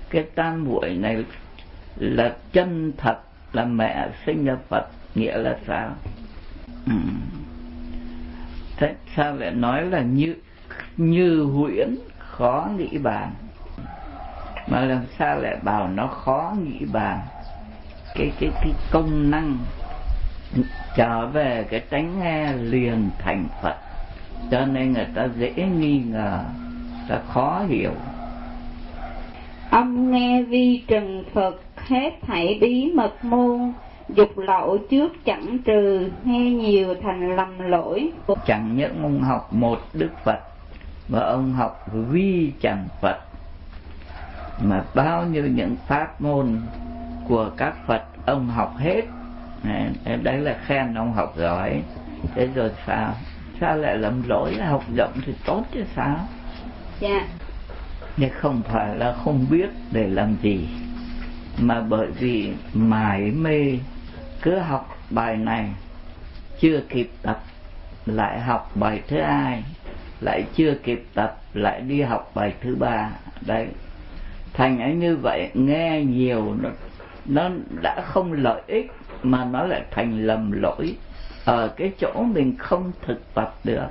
Cái tam muội này là chân thật, là mẹ sinh ra phật, nghĩa là sao? Ừ. thế sao lại nói là như như huyễn khó nghĩ bàn? Mà làm sao lại bảo nó khó nghĩ bàn? Cái cái cái công năng trở về cái tánh nghe liền thành phật. Cho nên người ta dễ nghi ngờ, ta khó hiểu. Ông nghe vi trần phật hết thảy bí mật môn dục lậu trước chẳng trừ nghe nhiều thành lầm lỗi. Chẳng những ông học một đức phật mà ông học vi chẳng phật. Mà bao nhiêu những pháp môn của các phật ông học hết. Đấy là khen ông học giỏi. Thế rồi sao? Sao lại lầm lỗi là học rộng thì tốt chứ sao? Dạ. Nhưng không phải là không biết để làm gì mà bởi vì mải mê cứ học bài này, chưa kịp tập lại học bài thứ hai, lại chưa kịp tập lại đi học bài thứ ba. Đấy, thành ấy như vậy, nghe nhiều nó nó đã không lợi ích mà nó lại thành lầm lỗi. Ở cái chỗ mình không thực tập được,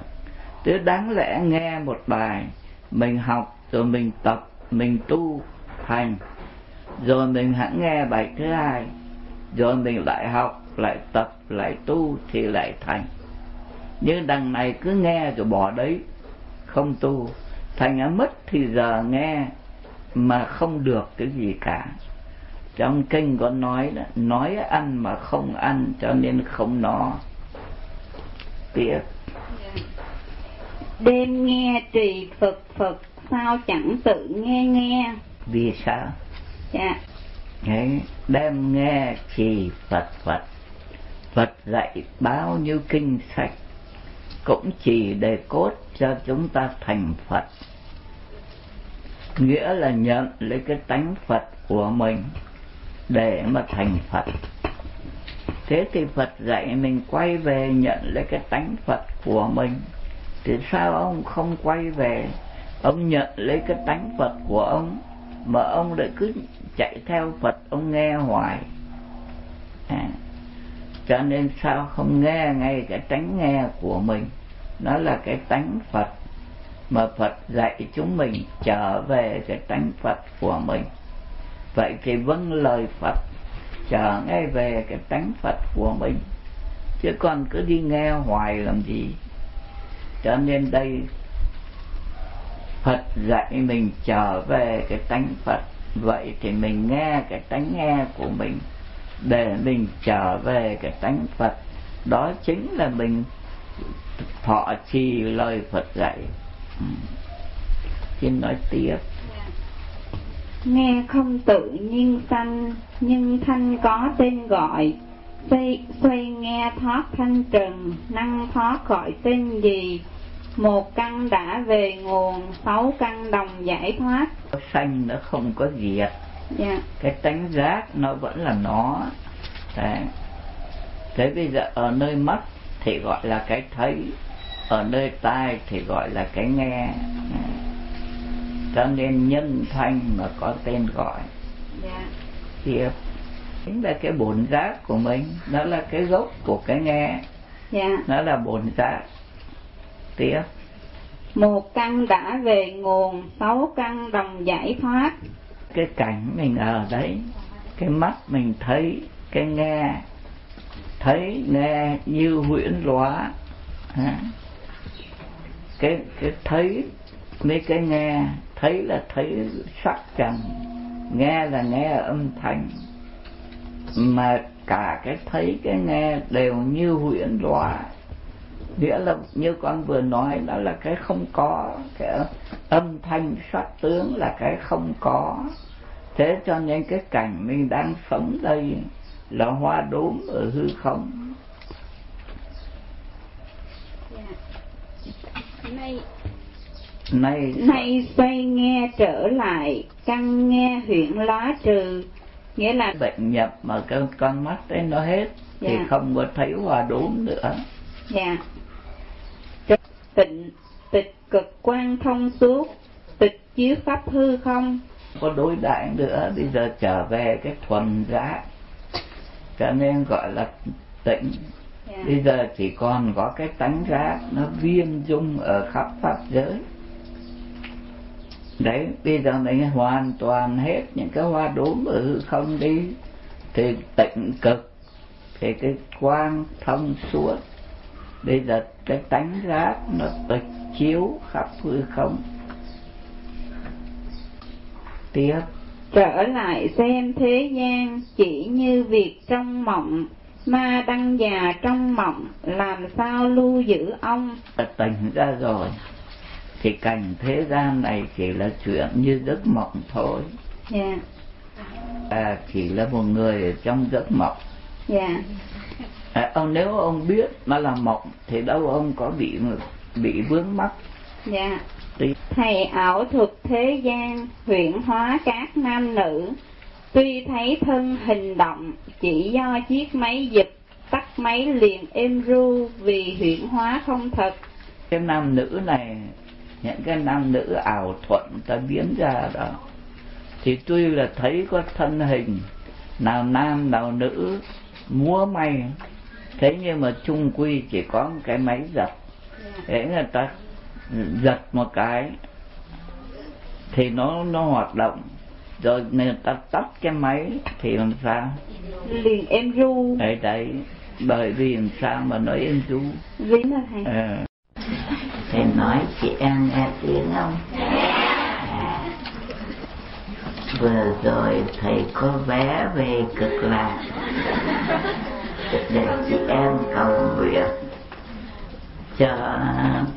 chứ đáng lẽ nghe một bài, mình học rồi mình tập, mình tu, thành rồi mình hãng nghe bài thứ hai. Rồi mình lại học lại tập lại tu thì lại thành. Nhưng đằng này cứ nghe rồi bỏ đấy không tu. Thành mất thì giờ nghe mà không được cái gì cả. Trong kinh có nói đó nói ăn mà không ăn cho nên không nó tiếp đêm nghe trì phật phật sao chẳng tự nghe nghe? Vì sao dạ. Đấy, đem nghe trì phật phật. Phật dạy bao nhiêu kinh sách cũng chỉ để cốt cho chúng ta thành phật. Nghĩa là nhận lấy cái tánh phật của mình để mà thành phật. Thế thì phật dạy mình quay về nhận lấy cái tánh phật của mình. Thì sao ông không quay về? Ông nhận lấy cái tánh phật của ông mà ông lại cứ chạy theo phật ông nghe hoài. À, cho nên sao không nghe ngay cái tánh nghe của mình? Nó là cái tánh phật mà phật dạy chúng mình trở về cái tánh phật của mình. Vậy thì vâng lời phật trở ngay về cái tánh phật của mình. Chứ còn cứ đi nghe hoài làm gì? Cho nên đây phật dạy mình trở về cái tánh phật vậy thì mình nghe cái tánh nghe của mình để mình trở về cái tánh phật. Đó chính là mình thọ trì lời phật dạy. Ừ. Xin nói tiếp. Nghe không tự nhiên sanh nhưng thanh có tên gọi. Xoay, xoay nghe thoát thanh trần năng thoát khỏi tên gì? Một căn đã về nguồn sáu căn đồng giải thoát. Sanh nó không có diệt. Dạ. cái tánh giác nó vẫn là nó. Đấy. thế bây giờ ở nơi mắt thì gọi là cái thấy ở nơi tai thì gọi là cái nghe. Cho nên nhân thanh mà có tên gọi. Dạ. tiếp chính là cái bổn giác của mình. Nó là cái gốc của cái nghe. Dạ. nó là bổn giác tiếp một căn đã về nguồn sáu căn đồng giải thoát. Cái cảnh mình ở đấy cái mắt mình thấy cái nghe thấy nghe như huyễn lóa cái cái thấy mấy cái nghe thấy là thấy sắc trần nghe là nghe âm thanh. Mà cả cái thấy cái nghe đều như huyễn lóa nghĩa là như con vừa nói đó là cái không có cái âm thanh sắc tướng là cái không có. Thế cho nên cái cảnh mình đang sống đây là hoa đốm ở hư không. Nay nay nay xoay nghe trở lại căn nghe huyện lá trừ nghĩa là bệnh nhập mà con con mắt đấy nó hết dạ. thì không có thấy hoa đốm nữa. Dạ tịnh tịch cực quan thông suốt tịch chiếu khắp hư không có đối đãi nữa bây giờ trở về cái thuần giác cho nên gọi là tịnh yeah. Dạ. bây giờ chỉ còn có cái tánh giác nó viên dung ở khắp pháp giới đấy bây giờ mình hoàn toàn hết những cái hoa đốm ở hư không đi thì tịnh cực thì cái quang thông suốt bây giờ cái tánh giác nó tịch chiếu khắp hư không tiếp trở lại xem thế gian chỉ như việc trong mộng ma đăng già trong mộng làm sao lưu giữ ông tỉnh ra rồi thì cảnh thế gian này chỉ là chuyện như giấc mộng thôi yeah. Dạ. à, chỉ là một người ở trong giấc mộng yeah. À, ông nếu ông biết mà là mộng thì đâu ông có bị bị vướng mắc. Dạ. Thầy ảo thuật thế gian huyễn hóa các nam nữ. Tuy thấy thân hình động chỉ do chiếc máy dịch tắt máy liền êm ru vì huyễn hóa không thật. Cái nam nữ này những cái nam nữ ảo thuận ta biến ra đó. Thì tuy là thấy có thân hình nào nam nào nữ múa may thế nhưng mà chung quy chỉ có một cái máy giật. Để người ta giật một cái thì nó nó hoạt động. Rồi người ta tắt cái máy thì làm sao? Liền em ru. Đấy đấy. Bởi vì làm sao mà nói em ru? Vì là thầy. À. thầy nói chị em nghe tiếng không? Vừa rồi thầy có vé về cực lạc để chị em cầu nguyện cho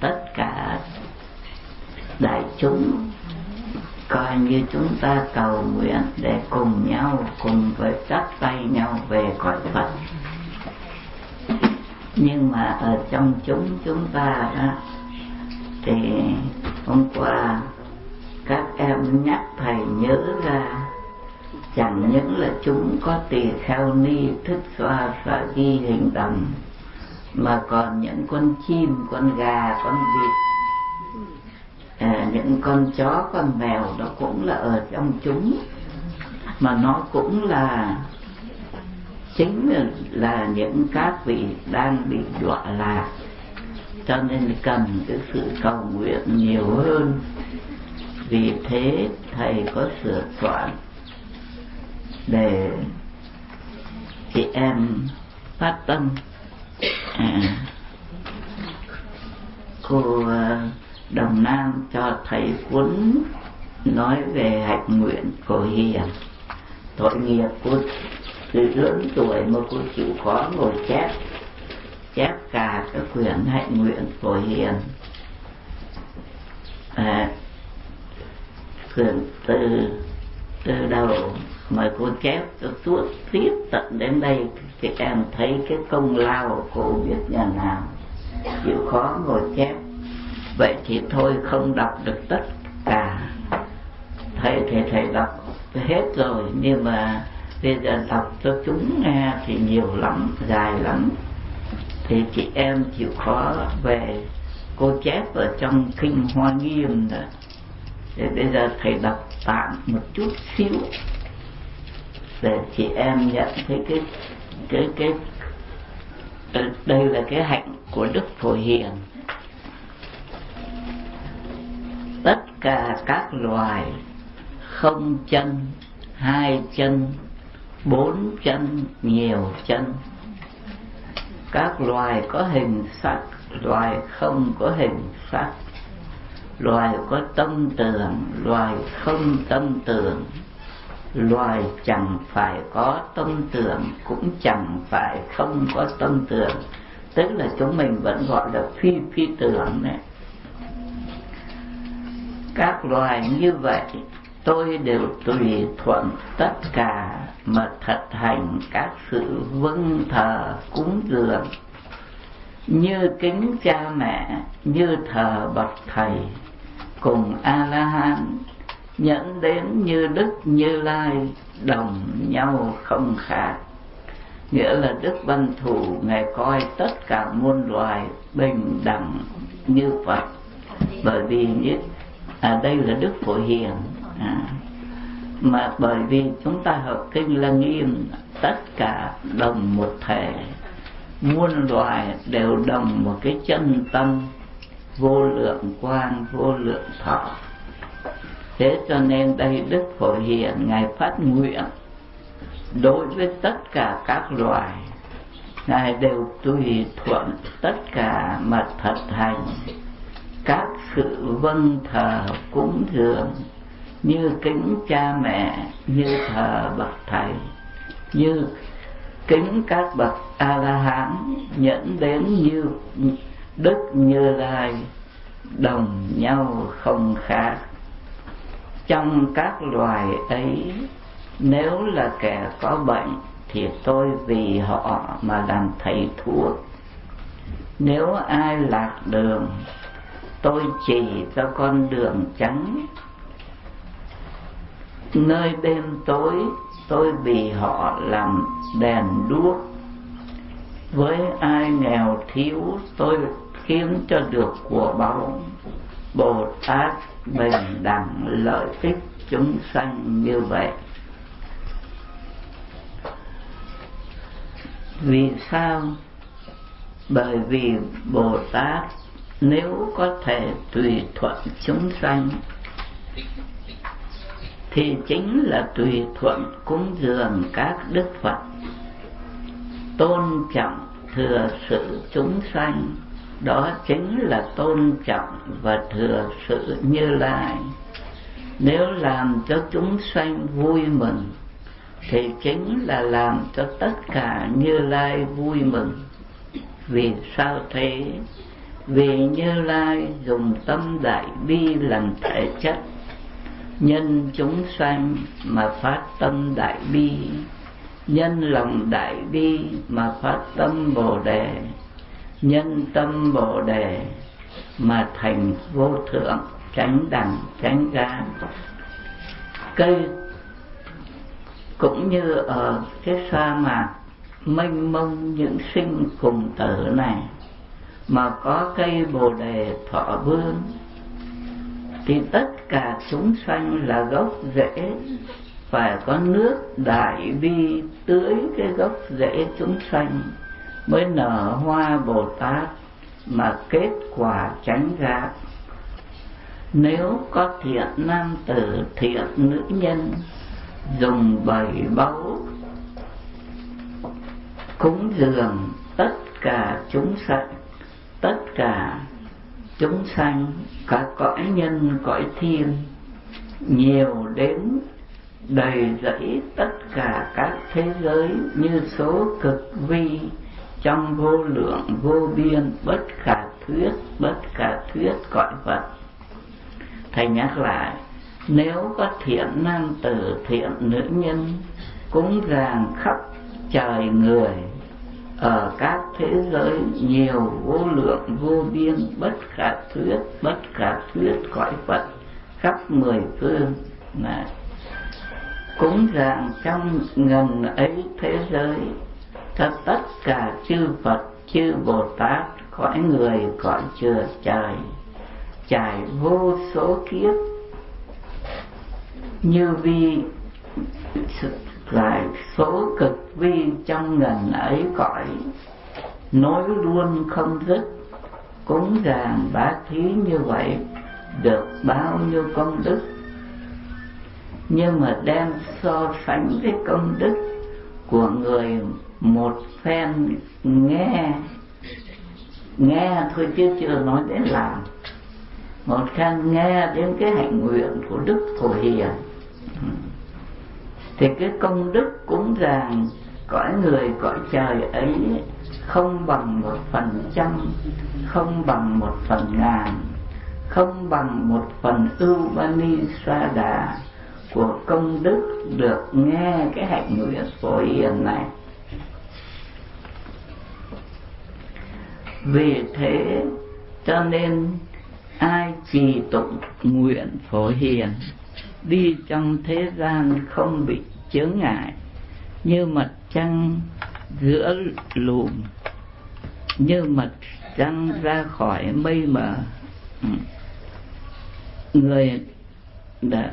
tất cả đại chúng, coi như chúng ta cầu nguyện để cùng nhau, cùng với chắp tay nhau về cõi Phật. Nhưng mà ở trong chúng chúng ta đó, thì hôm qua các em nhắc thầy nhớ ra chẳng những là chúng có tỳ kheo ni thức xoa xoa ghi hình đồng mà còn những con chim con gà con vịt. À, những con chó con mèo nó cũng là ở trong chúng. Mà nó cũng là chính là, là những các vị đang bị đọa lạc. Cho nên cần cái sự cầu nguyện nhiều hơn. Vì thế thầy có sửa soạn để chị em phát tâm. À, cô à, đồng nam cho thầy cuốn nói về hạnh nguyện của hiền. Tội nghiệp của từ lớn tuổi mà cô chịu khó ngồi chép chép cả các quyển hạnh nguyện của hiền. À, quyển từ từ đầu mời cô chép cho suốt tiếp tận đến đây, thì em thấy cái công lao cô biết nhà nào. Chịu khó ngồi chép. Vậy thì thôi, không đọc được tất cả. Thầy thầy thầy đọc hết rồi, nhưng mà bây giờ đọc cho chúng nghe thì nhiều lắm, dài lắm. Thì chị em chịu khó về. Cô chép ở trong kinh hoa nghiêm đó. Thì bây giờ thầy đọc tạm một chút xíu để chị em nhận thấy cái cái cái, đây là cái hạnh của đức phổ hiền. Tất cả các loài không chân, hai chân, bốn chân, nhiều chân. Các loài có hình sắc, loài không có hình sắc. Loài có tâm tưởng, loài không tâm tưởng loài chẳng phải có tâm tưởng, cũng chẳng phải không có tâm tưởng. Tức là chúng mình vẫn gọi là phi phi tưởng này các loài như vậy, tôi đều tùy thuận tất cả mà thật hành các sự vâng thờ cúng dường. Như kính cha mẹ, như thờ bậc thầy, cùng a la hán nhẫn đến như đức như lai đồng nhau không khác. Nghĩa là đức văn thù ngài coi tất cả muôn loài bình đẳng như phật. Bởi vì như à đây là đức phổ hiền. À, mà bởi vì chúng ta học kinh lăng nghiêm tất cả đồng một thể muôn loài đều đồng một cái chân tâm vô lượng quang vô lượng thọ thế cho nên đây đức phổ hiền ngài phát nguyện đối với tất cả các loài. Ngài đều tùy thuận tất cả mà thật hành. Các sự vâng thờ cúng dường, như kính cha mẹ, như thờ bậc thầy, như kính các bậc a la hán nhẫn đến như đức như lai, đồng nhau không khác trong các loài ấy, nếu là kẻ có bệnh thì tôi vì họ mà làm thầy thuốc. Nếu ai lạc đường, tôi chỉ cho con đường trắng nơi đêm tối, tôi vì họ làm đèn đuốc. Với ai nghèo thiếu, tôi khiến cho được của báu bồ tát bình đẳng lợi ích chúng sanh như vậy. Vì sao? Bởi vì bồ tát nếu có thể tùy thuận chúng sanh, thì chính là tùy thuận cúng dường các đức phật, tôn trọng thừa sự chúng sanh đó chính là tôn trọng và thừa sự như lai. Nếu làm cho chúng sanh vui mừng, thì chính là làm cho tất cả như lai vui mừng. Vì sao thế? Vì như lai dùng tâm đại bi làm thể chất. Nhân chúng sanh mà phát tâm đại bi, nhân lòng đại bi mà phát tâm bồ đề nhân tâm bồ đề mà thành vô thượng tránh đẳng tránh ra cây cũng như ở cái sa mạc mênh mông những sinh cùng tử này, mà có cây bồ đề thọ vương, thì tất cả chúng sanh là gốc rễ phải có nước đại bi tưới cái gốc rễ chúng sanh mới nở hoa bồ tát mà kết quả tránh ra. Nếu có thiện nam tử, thiện nữ nhân, dùng bảy báu, cúng dường tất cả chúng sanh, tất cả chúng sanh, cả cõi nhân, cõi thiên, nhiều đến đầy dẫy tất cả các thế giới như số cực vi trong vô lượng, vô biên, bất khả thuyết, bất khả thuyết cõi vật thầy nhắc lại, nếu có thiện nam tử, thiện nữ nhân, cúng dường khắp trời người, ở các thế giới nhiều vô lượng, vô biên, bất khả thuyết, bất khả thuyết cõi Phật, khắp mười phương, này, cúng dường trong ngần ấy thế giới cho tất cả chư Phật, chư Bồ Tát cõi người cõi chừa trời trải vô số kiếp. Như vi, lại số cực vi trong ngần ấy cõi. Nối luôn không dứt. Cúng dường bá thí như vậy, được bao nhiêu công đức. Nhưng mà đem so sánh với công đức của người một phen nghe nghe thôi chứ chưa nói đến làm. Một phen nghe đến cái hạnh nguyện của đức phổ hiền. Thì cái công đức cũng rằng cõi người cõi trời ấy không bằng một phần trăm, không bằng một phần ngàn, không bằng một phần ưu ba ni sa đà của công đức được nghe cái hạnh nguyện phổ hiền này. Vì thế, cho nên ai trì tụng nguyện phổ hiền, đi trong thế gian không bị chướng ngại, như mặt trăng giữa lùm, như mặt trăng ra khỏi mây mờ. Người đã,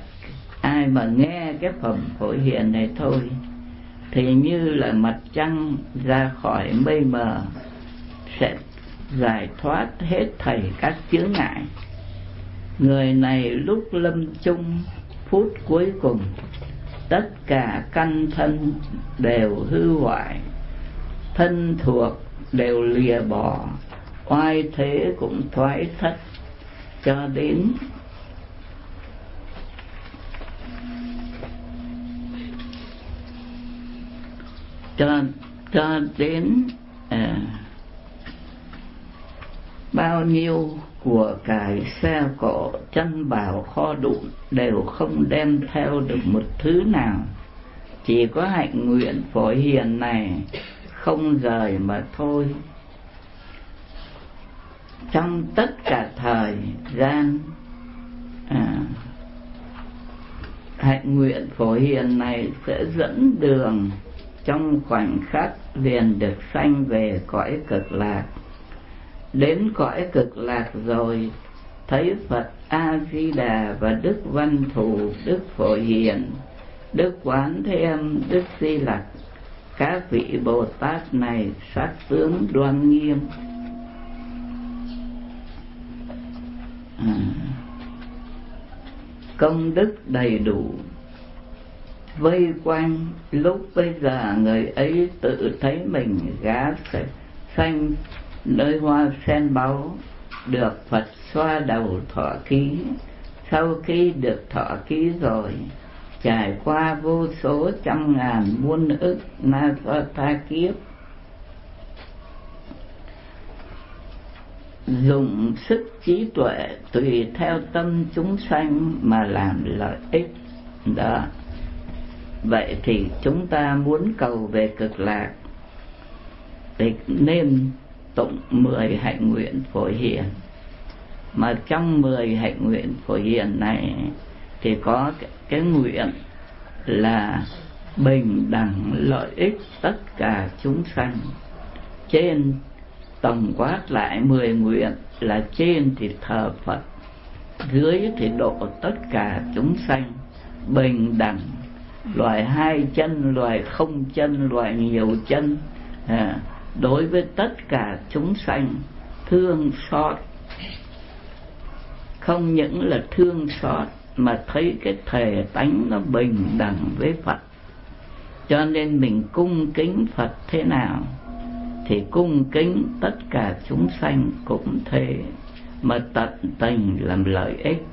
ai mà nghe cái phẩm phổ hiền này thôi, thì như là mặt trăng ra khỏi mây mờ giải thoát hết thảy các chướng ngại. Người này lúc lâm chung phút cuối cùng tất cả căn thân đều hư hoại thân thuộc đều lìa bỏ oai thế cũng thoái thất cho đến. Cho cho đến à, bao nhiêu của cải xe cộ chân bảo kho đụng đều không đem theo được một thứ nào. Chỉ có hạnh nguyện phổ hiền này không rời mà thôi. Trong tất cả thời gian à, hạnh nguyện phổ hiền này sẽ dẫn đường trong khoảnh khắc liền được sanh về cõi cực lạc đến cõi cực lạc rồi thấy phật a di đà và đức văn thù đức phổ hiền đức quán thế âm đức di lặc các vị bồ tát này sát tướng đoan nghiêm. À, công đức đầy đủ vây quanh lúc bây giờ người ấy tự thấy mình gá xanh nơi hoa sen báu được Phật xoa đầu thọ ký. Sau khi được thọ ký rồi, trải qua vô số trăm ngàn muôn ức na tha kiếp, dùng sức trí tuệ tùy theo tâm chúng sanh mà làm lợi ích. Đó. Vậy thì chúng ta muốn cầu về cực lạc thì nên tụng mười hạnh nguyện phổ hiền. Mà trong mười hạnh nguyện phổ hiền này thì có cái, cái nguyện là bình đẳng lợi ích tất cả chúng sanh. Trên tổng quát lại mười nguyện là trên thì thờ Phật dưới thì độ tất cả chúng sanh. Bình đẳng loài hai chân loài không chân loài nhiều chân à, đối với tất cả chúng sanh, thương xót. Không những là thương xót, mà thấy cái thể tánh nó bình đẳng với Phật. Cho nên mình cung kính Phật thế nào, thì cung kính tất cả chúng sanh cũng thế, mà tận tình làm lợi ích.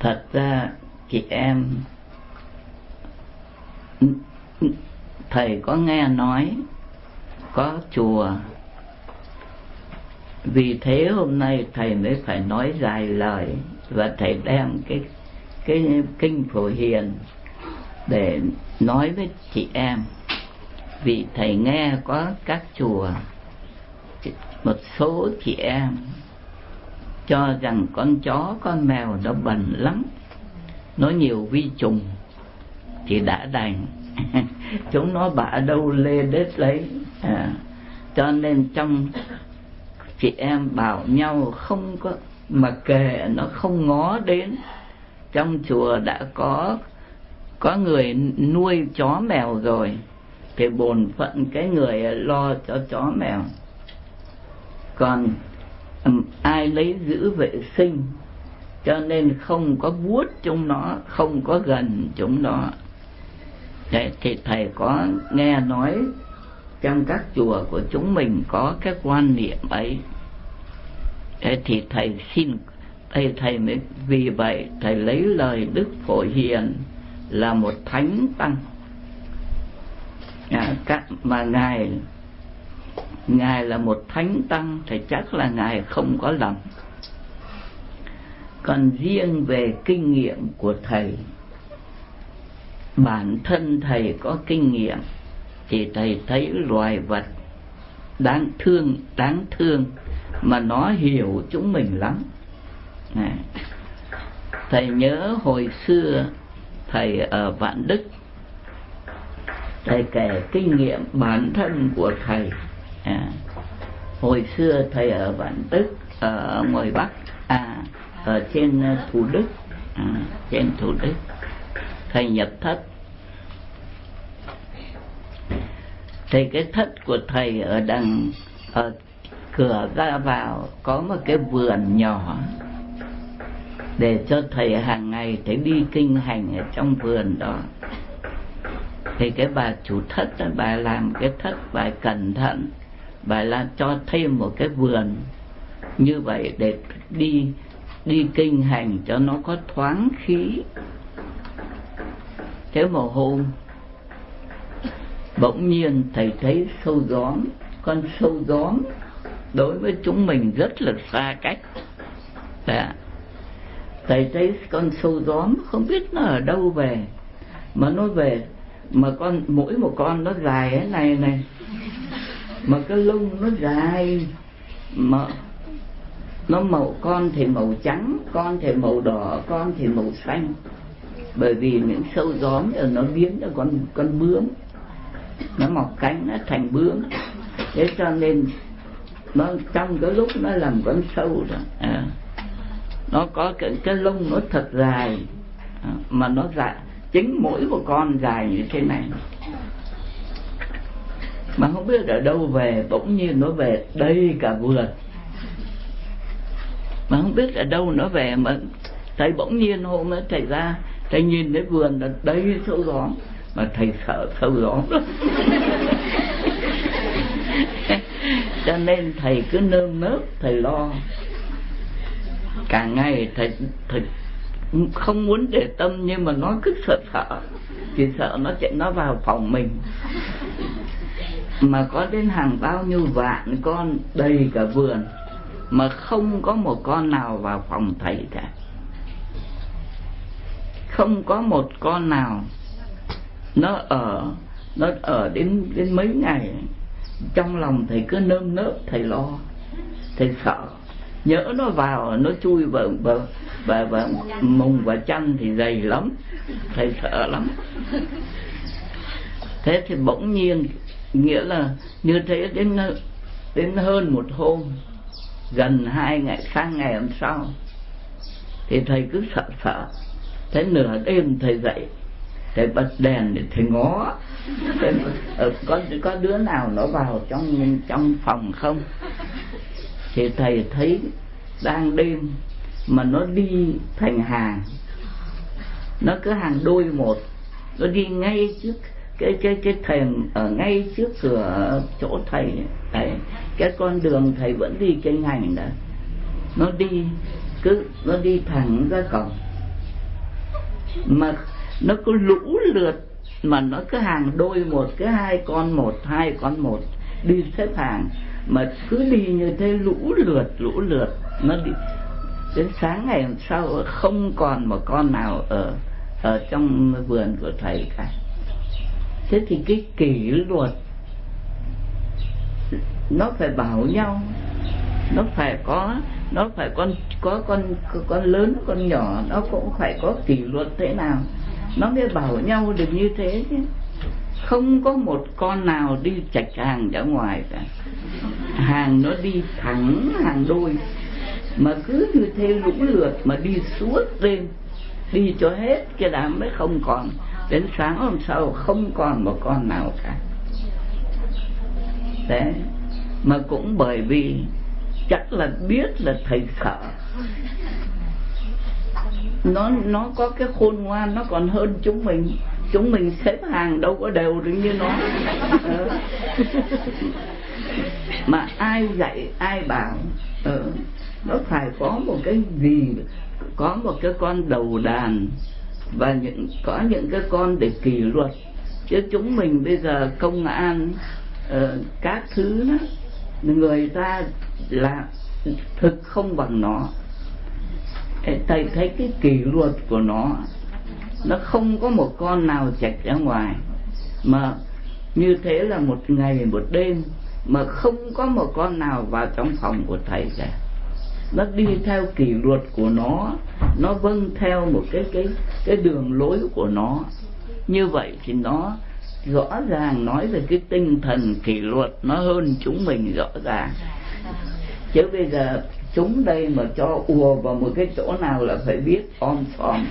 Thật ra, chị em thầy có nghe nói có chùa. Vì thế hôm nay thầy mới phải nói dài lời và thầy đem cái cái kinh phổ hiền để nói với chị em. Vì thầy nghe có các chùa, một số chị em cho rằng con chó, con mèo nó bẩn lắm, nó nhiều vi trùng thì đã đành. [LAUGHS] chúng nó bả đâu lê đết lấy. À, cho nên trong chị em bảo nhau không có mà kệ nó không ngó đến. Trong chùa đã có có người nuôi chó mèo rồi thì bổn phận cái người lo cho chó mèo. Còn ai lấy giữ vệ sinh cho nên không có vuốt chúng nó không có gần chúng nó. Đấy, thì thầy có nghe nói trong các chùa của chúng mình có cái quan niệm ấy. Đấy, thì thầy xin thầy thầy mới vì vậy thầy lấy lời đức phổ hiền là một thánh tăng. À, các mà ngài ngài là một thánh tăng thì chắc là ngài không có lầm còn riêng về kinh nghiệm của thầy bản thân thầy có kinh nghiệm thì thầy thấy loài vật đáng thương đáng thương mà nó hiểu chúng mình lắm à. thầy nhớ hồi xưa thầy ở vạn đức thầy kể kinh nghiệm bản thân của thầy à, hồi xưa thầy ở vạn đức ở ngoài bắc à ở trên thủ đức à, trên thủ đức thầy nhập thất. Thì cái thất của thầy ở đằng ở cửa ra vào có một cái vườn nhỏ để cho thầy hàng ngày thầy đi kinh hành ở trong vườn đó. Thì cái bà chủ thất đó, bà làm cái thất bà cẩn thận bà làm cho thêm một cái vườn như vậy để đi đi kinh hành cho nó có thoáng khí thế mà hôm, bỗng nhiên thầy thấy sâu gióm, con sâu gióm đối với chúng mình rất là xa cách Đã. thầy thấy con sâu gióm không biết nó ở đâu về, mà nó về, mà con, mỗi một con nó dài thế này này, mà cái lông nó dài, mà nó màu con thì màu trắng, con thì màu đỏ, con thì màu xanh bởi vì những sâu gióm nó biến ra con con bướm. Nó mọc cánh nó thành bướm. Thế cho nên nó trong cái lúc nó làm con sâu đó à, nó có cái, cái lông nó thật dài à, mà nó dài chính mỗi một con dài như thế này. Mà không biết ở đâu về bỗng nhiên nó về đây cả vườn. Mà không biết ở đâu nó về mà thầy bỗng nhiên hôm ấy thầy ra thầy nhìn thấy vườn là đấy sâu gió mà thầy sợ sâu gióm [LAUGHS] cho nên thầy cứ nơm nớp, thầy lo. Cả ngày thầy thầy không muốn để tâm, nhưng mà nó cứ sợ sợ. Chỉ sợ nó chạy, nó vào phòng mình. Mà có đến hàng bao nhiêu vạn con đầy cả vườn, mà không có một con nào vào phòng thầy cả không có một con nào nó ở nó ở đến đến mấy ngày. Trong lòng thầy cứ nơm nớp, thầy lo, thầy sợ. Nhỡ nó vào, nó chui vào vào và và mùng và chân thì dày lắm, thầy sợ lắm. Thế thì bỗng nhiên, nghĩa là như thế đến đến hơn một hôm, gần hai ngày, sang ngày hôm sau, thì thầy cứ sợ sợ thế nửa đêm thầy dậy thầy bật đèn để thầy ngó. Thế, ờ, có có đứa nào nó vào trong trong phòng không? Thì thầy thấy đang đêm mà nó đi thành hàng. Nó cứ hàng đôi một nó đi ngay trước cái cái cái thềm ở ngay trước cửa chỗ thầy. Thầy cái con đường thầy vẫn đi trên hành đó. Nó đi cứ nó đi thẳng ra cổng mà nó cứ lũ lượt, mà nó cứ hàng đôi một cái hai con một, hai con một, đi xếp hàng. Mà cứ đi như thế lũ lượt lũ lượt, nó đi. Đến sáng ngày hôm sau, không còn một con nào ở ở trong vườn của thầy cả. Thế thì cái kỷ luật, nó phải bảo nhau nó phải có, nó phải con, có con con lớn, con nhỏ, nó cũng phải có kỷ luật thế nào. Nó mới bảo nhau được như thế chứ. Không có một con nào đi chạch hàng ra ngoài cả. Hàng nó đi thẳng, hàng đôi. Mà cứ như thế lũ lượt mà đi suốt đêm, đi cho hết cái đám mới không còn. Đến sáng hôm sau không còn một con nào cả. Đấy. Mà cũng bởi vì chắc là biết là thầy sợ nó nó có cái khôn ngoan nó còn hơn chúng mình chúng mình xếp hàng đâu có đều được như nó ừ. mà ai dạy ai bảo ừ. nó phải có một cái gì có một cái con đầu đàn và những có những cái con để kỷ luật chứ chúng mình bây giờ công an uh, ờ, các thứ đó người ta là thực không bằng nó. Thầy thấy cái kỷ luật của nó nó không có một con nào chạy ra ngoài. Mà như thế là một ngày, một đêm, mà không có một con nào vào trong phòng của thầy cả. Nó đi theo kỷ luật của nó nó vâng theo một cái cái cái đường lối của nó. Như vậy thì nó rõ ràng nói về cái tinh thần kỷ luật nó hơn chúng mình rõ ràng. Chứ bây giờ chúng đây mà cho ùa vào một cái chỗ nào là phải biết om sòm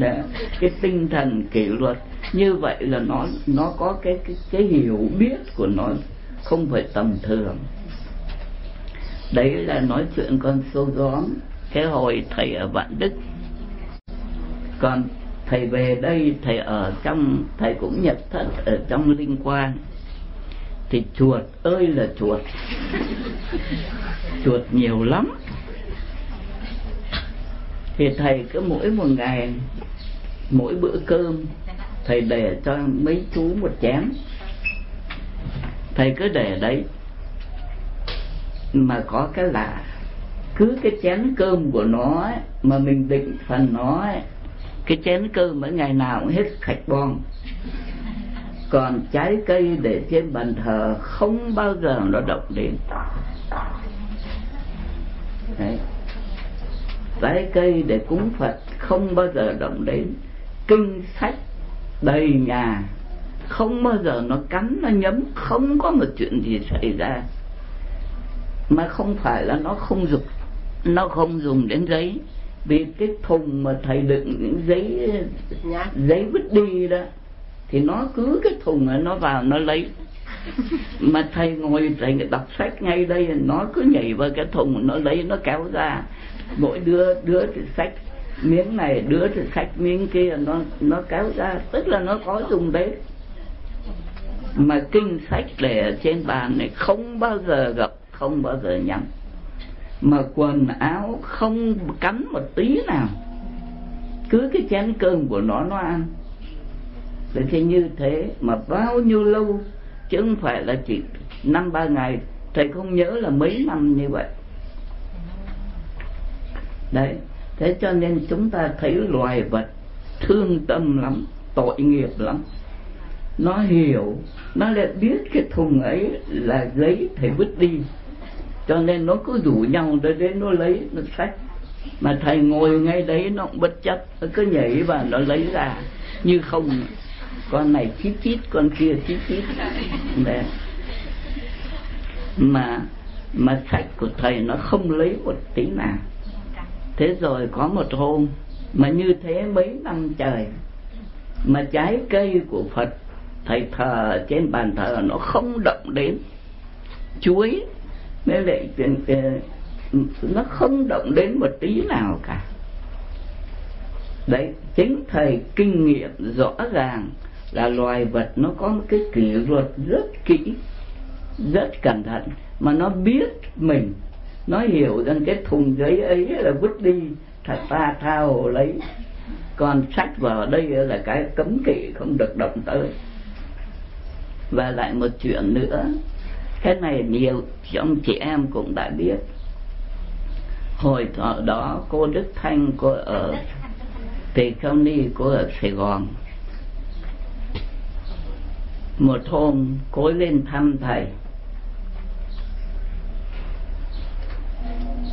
[LAUGHS] cái tinh thần kỷ luật như vậy là nó nó có cái cái, cái hiểu biết của nó không phải tầm thường. Đấy là nói chuyện con sâu gióm cái hồi thầy ở vạn đức. Còn thầy về đây thầy ở trong thầy cũng nhập thất ở trong linh quan thì chuột ơi là chuột. Chuột nhiều lắm. Thì thầy cứ mỗi một ngày mỗi bữa cơm thầy để cho mấy chú một chén. Thầy cứ để đấy. Mà có cái lạ cứ cái chén cơm của nó ấy, mà mình định phần nó ấy, cái chén cơm mỗi ngày nào cũng hết sạch bon còn trái cây để trên bàn thờ không bao giờ nó động đến Đấy. trái cây để cúng phật không bao giờ động đến. Kinh sách đầy nhà, không bao giờ nó cắn, nó nhấm, không có một chuyện gì xảy ra. Mà không phải là nó không dùng nó không dùng đến giấy vì cái thùng mà thầy đựng những giấy giấy vứt đi đó thì nó cứ cái thùng này nó vào nó lấy. Mà thầy ngồi thầy đọc sách ngay đây nó cứ nhảy vào cái thùng nó lấy nó kéo ra. Mỗi đứa đứa thì sách miếng này đứa thì sách miếng kia nó nó kéo ra. Tức là nó có dùng đấy. Mà kinh sách để ở trên bàn này không bao giờ gặp không bao giờ nhắm mà quần áo không cắn một tí nào. Cứ cái chén cơm của nó nó ăn. Để thì như thế mà bao nhiêu lâu, chứ không phải là chỉ năm ba ngày. Thầy không nhớ là mấy năm như vậy. Đấy, thế cho nên chúng ta thấy loài vật thương tâm lắm, tội nghiệp lắm. Nó hiểu, nó lại biết cái thùng ấy là giấy thầy vứt đi cho nên nó cứ rủ nhau để đến nó lấy, nó sách. Mà thầy ngồi ngay đấy nó cũng bất chấp, nó cứ nhảy và nó lấy ra. Như không, con này chít chít con kia chít chít Đấy. mà mà sách của thầy nó không lấy một tí nào. Thế rồi có một hôm, mà như thế mấy năm trời, mà trái cây của phật, thầy thờ trên bàn thờ nó không động đến. Chuối nên lại chuyện nó không động đến một tí nào cả. Đấy, chính thầy kinh nghiệm rõ ràng là loài vật nó có một cái kỷ luật rất kỹ, rất cẩn thận, mà nó biết mình. Nó hiểu rằng cái thùng giấy ấy là vứt đi thật ta thao lấy. Còn sách vào đây là cái cấm kỵ không được động tới. Và lại một chuyện nữa cái này nhiều trong chị em cũng đã biết. Hồi đó, cô Đức Thanh, cô ở Tỳ Kheo Ni, cô ở Sài Gòn. Một hôm, cô lên thăm thầy.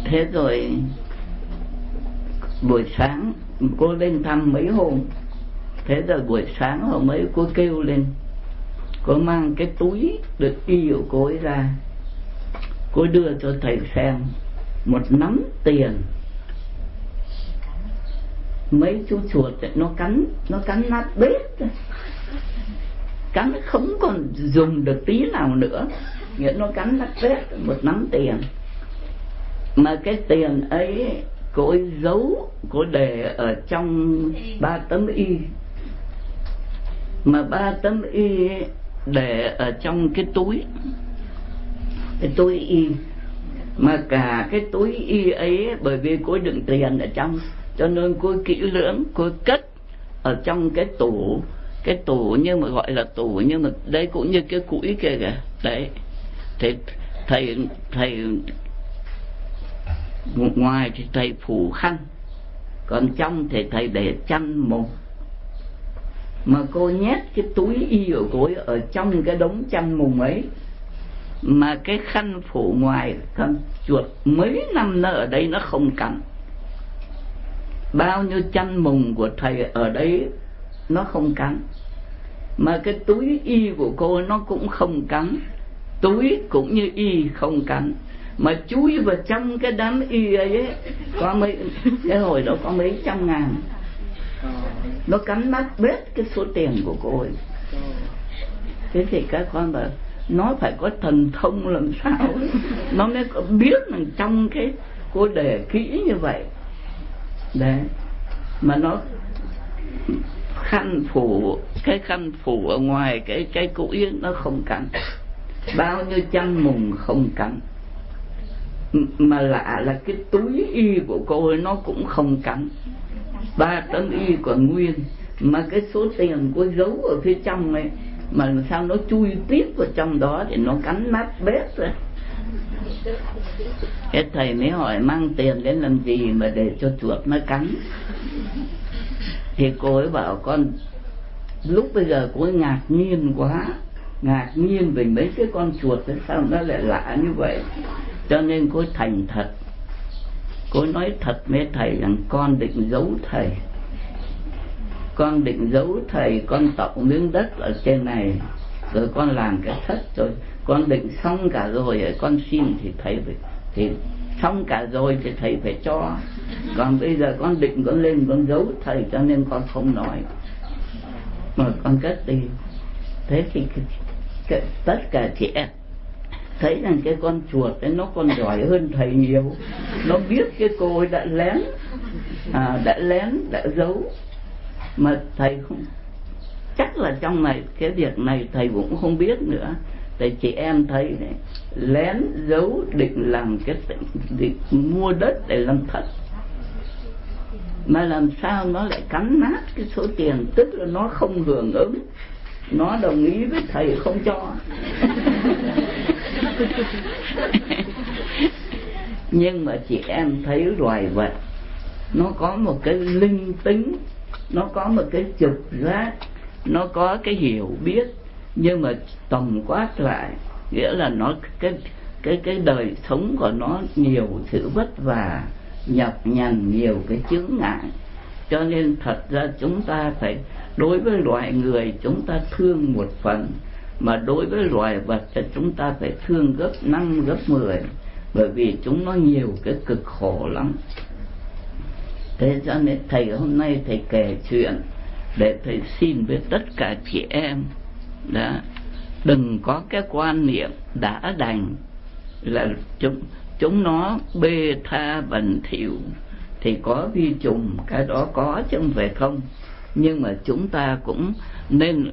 Thế rồi, buổi sáng, cô lên thăm mấy hôm. Thế rồi buổi sáng hôm mấy cô kêu lên cô mang cái túi được y của cô ấy ra. Cô đưa cho thầy xem một nắm tiền. Mấy chú chuột nó cắn nó cắn nát bếp. Cắn không còn dùng được tí nào nữa. Nghĩa nó cắn nát bét một nắm tiền. Mà cái tiền ấy, cô ấy giấu, cô để ở trong ba tấm y. Mà ba tấm y để ở trong cái túi. Cái túi y. Mà cả cái túi y ấy, bởi vì cô đựng tiền ở trong, cho nên cô kỹ lưỡng, cô cất ở trong cái tủ. Cái tủ nhưng mà gọi là tủ nhưng mà đây cũng như cái củi kia kìa. Đấy. Thì thầy thầy, ngoài thì thầy phủ khăn, còn trong thì thầy để chăn một mà cô nhét cái túi y của cô ấy ở trong cái đống chăn mùng ấy. Mà cái khăn phủ ngoài con chuột mấy năm nó ở đây nó không cắn. Bao nhiêu chăn mùng của thầy ở đấy nó không cắn. Mà cái túi y của cô nó cũng không cắn. Túi cũng như y không cắn. Mà chúi vào trong cái đám y ấy, có mấy, cái hồi đó có mấy trăm ngàn nó cắn mắt bết cái số tiền của cô ấy. Thế thì các con bảo, nó phải có thần thông làm sao? [LAUGHS] Nó mới có biết rằng trong cái cô đề kỹ như vậy. Đấy. Mà nó khăn phủ, cái khăn phủ ở ngoài, cái cái yến nó không cắn. Bao nhiêu trăm mùng không cắn. Mà lạ là cái túi y của cô ấy nó cũng không cắn ba tấm y còn nguyên. Mà cái số tiền cô giấu ở phía trong này mà làm sao nó chui tiếp vào trong đó thì nó cắn nát bếp rồi cái thầy mới hỏi, mang tiền đến làm gì mà để cho chuột nó cắn? Thì cô ấy bảo, con, lúc bây giờ cô ấy ngạc nhiên quá, ngạc nhiên về mấy cái con chuột thế sao nó lại lạ như vậy? Cho nên cô thành thật cô nói thật với thầy rằng con định giấu thầy. Con định giấu thầy, con tậu miếng đất ở trên này, rồi con làm cái thất rồi. Con định xong cả rồi con xin thì thầy phải, thì xong cả rồi thì thầy phải cho. Còn bây giờ con định con lên con giấu thầy cho nên con không nói. Mà con cất đi. Thế thì tất cả chị em thấy rằng cái con chuột ấy nó còn giỏi hơn thầy nhiều. Nó biết cái cô ấy đã lén à, đã lén đã giấu. Mà thầy không chắc là trong này cái việc này thầy cũng không biết nữa. Tại chị em thấy này lén giấu định làm cái định mua đất để làm thật. Mà làm sao nó lại cắn nát cái số tiền tức là nó không hưởng ứng. Nó đồng ý với thầy không cho. [LAUGHS] [LAUGHS] nhưng mà chị em thấy loài vật, nó có một cái linh tính, nó có một cái trực giác, nó có cái hiểu biết, nhưng mà tổng quát lại, nghĩa là nó, cái cái cái đời sống của nó nhiều sự vất vả, nhọc nhằn, nhiều cái chướng ngại. Cho nên thật ra chúng ta phải, đối với loài người, chúng ta thương một phần mà đối với loài vật thì chúng ta phải thương gấp năm, gấp mười, bởi vì chúng nó nhiều cái cực khổ lắm. Thế cho nên thầy hôm nay thầy kể chuyện để thầy xin với tất cả chị em đã đừng có cái quan niệm đã đành là chúng chúng nó bê tha bẩn thỉu. Thì có vi trùng, cái đó có chứ không phải không? Nhưng mà chúng ta cũng nên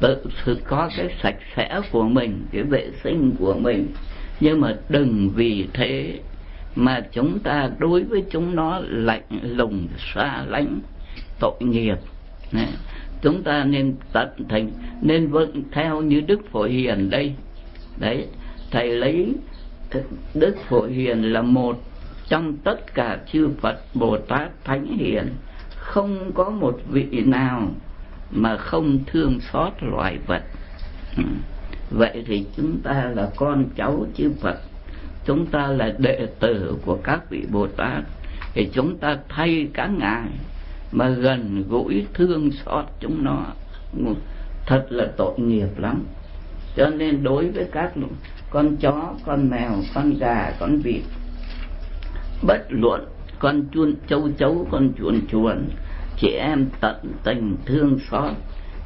tự sự có cái sạch sẽ của mình, cái vệ sinh của mình. Nhưng mà đừng vì thế mà chúng ta đối với chúng nó lạnh lùng, xa lánh, tội nghiệp. Này. chúng ta nên tận thành nên vâng theo như đức phổ hiền đây. Đấy, thầy lấy đức phổ hiền là một trong tất cả chư phật bồ tát thánh hiền. Không có một vị nào mà không thương xót loài vật. Ừ. Vậy thì chúng ta là con cháu chư phật. Chúng ta là đệ tử của các vị bồ tát. Thì chúng ta thay các ngài mà gần gũi thương xót chúng nó. Ừ. Thật là tội nghiệp lắm. Cho nên đối với các con chó, con mèo, con gà, con vịt, bất luận con chuồn châu chấu, con chuồn chuồn chị em tận tình thương xót.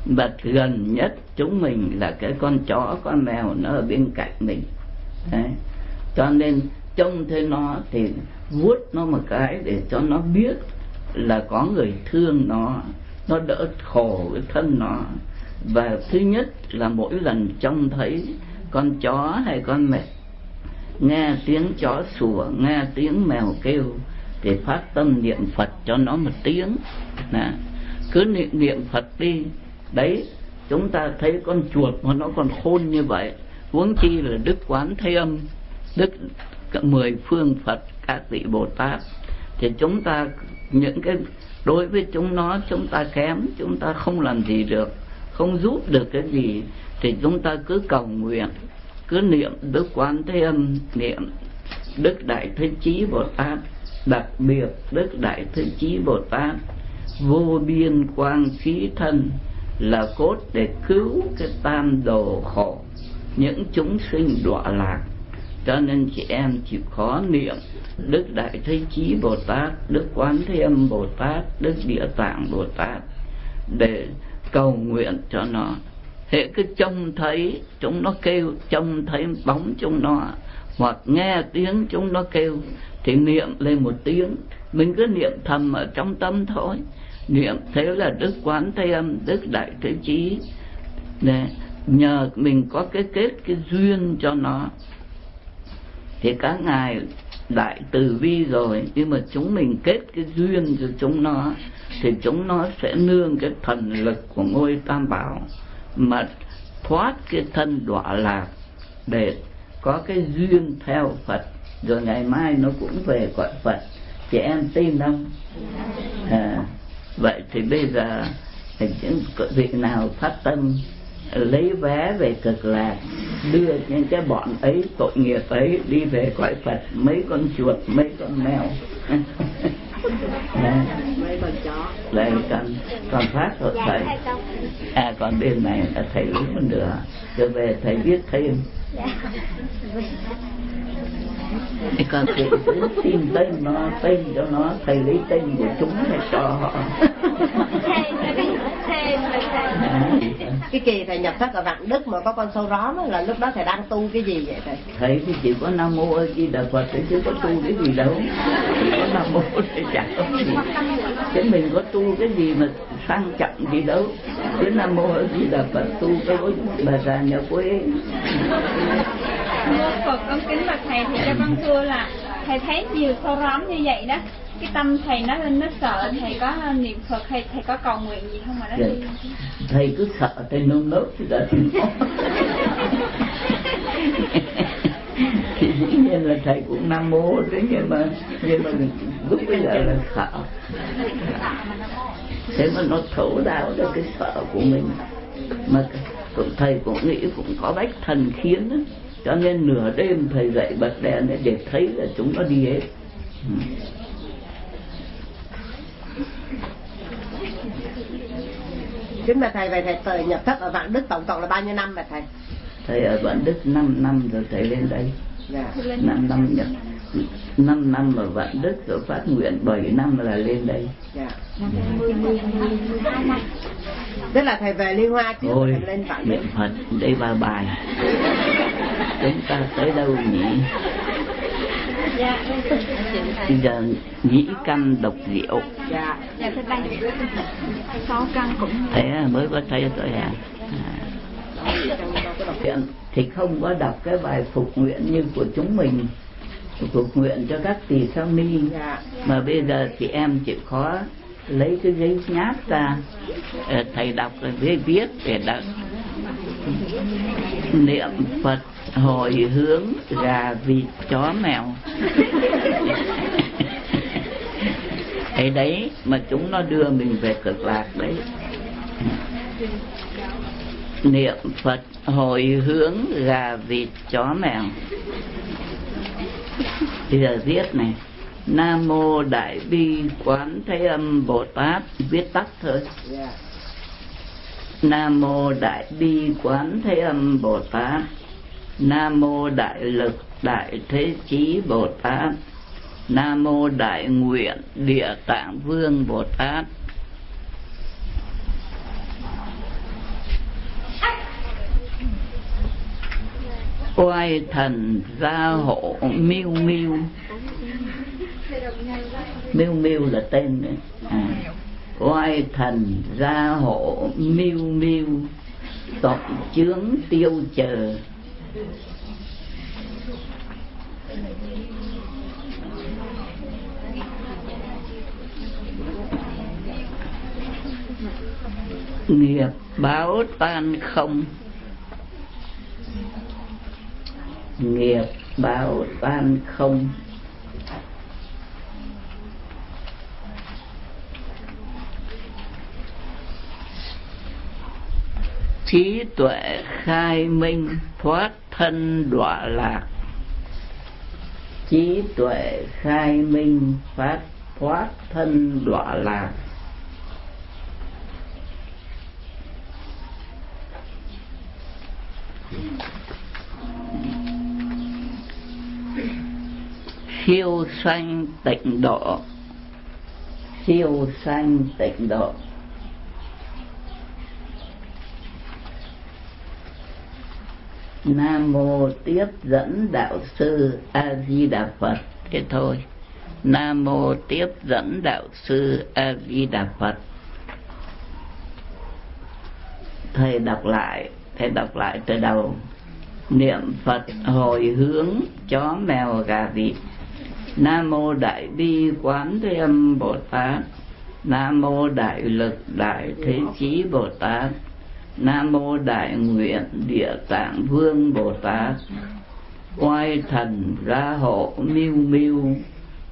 Vật gần nhất chúng mình là cái con chó, con mèo nó ở bên cạnh mình. Đấy. cho nên trông thấy nó thì vuốt nó một cái để cho nó biết là có người thương nó nó đỡ khổ cái thân nó. Và thứ nhất là mỗi lần trông thấy con chó hay con mèo nghe tiếng chó sủa, nghe tiếng mèo kêu thì phát tâm niệm phật cho nó một tiếng. Nè, cứ niệm niệm phật đi. Đấy, chúng ta thấy con chuột mà nó còn khôn như vậy, huống chi là đức quán thế âm, đức mười phương phật, các vị bồ tát. Thì chúng ta, những cái, đối với chúng nó, chúng ta kém, chúng ta không làm gì được, không giúp được cái gì. Thì chúng ta cứ cầu nguyện, cứ niệm đức quán thế âm, niệm đức đại thế chí bồ tát đặc biệt đức đại thế chí bồ tát, vô biên quang khí thân, là cốt để cứu cái tam đồ khổ, những chúng sinh đọa lạc. Cho nên chị em chịu khó niệm, đức đại thế chí bồ tát, đức quán thế âm bồ tát, đức địa tạng bồ tát, để cầu nguyện cho nó. Hệ cứ trông thấy, chúng nó kêu, trông thấy bóng chúng nó, hoặc nghe tiếng chúng nó kêu thì niệm lên một tiếng. Mình cứ niệm thầm ở trong tâm thôi. Niệm thế là đức quán thế âm, đức đại thế chí. Để nhờ mình có cái kết, cái duyên cho nó. Thì các ngài đại từ vi rồi. Nhưng mà chúng mình kết cái duyên cho chúng nó, thì chúng nó sẽ nương cái thần lực của ngôi tam bảo. Mà thoát cái thân đọa lạc để có cái duyên theo Phật rồi ngày mai nó cũng về cõi Phật. Chị em tin không? À, vậy thì bây giờ những vị nào phát tâm lấy vé về cực lạc đưa những cái bọn ấy tội nghiệp ấy đi về cõi Phật mấy con chuột mấy con mèo. [LAUGHS] Đây còn còn phát rồi thầy. à còn bên này là thầy một nửa rồi về thầy viết thêm thì còn thầy cứ xin tên nó tên cho nó thầy lấy tên của chúng hay cho họ. Cái kỳ thầy nhập thất ở vạn đức mà có con sâu róm là lúc đó thầy đang tu cái gì vậy thầy? Thầy thì chỉ có nam mô a di đà phật thì chứ có tu cái gì đâu. Chỉ có nam mô thì chẳng có gì chứ mình có tu cái gì mà sang trọng gì đâu. Cứ nam mô a di đà phật tu cái bà già nhà quê Thưa Phật con kính bạch thầy thì cho con thưa là thầy thấy nhiều sâu róm như vậy đó. Cái tâm thầy nó lên nó sợ thầy có niệm Phật hay thầy có cầu nguyện gì không mà nó Dạ. đi? Thầy cứ sợ thầy nôn nốt thì đã thì dĩ nhiên là thầy cũng nam mô thế nhưng mà nhưng mà lúc bây giờ là sợ. Thế mà nó thấu đáo được cái sợ của mình. Mà thầy cũng nghĩ cũng có bách thần khiến đó. Cho nên nửa đêm thầy dậy bật đèn để thấy là chúng nó đi hết. Ừ. kính mà thầy về thầy tới nhập thất ở vạn đức tổng cộng là bao nhiêu năm mà thầy? Thầy ở vạn đức 5 năm rồi thầy lên đây. Dạ. Năm năm nhập năm năm ở vạn đức rồi phát nguyện 7 năm là lên đây. Dạ. Tức là thầy về liên hoa thôi thầy lên vạn đức. niệm phật đây ba bài. Chúng ta tới đâu nhỉ? Bây giờ nhĩ căn độc rượu dạ. Dạ thưa thầy sáu căn cũng thế à, mới có thấy tôi à, à. thì không có đọc cái bài phục nguyện như của chúng mình phục nguyện cho các tỳ kheo ni. Dạ mà bây giờ chị em chịu khó lấy cái giấy nháp ra ờ, thầy đọc rồi viết viết để đọc niệm phật hồi hướng gà vịt chó mèo. [LAUGHS] Ấy đấy mà chúng nó đưa mình về cực lạc đấy. Niệm phật hồi hướng gà vịt chó mèo bây giờ viết này. Nam mô đại bi quán thế âm bồ tát. Viết tắt thôi. Nam mô đại bi quán thế âm bồ tát. Nam mô đại lực đại thế chí bồ tát. Nam mô đại nguyện địa tạng vương bồ tát oai thần gia hộ miêu miêu miêu miêu là tên đấy à. oai thần gia hộ miêu miêu tội chướng tiêu chờ nghiệp báo tan không. Nghiệp báo tan không? Trí tuệ khai minh thoát thân đọa lạc. Trí tuệ khai minh phát thoát thân đọa lạc siêu sanh tịnh độ. Siêu sanh tịnh độ. Nam mô tiếp dẫn đạo sư a di đà phật thế thôi. Nam mô tiếp dẫn đạo sư a di đà phật thầy đọc lại. Thầy đọc lại từ đầu niệm phật hồi hướng chó mèo gà vịt. Nam mô đại bi quán thế âm bồ tát. Nam mô đại lực đại thế chí bồ tát. Nam mô đại nguyện địa tạng vương bồ tát. Oai thần ra hộ miêu miêu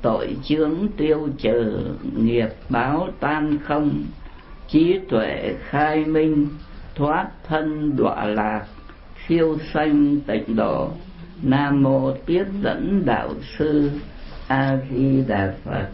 tội chướng tiêu trừ, nghiệp báo tan không, trí tuệ khai minh, thoát thân đọa lạc siêu sanh tịnh độ. Nam mô tiếp dẫn đạo sư a di đà phật.